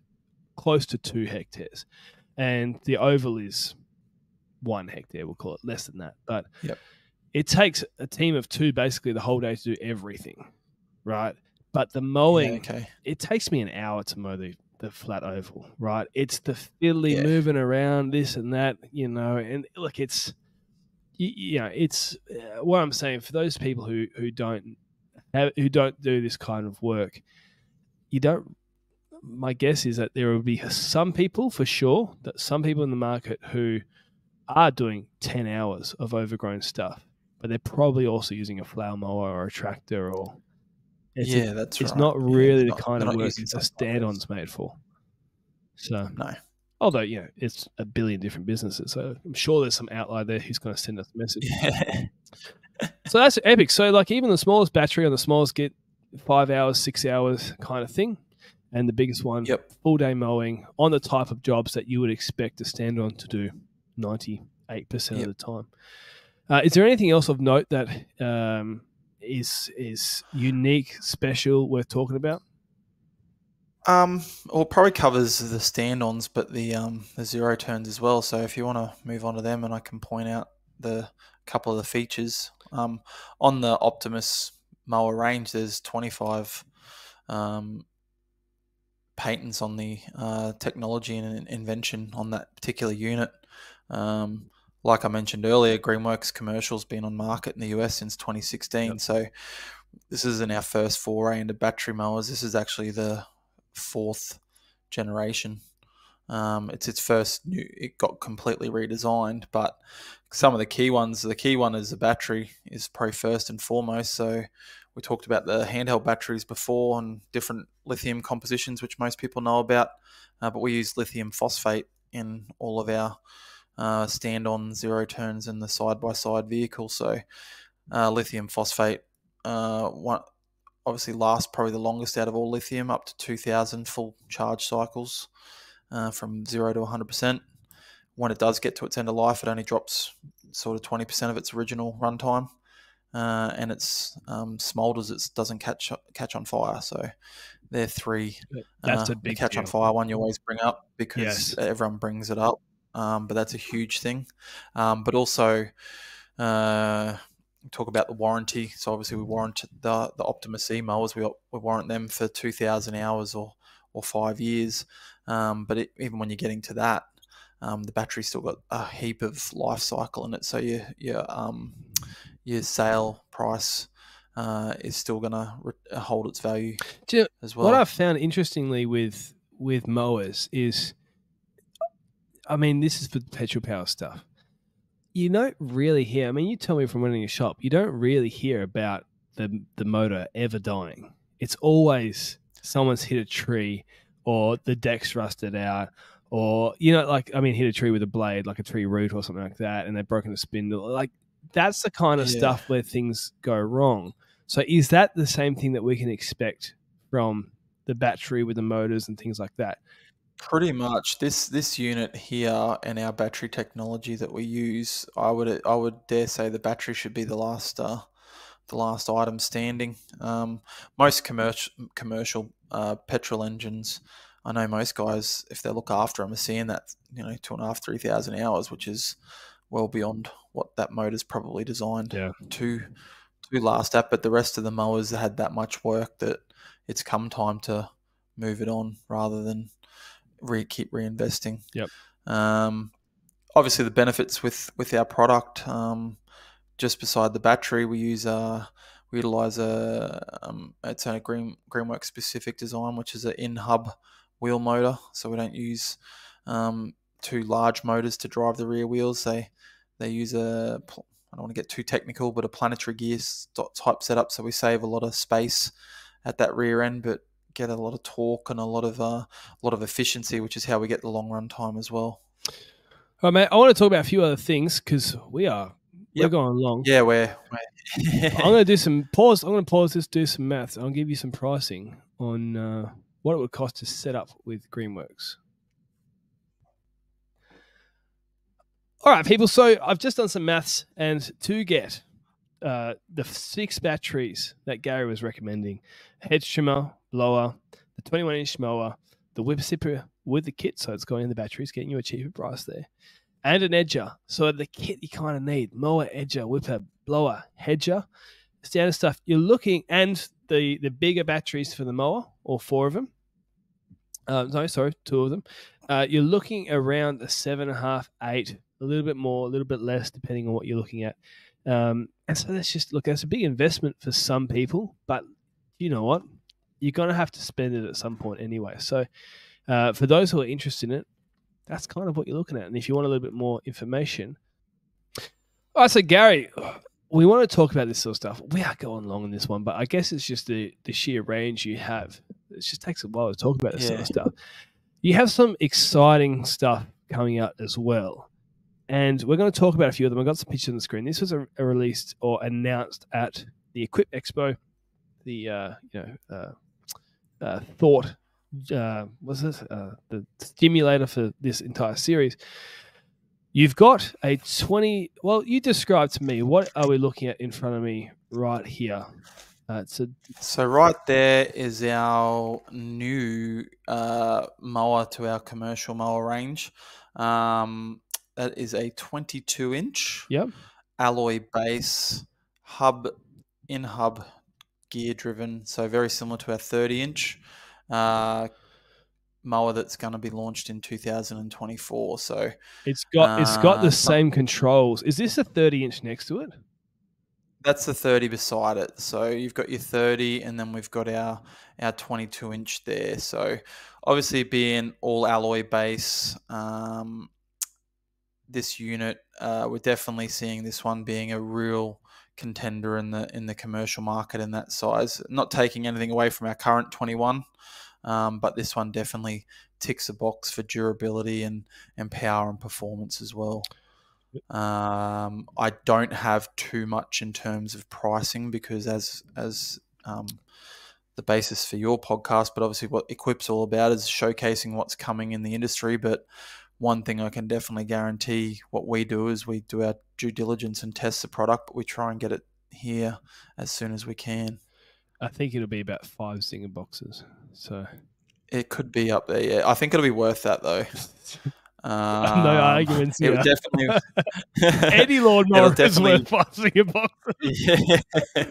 close to two hectares, and the oval is one hectare. We'll call it less than that, but Yep. It takes a team of two basically the whole day to do everything, right? But the mowing, Yeah, okay. it takes me an hour to mow the, the flat oval, right? It's the fiddly Yeah. moving around, this and that, you know. And look, it's you, you know, it's uh, what I'm saying for those people who who don't have who don't do this kind of work. You don't. My guess is that there will be some people for sure that some people in the market who are doing ten hours of overgrown stuff, but they're probably also using a flail mower or a tractor or It's, yeah, that's it's right. not really they're the not- kind of work using a stand on's made for. So, No. although you know it's a billion different businesses, so I'm sure there's some outlier there who's going to send us a message. Yeah. So that's epic. So like even the smallest battery on the smallest get five hours, six hours kind of thing, and the biggest one Yep. full day mowing on the type of jobs that you would expect a stand on to do ninety eight percent of the time. Uh, is there anything else of note that um, is is unique, special, worth talking about? Um, well, probably covers the stand-ons, but the um the zero turns as well. So if you want to move on to them, and I can point out the couple of the features. Um, on the Optimus mower range, there's 25 um, patents on the uh, technology and invention on that particular unit. Um, like I mentioned earlier, Greenworks commercial's been on market in the US since 2016. Yep. So this isn't our first foray into battery mowers. This is actually the fourth generation. Um, it's its first new. It got completely redesigned, but some of the key ones. The key one is the battery is probably first and foremost. So we talked about the handheld batteries before and different lithium compositions, which most people know about. Uh, but we use lithium phosphate in all of our uh, stand-on zero turns in the side-by-side vehicle. So uh, lithium phosphate, uh, one obviously lasts probably the longest out of all lithium, up to 2,000 full charge cycles uh, from zero to 100%. When it does get to its end of life, it only drops sort of 20% of its original runtime. Uh, and it's um, smolders, it doesn't catch catch on fire. So they're three. That's uh, a big catch on fire one you always bring up because Yes. everyone brings it up. Um, but that's a huge thing. Um, but also, uh, talk about the warranty. So obviously we warrant the the Optimus E mowers. We we warrant them for two thousand hours or or five years. Um, but it, even when you're getting to that, um, the battery's still got a heap of life cycle in it. So your your um, your sale price uh, is still gonna re- hold its value you- as well. what I've found interestingly with with mowers is, I mean, this is for the petrol power stuff. You don't really hear. I mean, you tell me from running a shop, you don't really hear about the the motor ever dying. It's always someone's hit a tree, or the deck's rusted out, or you know, like I mean, hit a tree with a blade, like a tree root or something like that, and they've broken a spindle. Like that's the kind of Yeah. stuff where things go wrong. So is that the same thing that we can expect from the battery with the motors and things like that? Pretty much this this unit here and our battery technology that we use, I would I would dare say the battery should be the last uh, the last item standing. Um, most commercial commercial uh, petrol engines, I know most guys if they look after them are seeing that you know two and a half three thousand hours, which is well beyond what that motor's probably designed Yeah. to to last at. But the rest of the mowers had that much work that it's come time to move it on rather than re- keep reinvesting. Yep. Um, obviously, the benefits with with our product, um, just beside the battery, we use uh, we utilize a um, it's a Green Greenworks specific design, which is an in hub wheel motor. So we don't use um, two large motors to drive the rear wheels. They they use a I don't want to get too technical, but a planetary gear type setup. So we save a lot of space at that rear end, but get a lot of torque and a lot of uh, a lot of efficiency, which is how we get the long run time as well. All right, mate. I want to talk about a few other things because we are we're going long. Yeah, we're, I'm going to do some pause. I'm going to pause this, do some maths. I'll give you some pricing on uh, what it would cost to set up with Greenworks. All right, people. So I've just done some maths, and to get uh, the six batteries that Gary was recommending, hedge trimmer, blower, the 21 inch mower, the whip zipper with the kit, so it's going in the batteries, getting you a cheaper price there, and an edger. So the kit you kind of need: mower, edger, whipper, blower, hedger, standard stuff. You're looking, and the the bigger batteries for the mower, or four of them. Uh, no, sorry, two of them. Uh, you're looking around a seven and a half, eight, a little bit more, a little bit less, depending on what you're looking at. Um, and so that's just look, that's a big investment for some people, but you know what? You're gonna have to spend it at some point anyway. So uh, for those who are interested in it, that's kind of what you're looking at. And if you want a little bit more information, all right. So Gary, we want to talk about this sort of stuff. We are going long on this one, but I guess it's just the the sheer range you have. It just takes a while to talk about this yeah. sort of stuff. You have some exciting stuff coming out as well, and we're going to talk about a few of them. I've got some pictures on the screen. This was a, a released or announced at the Equip Expo, the uh, you know uh, uh, thought uh, was this uh, the stimulator for this entire series. You've got a 20. Well, you described to me what are we looking at in front of me right here? Uh, a, so right there is our new uh, mower to our commercial mower range. Um, that is a 22 inch yep. alloy base hub in hub gear driven. So very similar to our 30 inch. Uh, mower that's going to be launched in 2024. So it's got uh, it's got the uh, same controls. Is this a 30 inch next to it? That's the 30 beside it. So you've got your 30, and then we've got our our 22 inch there. So obviously, being all alloy base, um, this unit, uh, we're definitely seeing this one being a real contender in the in the commercial market in that size. Not taking anything away from our current 21. Um, but this one definitely ticks a box for durability and, and power and performance as well. Um, I don't have too much in terms of pricing because as as um, the basis for your podcast, but obviously what Equip's all about is showcasing what's coming in the industry. But one thing I can definitely guarantee what we do is we do our due diligence and test the product, but we try and get it here as soon as we can. I think it'll be about five Zinger boxes. So it could be up there. Yeah, I think it'll be worth that though. Um, no arguments. It'll definitely any lawnmower is worth five Zinger boxes. Yeah.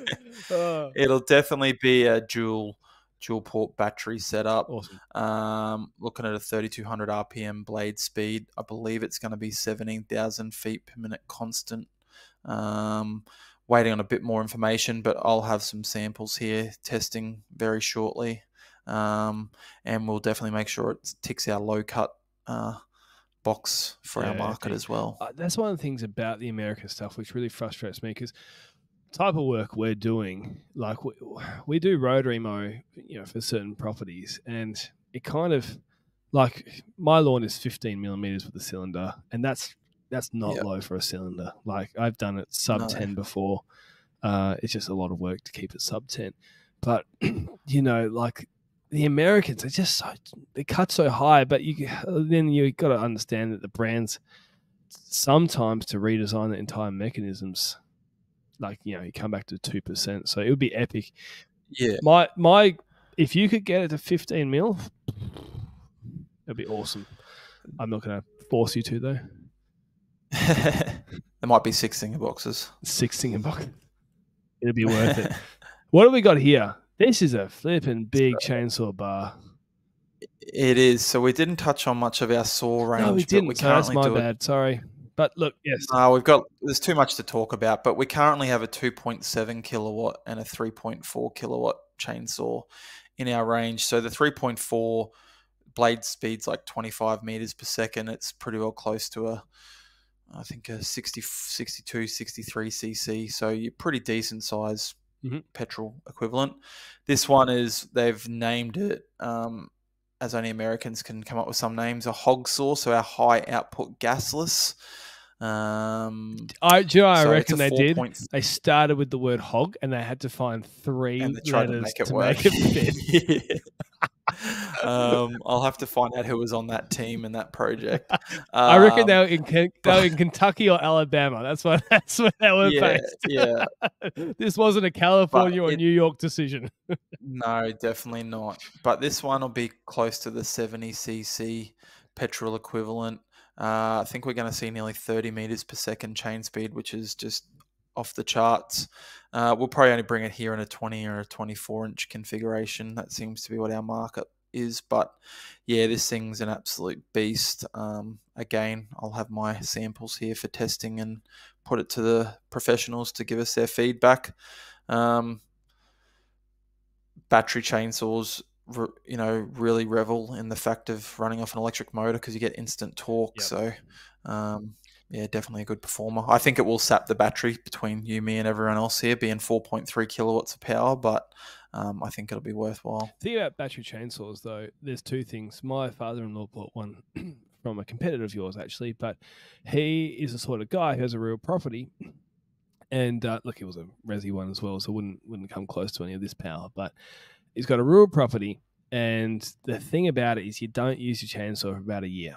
oh. It'll definitely be a dual dual port battery setup. Awesome. Um, looking at a 3200 RPM blade speed. I believe it's going to be 17,000 feet per minute constant. Um, waiting on a bit more information, but I'll have some samples here testing very shortly. Um, and we'll definitely make sure it ticks our low cut uh, box for yeah, our market as well. Uh, that's one of the things about the American stuff which really frustrates me because type of work we're doing, like we, we do rotary mow, you know, for certain properties, and it kind of like my lawn is 15 millimeters with a cylinder, and that's that's not yep. low for a cylinder. Like I've done it sub no. 10 before. Uh, it's just a lot of work to keep it sub 10. But, you know, like the Americans are just so, they cut so high, but you then you got to understand that the brands sometimes to redesign the entire mechanisms, like, you know, you come back to 2%. So it would be epic. Yeah. My, my, if you could get it to 15 mil, it'd be awesome. I'm not going to force you to though. there might be six Zinger boxes. Six Zinger boxes. It'd be worth it. What do we got here? This is a flipping big chainsaw bar. It is. So we didn't touch on much of our saw range. No, we didn't. We so that's my bad. It. Sorry. But look, yes. Uh, we've got, there's too much to talk about, but we currently have a 2.7 kilowatt and a 3.4 kilowatt chainsaw in our range. So the 3.4 blade speed's like 25 meters per second. It's pretty well close to a I think a 60, 62, 63 cc. So you're pretty decent size mm-hmm. petrol equivalent. This one is they've named it um, as only Americans can come up with some names. A hog saw, so our high output gasless. Um, I do you know so I reckon they did. Points. They started with the word hog and they had to find three and they tried to make it to work. Make it um, I'll have to find out who was on that team and that project. Um, I reckon they were in they were in Kentucky or Alabama. That's what that's where they were yeah, based. Yeah, this wasn't a California or New York decision. no, definitely not. But this one will be close to the 70 cc petrol equivalent. Uh, I think we're going to see nearly 30 meters per second chain speed, which is just off the charts. Uh, we'll probably only bring it here in a 20 or a 24 inch configuration. That seems to be what our market is. But yeah, this thing's an absolute beast. Um, again, I'll have my samples here for testing and put it to the professionals to give us their feedback. Um, battery chainsaws, you know, really revel in the fact of running off an electric motor because you get instant torque. Yep. So, um, yeah, definitely a good performer. I think it will sap the battery between you, me, and everyone else here, being 4.3 kilowatts of power, but um, I think it'll be worthwhile. The thing about battery chainsaws, though, there's two things. My father-in-law bought one from a competitor of yours, actually, but he is the sort of guy who has a real property. And uh, look, it was a resi one as well, so wouldn't wouldn't come close to any of this power. But he's got a rural property, and the thing about it is you don't use your chainsaw for about a year.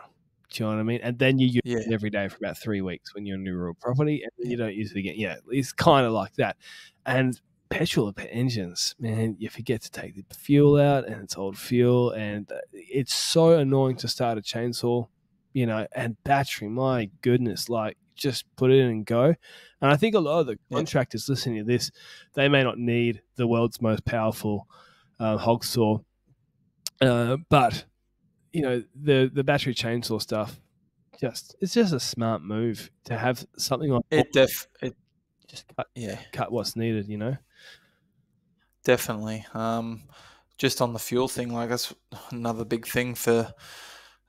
Do you know what I mean? And then you use Yeah. it every day for about three weeks when you're in a rural property, and then you don't use it again. Yeah, it's kind of like that. And petrol engines, man, you forget to take the fuel out, and it's old fuel, and uh, it's so annoying to start a chainsaw, you know. And battery, my goodness, like just put it in and go. And I think a lot of the Yeah. contractors listening to this, they may not need the world's most powerful uh, hog saw, uh, but you know the the battery chainsaw stuff. Just it's just a smart move to have something on It def, it, just cut, yeah, cut what's needed. You know. definitely. Um, just on the fuel thing, like that's another big thing for,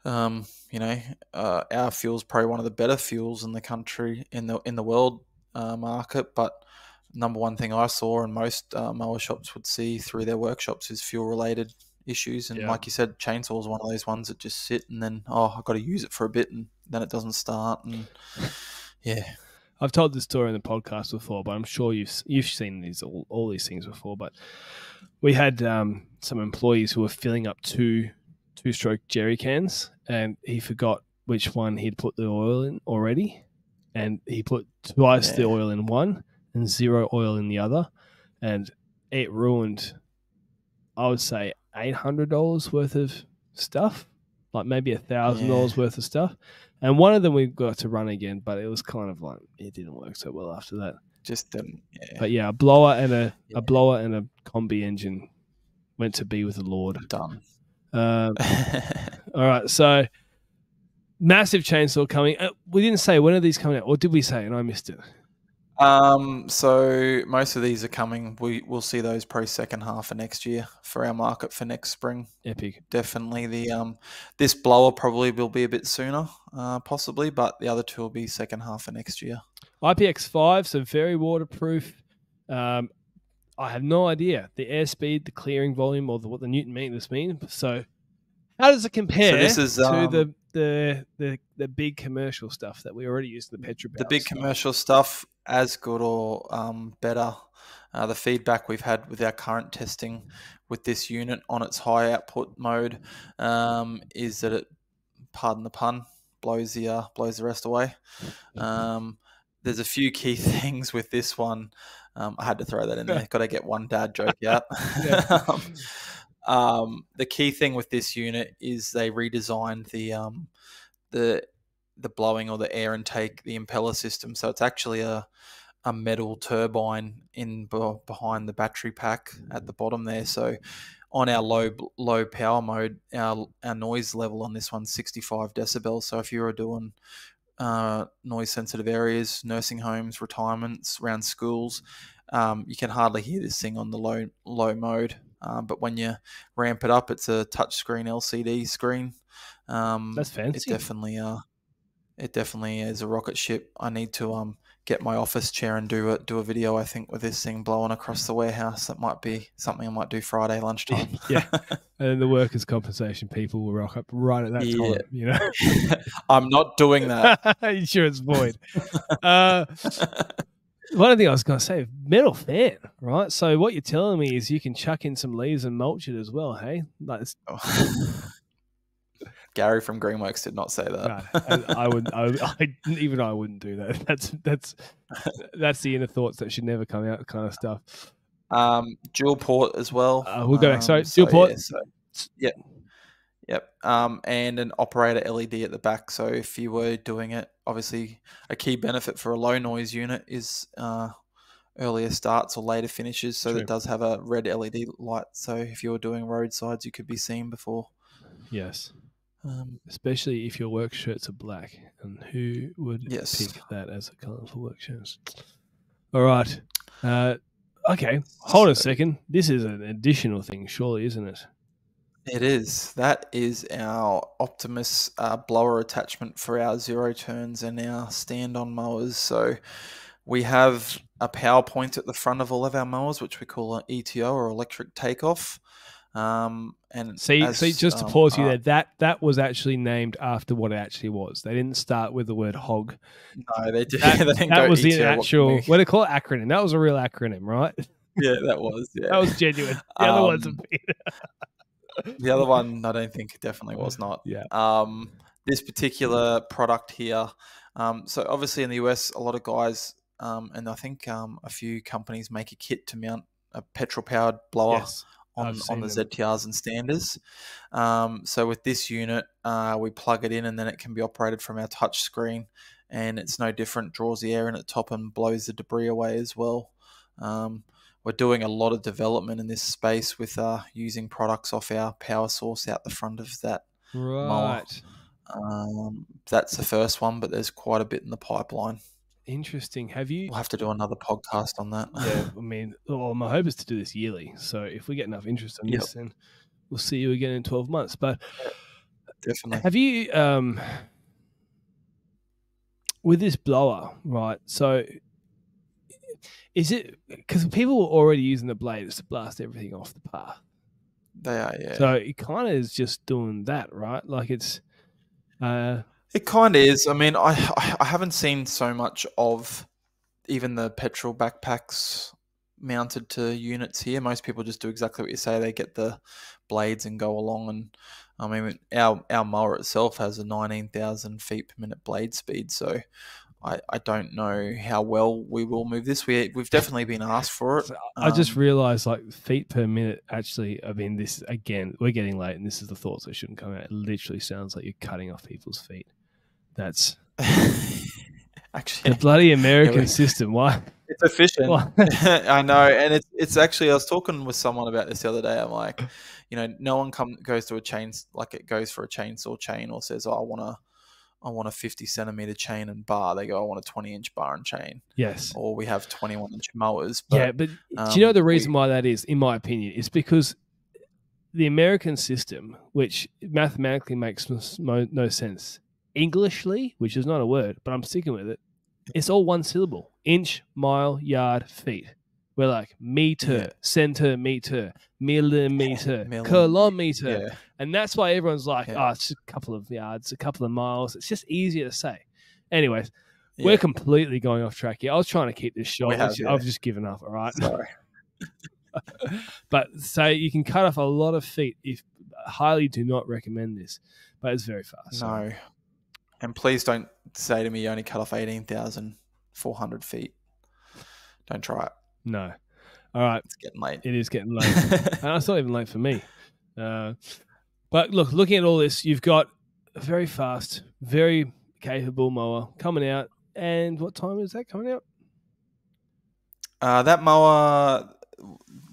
um, you know, uh, our fuel's probably one of the better fuels in the country in the in the world uh, market. But number one thing I saw, and most uh, mower shops would see through their workshops, is fuel related issues. And Yeah. like you said, chainsaw is one of those ones that just sit and then oh, I've got to use it for a bit, and then it doesn't start. And yeah, I've told this story in the podcast before, but I'm sure you've you've seen these all, all these things before. But we had um, some employees who were filling up two two stroke jerry cans, and he forgot which one he'd put the oil in already, and he put twice the oil in one and zero oil in the other, and it ruined. I would say eight hundred dollars worth of stuff, like maybe a thousand dollars worth of stuff. And one of them we got to run again, but it was kind of like it didn't work so well after that. just didn't. Yeah, But yeah, a blower and a, Yeah. a blower and a combi engine went to be with the Lord. done. Um, all right, so massive chainsaw coming. Uh, we didn't say when are these coming out, or did we say? And I missed it. Um, so most of these are coming. We will see those pro second half of next year for our market for next spring. Epic. Definitely the um, this blower probably will be a bit sooner, uh, possibly, but the other two will be second half of next year. IPX5, so very waterproof. Um, I have no idea the airspeed, the clearing volume, or the, what the Newton meters mean. So, how does it compare this is, to um, the, the the the big commercial stuff that we already use the Petrobras? The big commercial stuff as good or um, better. Uh, the feedback we've had with our current testing with this unit on its high output mode um, is that it, pardon the pun, blows the uh, blows the rest away. Um, there's a few key things with this one. Um, I had to throw that in there. Got to get one dad joke out. Um, um, the key thing with this unit is they redesigned the um, the the blowing or the air intake, the impeller system. So it's actually a a metal turbine in be- behind the battery pack at the bottom there. So on our low low power mode, our our noise level on this one's 65 decibels. So if you were doing uh, noise sensitive areas, nursing homes, retirements, around schools, um, you can hardly hear this thing on the low low mode. Um, but when you ramp it up, it's a touchscreen LCD screen. Um, That's it fancy. definitely uh, it definitely is a rocket ship. I need to um get my office chair and do a do a video. I think with this thing blowing across the warehouse, that might be something I might do Friday lunchtime. Yeah. And the workers' compensation people will rock up right at that Yeah. time. You know, I'm not doing that. insurance void. Uh, one thing I was going to say, metal fan, right? So what you're telling me is you can chuck in some leaves and mulch it as well, hey? Like Gary from Greenworks did not say that. no, I, I would, I, I, even I wouldn't do that. That's that's that's the inner thoughts that should never come out, kind of stuff. Um, dual port as well. Uh, we'll go back. Sorry, Um, dual port. Yeah, so, yep. Yep. Um, and an operator LED at the back. So if you were doing it, obviously a key benefit for a low noise unit is uh, earlier starts or later finishes. So True. that does have a red LED light. So if you were doing roadsides, you could be seen before. Yes, Um, especially if your work shirts are black, and who would Yes. pick that as a colour for work shirts? All right. Uh, okay, hold on a second. This is an additional thing, surely, isn't it? It is. That is our Optimus uh, blower attachment for our zero turns and our stand on mowers. So we have a power point at the front of all of our mowers, which we call an ETO or electric takeoff. Um, and See, as, see, just to um, pause you uh, there, that that was actually named after what it actually was. They didn't start with the word hog. No, they, did, That, they didn't that was the what actual what do they call it? Acronym. That was a real acronym, right? yeah, that was. Yeah. That was genuine. The other ones have Um, been. The other one, I don't think definitely was not. Yeah. Um, this particular product here. Um, so obviously in the US, a lot of guys, um, and I think um, a few companies make a kit to mount a petrol-powered blower Yes. On, on the them. ZTRs and standers. Um, so with this unit, uh, we plug it in and then it can be operated from our touch screen, and it's no different. Draws the air in at the top and blows the debris away as well. Um, we're doing a lot of development in this space with uh, using products off our power source out the front of that. Right. Um, that's the first one, but there's quite a bit in the pipeline. Interesting. Have you? We'll have to do another podcast on that. Yeah, I mean, well, my hope is to do this yearly. So if we get enough interest in Yep. this, then we'll see you again in twelve months. But definitely. have you, um, with this blower, right? So is it because people were already using the blades to blast everything off the path? They are, yeah. So it kind of is just doing that, right? Like it's, uh, It kind of is. I mean, I I haven't seen so much of even the petrol backpacks mounted to units here. Most people just do exactly what you say. They get the blades and go along. And I mean, our our mower itself has a nineteen thousand feet per minute blade speed. So I, I don't know how well we will move this. We we've definitely been asked for it. So I just Um, realized like feet per minute. Actually, I mean, this again, we're getting late, and this is the thoughts that shouldn't come out. It literally sounds like you're cutting off people's feet. That's actually the bloody American we- system. Why? it's efficient. Why? I know, and it's it's actually I was talking with someone about this the other day. I'm like, you know, no one come goes to a chain like it goes for a chainsaw chain or says, oh, I want a I want a 50 centimeter chain and bar. They go, I want a 20 inch bar and chain, Yes. or we have 21 inch mowers. But yeah, but do you know um, the we- reason why that is? In my opinion, is because the American system, which mathematically makes no sense, Englishly, which is not a word, but I'm sticking with it. It's all one syllable: inch, mile, yard, feet. We're like meter, Yeah. centimeter, millimeter, Millim- kilometer, yeah, and that's why everyone's like, Yeah. "Oh, it's just a couple of yards, a couple of miles." It's just easier to say. Anyways, yeah. we're completely going off track here. I was trying to keep this short. have, yeah. I've just given up. All right. Sorry. but so you can cut off a lot of feet. If highly do not recommend this, but it's very fast. No, and please don't say to me you only cut off 18,400 feet. Don't try it. no. All right, It's getting late. it is getting late, and it's not even late for me. Uh, but look, looking at all this, you've got a very fast, very capable mower coming out. And what time is that coming out? Uh, that mower,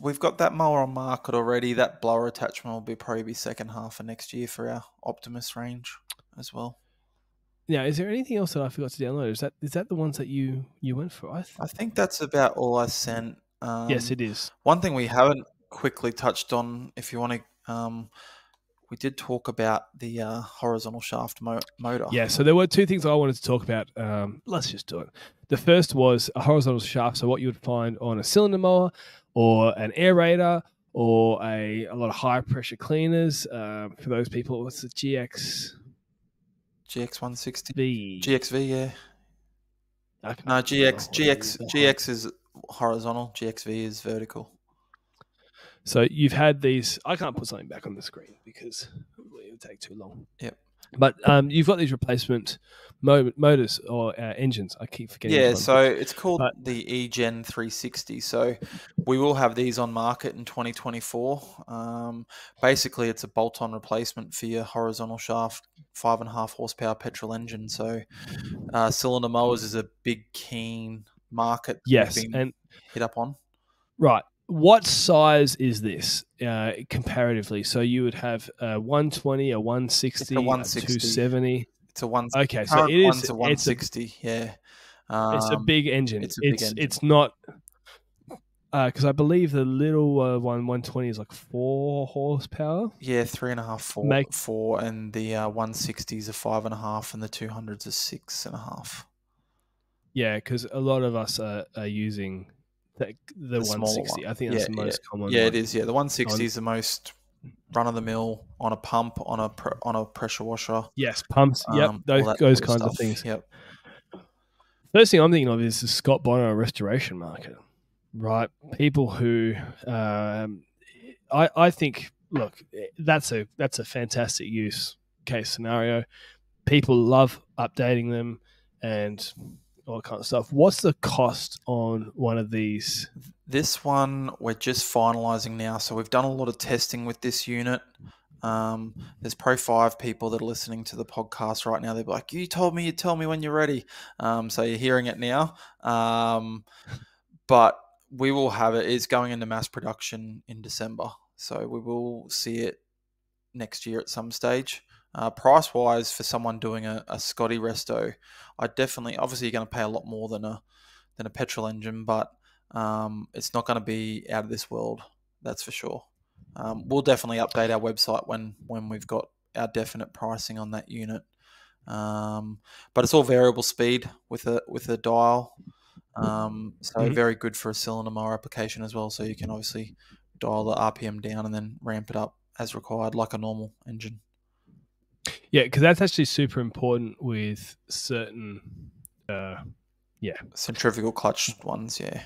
we've got that mower on market already. That blower attachment will be probably be second half of next year for our Optimus range as well. Yeah, is there anything else that I forgot to download? Is that is that the ones that you you went for? I th- I think that's about all I sent. Um, yes, it is. One thing we haven't quickly touched on, if you want to, um, we did talk about the uh, horizontal shaft mo- motor. Yeah, so there were two things I wanted to talk about. Um, let's just do it. The first was a horizontal shaft, so what you would find on a cylinder mower or an aerator or a, a lot of high pressure cleaners. Um, for those people, what's the GXV? GX160. GXV, yeah. No, GX, GX. GX is horizontal. GXV is vertical. So you've had these. I can't put something back on the screen because it would take too long. Yep. But um, you've got these replacement mo- motors or uh, engines. I keep forgetting. Yeah, so it's called But- the eGen 360. So we will have these on market in 2024. Um, basically, it's a bolt-on replacement for your horizontal shaft, five and a half horsepower petrol engine. So uh, cylinder mowers is a big, keen market. yes, been and hit up on. Right. What size is this uh, comparatively? So you would have a 120, a 160, a 160. 270. It's a one. Okay, so it is. one's a It's a, 160. yeah. Um, it's a big engine. it's It's a big it's, engine. not. because I believe the little uh, one 120 is like four horsepower. Yeah, three and a half, four, Make- four, and the uh, 160s are five and a half, and the 200s are six and a half. Yeah, because a lot of us are, are using the, the, The 160. one. I think that's Yeah, the most common. Yeah, one. it is. Yeah, the 160 is the most run of the mill on a pump on a pre- on a pressure washer. Yes, pumps. yep, um, those, that those kinds of things. Yep. First thing I'm thinking of is the Scott Bonnar restoration market, right? People who, um, I I think, look, that's a that's a fantastic use case scenario. People love updating them and all kind of stuff. What's the cost on one of these? This one we're just finalising now, so we've done a lot of testing with this unit. Um, there's Pro five people that are listening to the podcast right now. They're like, "You told me you'd tell me when you're ready." Um, so you're hearing it now. Um, but we will have it. It's going into mass production in December, so we will see it next year at some stage. Uh, price wise, for someone doing a, a Scotty Resto, I definitely obviously you're going to pay a lot more than a than a petrol engine, but um, it's not going to be out of this world. That's for sure. Um, we'll definitely update our website when when we've got our definite pricing on that unit. Um, but it's all variable speed with a with a dial, um, so Mhm. very good for a cylinder mower application as well. So you can obviously dial the RPM down and then ramp it up as required, like a normal engine. Yeah, because that's actually super important with certain. Uh, yeah, Centrifugal clutch ones, yeah.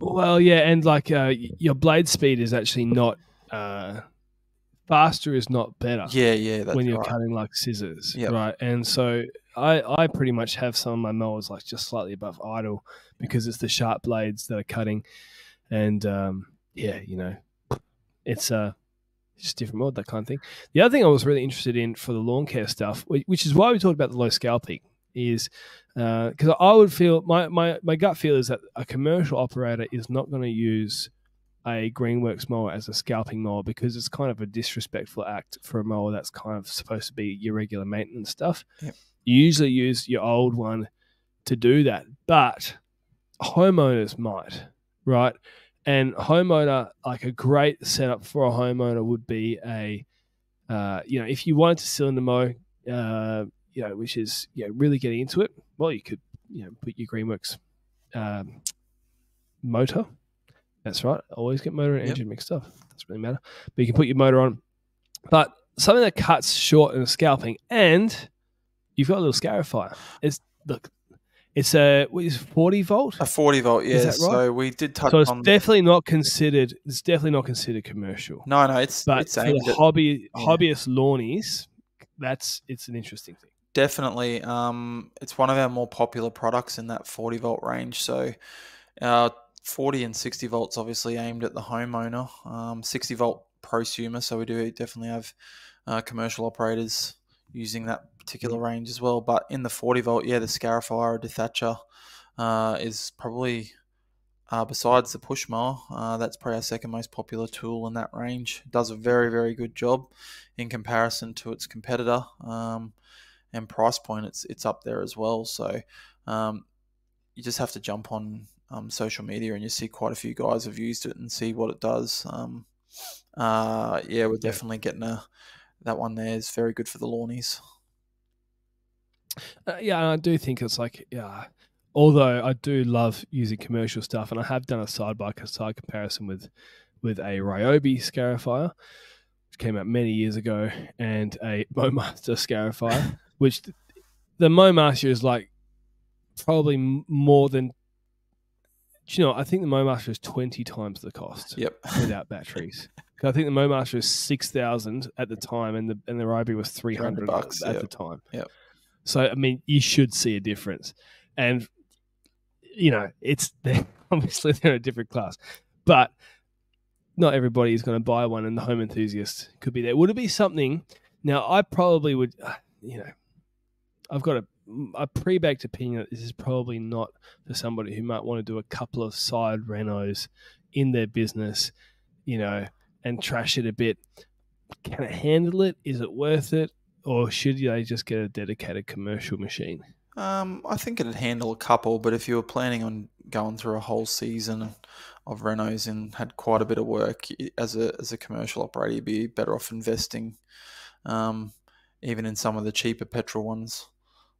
Well, yeah, and like uh, your blade speed is actually not uh, faster is not better Yeah, yeah, that's when you're right. cutting like scissors, Yep. right? And so I I pretty much have some of my mowers like just slightly above idle because it's the sharp blades that are cutting, and um, yeah, you know, it's uh just different mode that kind of thing. The other thing I was really interested in for the lawn care stuff, which is why we talked about the low scale peak, is uh, because I would feel my, my my gut feel is that a commercial operator is not going to use a Greenworks mower as a scalping mower because it's kind of a disrespectful act for a mower that's kind of supposed to be your regular maintenance stuff. Yep. You usually use your old one to do that, but homeowners might, right? And homeowner, like a great setup for a homeowner would be a, uh, you know, if you wanted to cylinder mow, uh, you know, which is you know really getting into it. Well, you could you know put your Greenworks um, motor. That's right. Always get motor and Yep. engine mixed up. Doesn't really matter. But you can put your motor on. But something that cuts short and scalping, and you've got a little scarifier. It's look, it's a what is forty volt. A 40 volt, yeah. Right? So we did touch So it's on. definitely not considered. It's definitely not considered commercial. no, no, it's But it's for aimed the at hobby yeah. hobbyist lawnies, that's it's an interesting thing. definitely. Um, it's one of our more popular products in that 40 volt range. So, our 40 and 60 volts obviously aimed at the homeowner. Um, 60 volt prosumer. So we do definitely have uh, commercial operators using that particular range as well. But in the 40 volt, yeah, the Scarifier or Dethatcher uh, is probably. Uh, besides the push mower, uh, that's probably our second most popular tool in that range. It does a very, very good job in comparison to its competitor. Um, and price point, it's it's up there as well. So um, you just have to jump on um, social media and you see quite a few guys have used it and see what it does. Um, uh, yeah, we're definitely getting a that one there is very good for the lawnies. Uh, yeah, and I do think it's like yeah. Although I do love using commercial stuff, and I have done a side by side comparison with with a Ryobi Scarifier, which came out many years ago, and a MoMaster Scarifier, which th- the MoMaster is like probably more than. You know? I think the MoMaster is twenty times the cost Yep. without batteries. I think the MoMaster is six thousand at the time, and the and the Ryobi was three hundred bucks, at yep. the time. Yep. So I mean, you should see a difference, and you know, it's they're, obviously they're a different class, but not everybody is going to buy one, and the home enthusiast could be there. Would it be something? Now, I probably would. uh, You know, I've got a a pre-baked opinion that this is probably not for somebody who might want to do a couple of side renos in their business, you know, and trash it a bit. Can it handle it? Is it worth it? Or should they just get a dedicated commercial machine? Um, I think it'd handle a couple, but if you were planning on going through a whole season of Renos and had quite a bit of work as a as a commercial operator. You'd be better off investing, um, even in some of the cheaper petrol ones.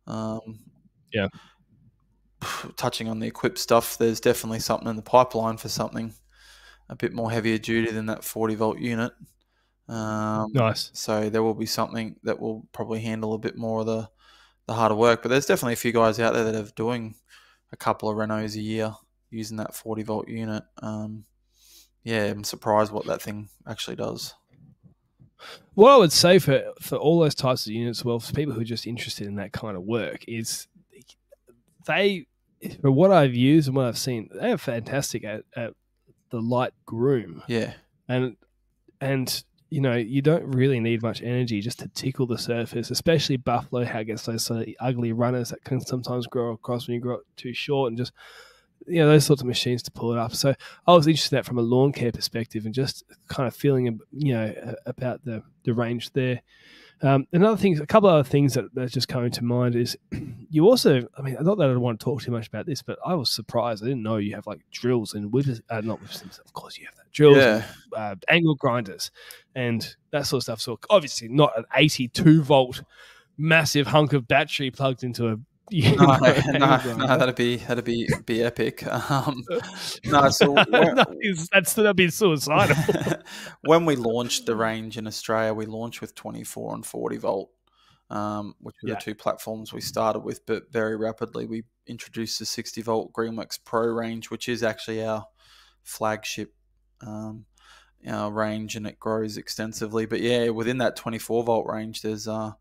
Um, yeah. Touching on the equipped stuff, there's definitely something in the pipeline for something a bit more heavier duty than that 40 volt unit. Um, nice. So there will be something that will probably handle a bit more of the the harder work. But there's definitely a few guys out there that are doing a couple of Renos a year using that 40 volt unit. Um, yeah, I'm surprised what that thing actually does. What I would say for for all those types of units, well, for people who are just interested in that kind of work, is they, for what I've used and what I've seen, they are fantastic at, at the light groom. Yeah, and and you know you don't really need much energy just to tickle the surface, especially buffalo how it gets those sort of ugly runners that can sometimes grow across when you grow too short and just you know those sorts of machines to pull it up. So I was interested in that from a lawn care perspective and just kind of feeling you know about the the range there. Um, another thing, a couple of other things that, that's just coming to mind is you also, I mean, not that I want to talk too much about this, but I was surprised. I didn't know you have like drills and whippers, uh, not whippers, of course you have that drills, yeah. and, uh, angle grinders, and that sort of stuff. So obviously not an 82 volt massive hunk of battery plugged into a no, no, no, that'd be that'd be be epic. Um, no, so that's that'd be suicidal. when we launched the range in Australia, we launched with 24 and 40 volt, um, which were yeah. the two platforms we started with. But very rapidly, we introduced the 60 volt Greenworks Pro range, which is actually our flagship um, our range, and it grows extensively. But yeah, within that 24 volt range, there's uh,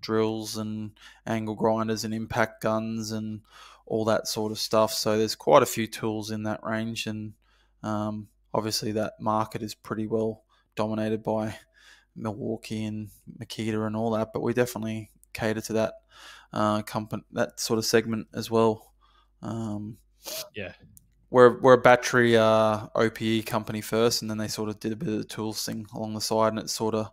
drills and angle grinders and impact guns and all that sort of stuff. So there's quite a few tools in that range, and um, obviously that market is pretty well dominated by Milwaukee and Makita and all that. But we definitely cater to that uh, company, that sort of segment as well. Um, yeah. We're, we're a battery uh, OPE company first, and then they sort of did a bit of the tools thing along the side, and it sort of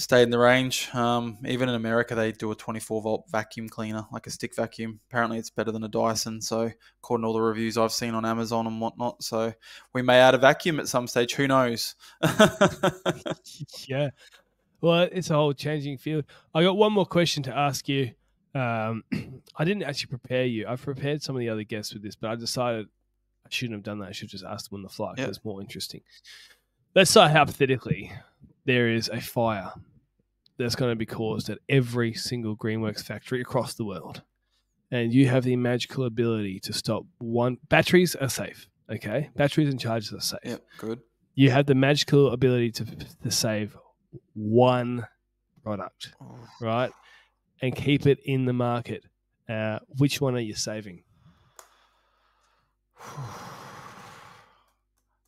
stayed in the range. Um, even in America, they do a 24 volt vacuum cleaner, like a stick vacuum. Apparently, it's better than a Dyson. So, according to all the reviews I've seen on Amazon and whatnot, so we may add a vacuum at some stage. Who knows? yeah. Well, it's a whole changing field. I got one more question to ask you. Um, I didn't actually prepare you. I've prepared some of the other guests with this, but I decided I shouldn't have done that. I should just ask them on the fly because yep. it's more interesting. Let's say hypothetically there is a fire that's going to be caused at every single Greenworks factory across the world. And you have the magical ability to stop one. Batteries are safe, okay? Batteries and chargers are safe. Yep, good. You have the magical ability to, to save one product, oh. right? And keep it in the market. Uh, which one are you saving?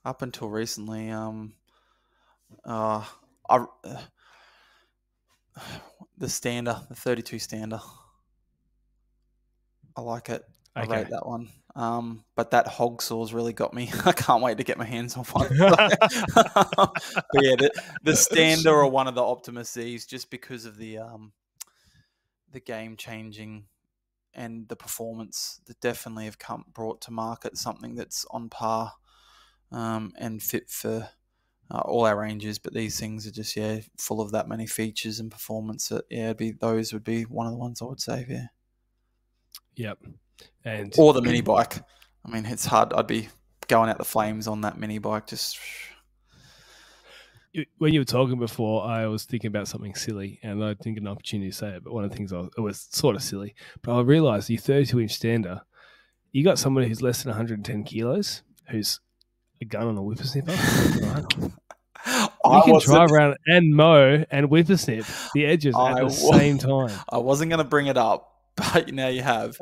Up until recently, um, uh, I, the stander, the 32 stander. I like it. I rate that one. Um, but that hog saw's really got me. I can't wait to get my hands on one. but yeah, the, the stander or one of the Optimus Z's just because of the um, the game changing and the performance that definitely have come brought to market something that's on par um, and fit for uh, all our ranges, but these things are just yeah full of that many features and performance. That yeah, it'd be those would be one of the ones I would save. Yeah. Yep. And or the mini bike. I mean, it's hard. I'd be going out the flames on that mini bike. Just when you were talking before, I was thinking about something silly, and I didn't get an opportunity to say it. But one of the things I was, it was sort of silly, but I realised the 32 inch stander, you got somebody who's less than 110 kilos, who's a gun on a whippersnipper. right? You can drive around and mow and whippersnip the edges I at the was, same time. I wasn't going to bring it up, but now you have.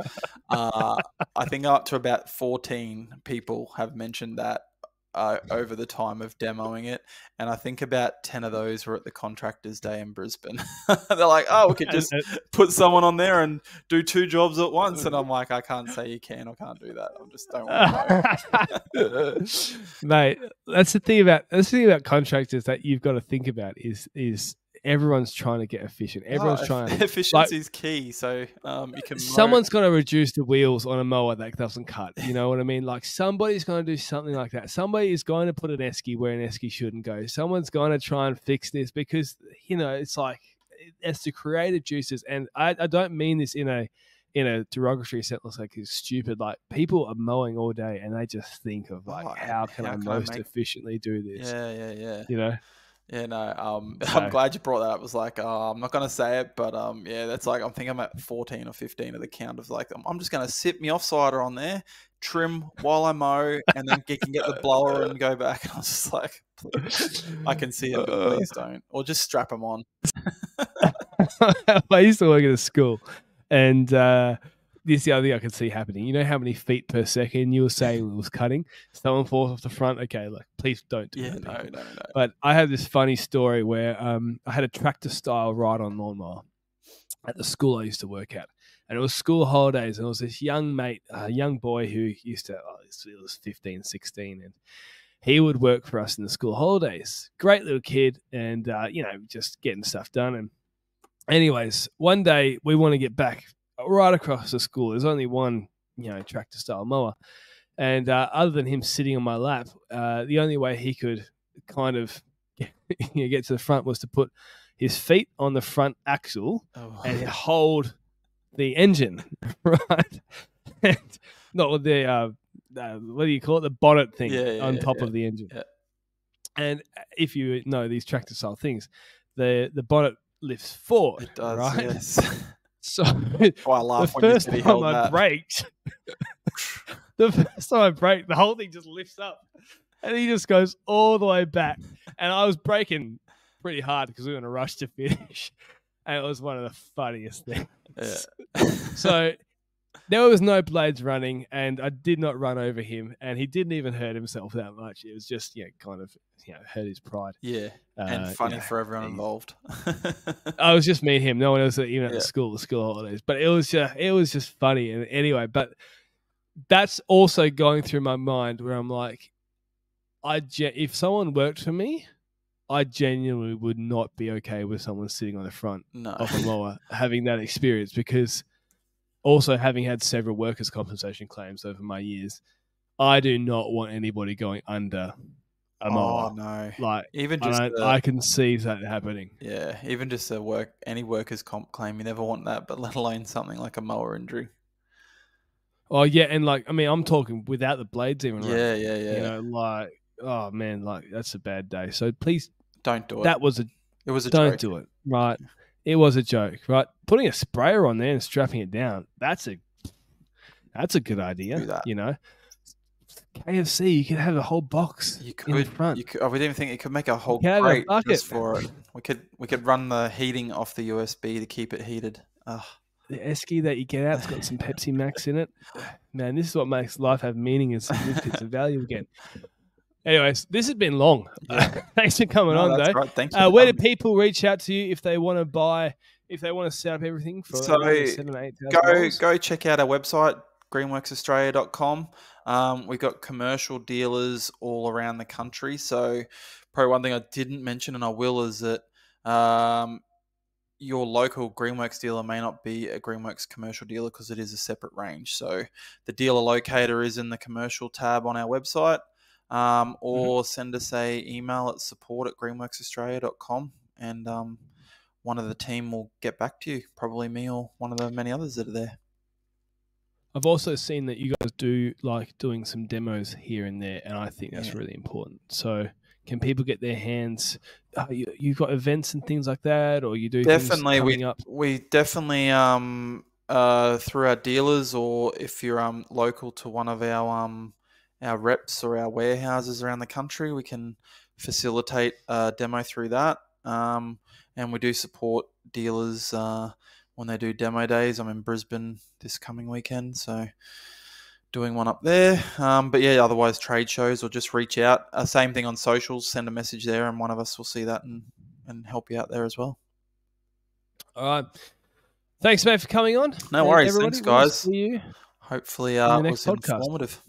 Uh, I think up to about 14 people have mentioned that uh, over the time of demoing it, and I think about ten of those were at the Contractors Day in Brisbane. They're like, "Oh, we could just put someone on there and do two jobs at once," and I'm like, "I can't say you can or can't do that. I just don't want to." Mate, that's the thing about that's the thing about contractors that you've got to think about is is everyone's trying to get efficient. Everyone's Oh, trying. To, efficiency is key. So um, you can someone's going to reduce the wheels on a mower that doesn't cut. You know what I mean? Like somebody's going to do something like that. Somebody is going to put an esky where an esky shouldn't go. Someone's going to try and fix this because you know it's like it's the creative juices, and I, I don't mean this in a in a derogatory sense like it's stupid. Like people are mowing all day and they just think of like Oh, how can how I can I most make- efficiently do this? Yeah, yeah, yeah. You know, Yeah, no, um, So- I'm glad you brought that up. It was like, oh, I'm not gonna say it, but um, yeah, that's like I'm thinking I'm at 14 or 15 of the count of like I'm, just gonna sit me offsider on there, trim while I mow, and then you can get the blower and go back. And I was just like, please, I can see it, but please don't, or just strap them on. I used to work at a school, and uh, this is the other thing I could see happening. You know how many feet per second you were saying it was cutting? Someone falls off the front. Okay, look, please don't do Yeah, that. no, people. no, no. But I had this funny story where um, I had a tractor style ride on lawnmower at the school I used to work at. And it was school holidays. And it was this young mate, a young boy who used to, oh, he was 15, 16. And he would work for us in the school holidays. Great little kid. And, uh, you know, just getting stuff done. And, anyways, one day we want to get back right across the school. There's only one, you know, tractor style mower. And uh, other than him sitting on my lap, uh, the only way he could kind of you know, get to the front was to put his feet on the front axle Oh. and hold the engine, right? And not with the uh, uh, what do you call it, the bonnet thing Yeah, yeah, on yeah, top of the engine. yeah. And if you know these tractor style things, the the bonnet lifts forward, it does, right? yes. So oh, I the laugh when you first time I that. braked, the first time I braked, the whole thing just lifts up, and he just goes all the way back. And I was braking pretty hard because we were in a rush to finish, and it was one of the funniest things. Yeah. So there was no blades running, and I did not run over him, and he didn't even hurt himself that much. It was just you know kind of you know hurt his pride. yeah, Uh, and funny you know, for everyone involved. I was just me and him. No one else even at Yeah. the school, the school holidays. But it was just it was just funny. And anyway, but that's also going through my mind where I'm like, I ge- if someone worked for me, I genuinely would not be okay with someone sitting on the front no, of a mower having that experience because also having had several workers' compensation claims over my years, I do not want anybody going under a mower. oh no, Like even I, just don't- the- I can see that happening. Yeah, even just a work any workers comp claim, you never want that, but let alone something like a mower injury. Oh yeah, and like I mean, I'm talking without the blades even. running. Yeah, yeah, yeah. You know, like oh man, like that's a bad day. So please, Don't do it. that was a it was a don't joke. do it. Right, it was a joke. Right, putting a sprayer on there and strapping it down. That's a that's a good idea. You know, KFC, you could have a whole box You in front. you could. I would even think you could make a whole could have a crate just for it. We could, we could run the heating off the USB to keep it heated. Ugh. the esky that you get out's got some Pepsi Max in it. Man, this is what makes life have meaning and significance and value again. Anyways, this has been long. Yeah. thanks for coming No, on, that's though. right. Thanks. Uh, where do people reach out to you if they want to buy, if they want to set up everything for So, seven, eight go dollars? go check out our website greenworksaustralia.com um, we've got commercial dealers all around the country so probably one thing i didn't mention and i will is that um, your local greenworks dealer may not be a greenworks commercial dealer because it is a separate range so the dealer locator is in the commercial tab on our website um, or send us a email at support at greenworksaustralia.com and um, one of the team will get back to you, probably me or one of the many others that are there. I've also seen that you guys do like doing some demos here and there, and I think that's Yeah. really important. So, can people get their hands? Uh, you, you've got events and things like that, or you do Definitely, we up. we definitely um uh through our dealers or if you're um local to one of our um our reps or our warehouses around the country, we can facilitate a demo through that. Um, and we do support dealers uh, when they do demo days. I'm in Brisbane this coming weekend, so doing one up there. Um, but yeah, otherwise trade shows or just reach out. Uh, same thing on socials. Send a message there, and one of us will see that and and help you out there as well. All right. Thanks, mate, for coming on. No worries. Thanks, we'll guys. see you. Hopefully, uh, it was podcast. informative.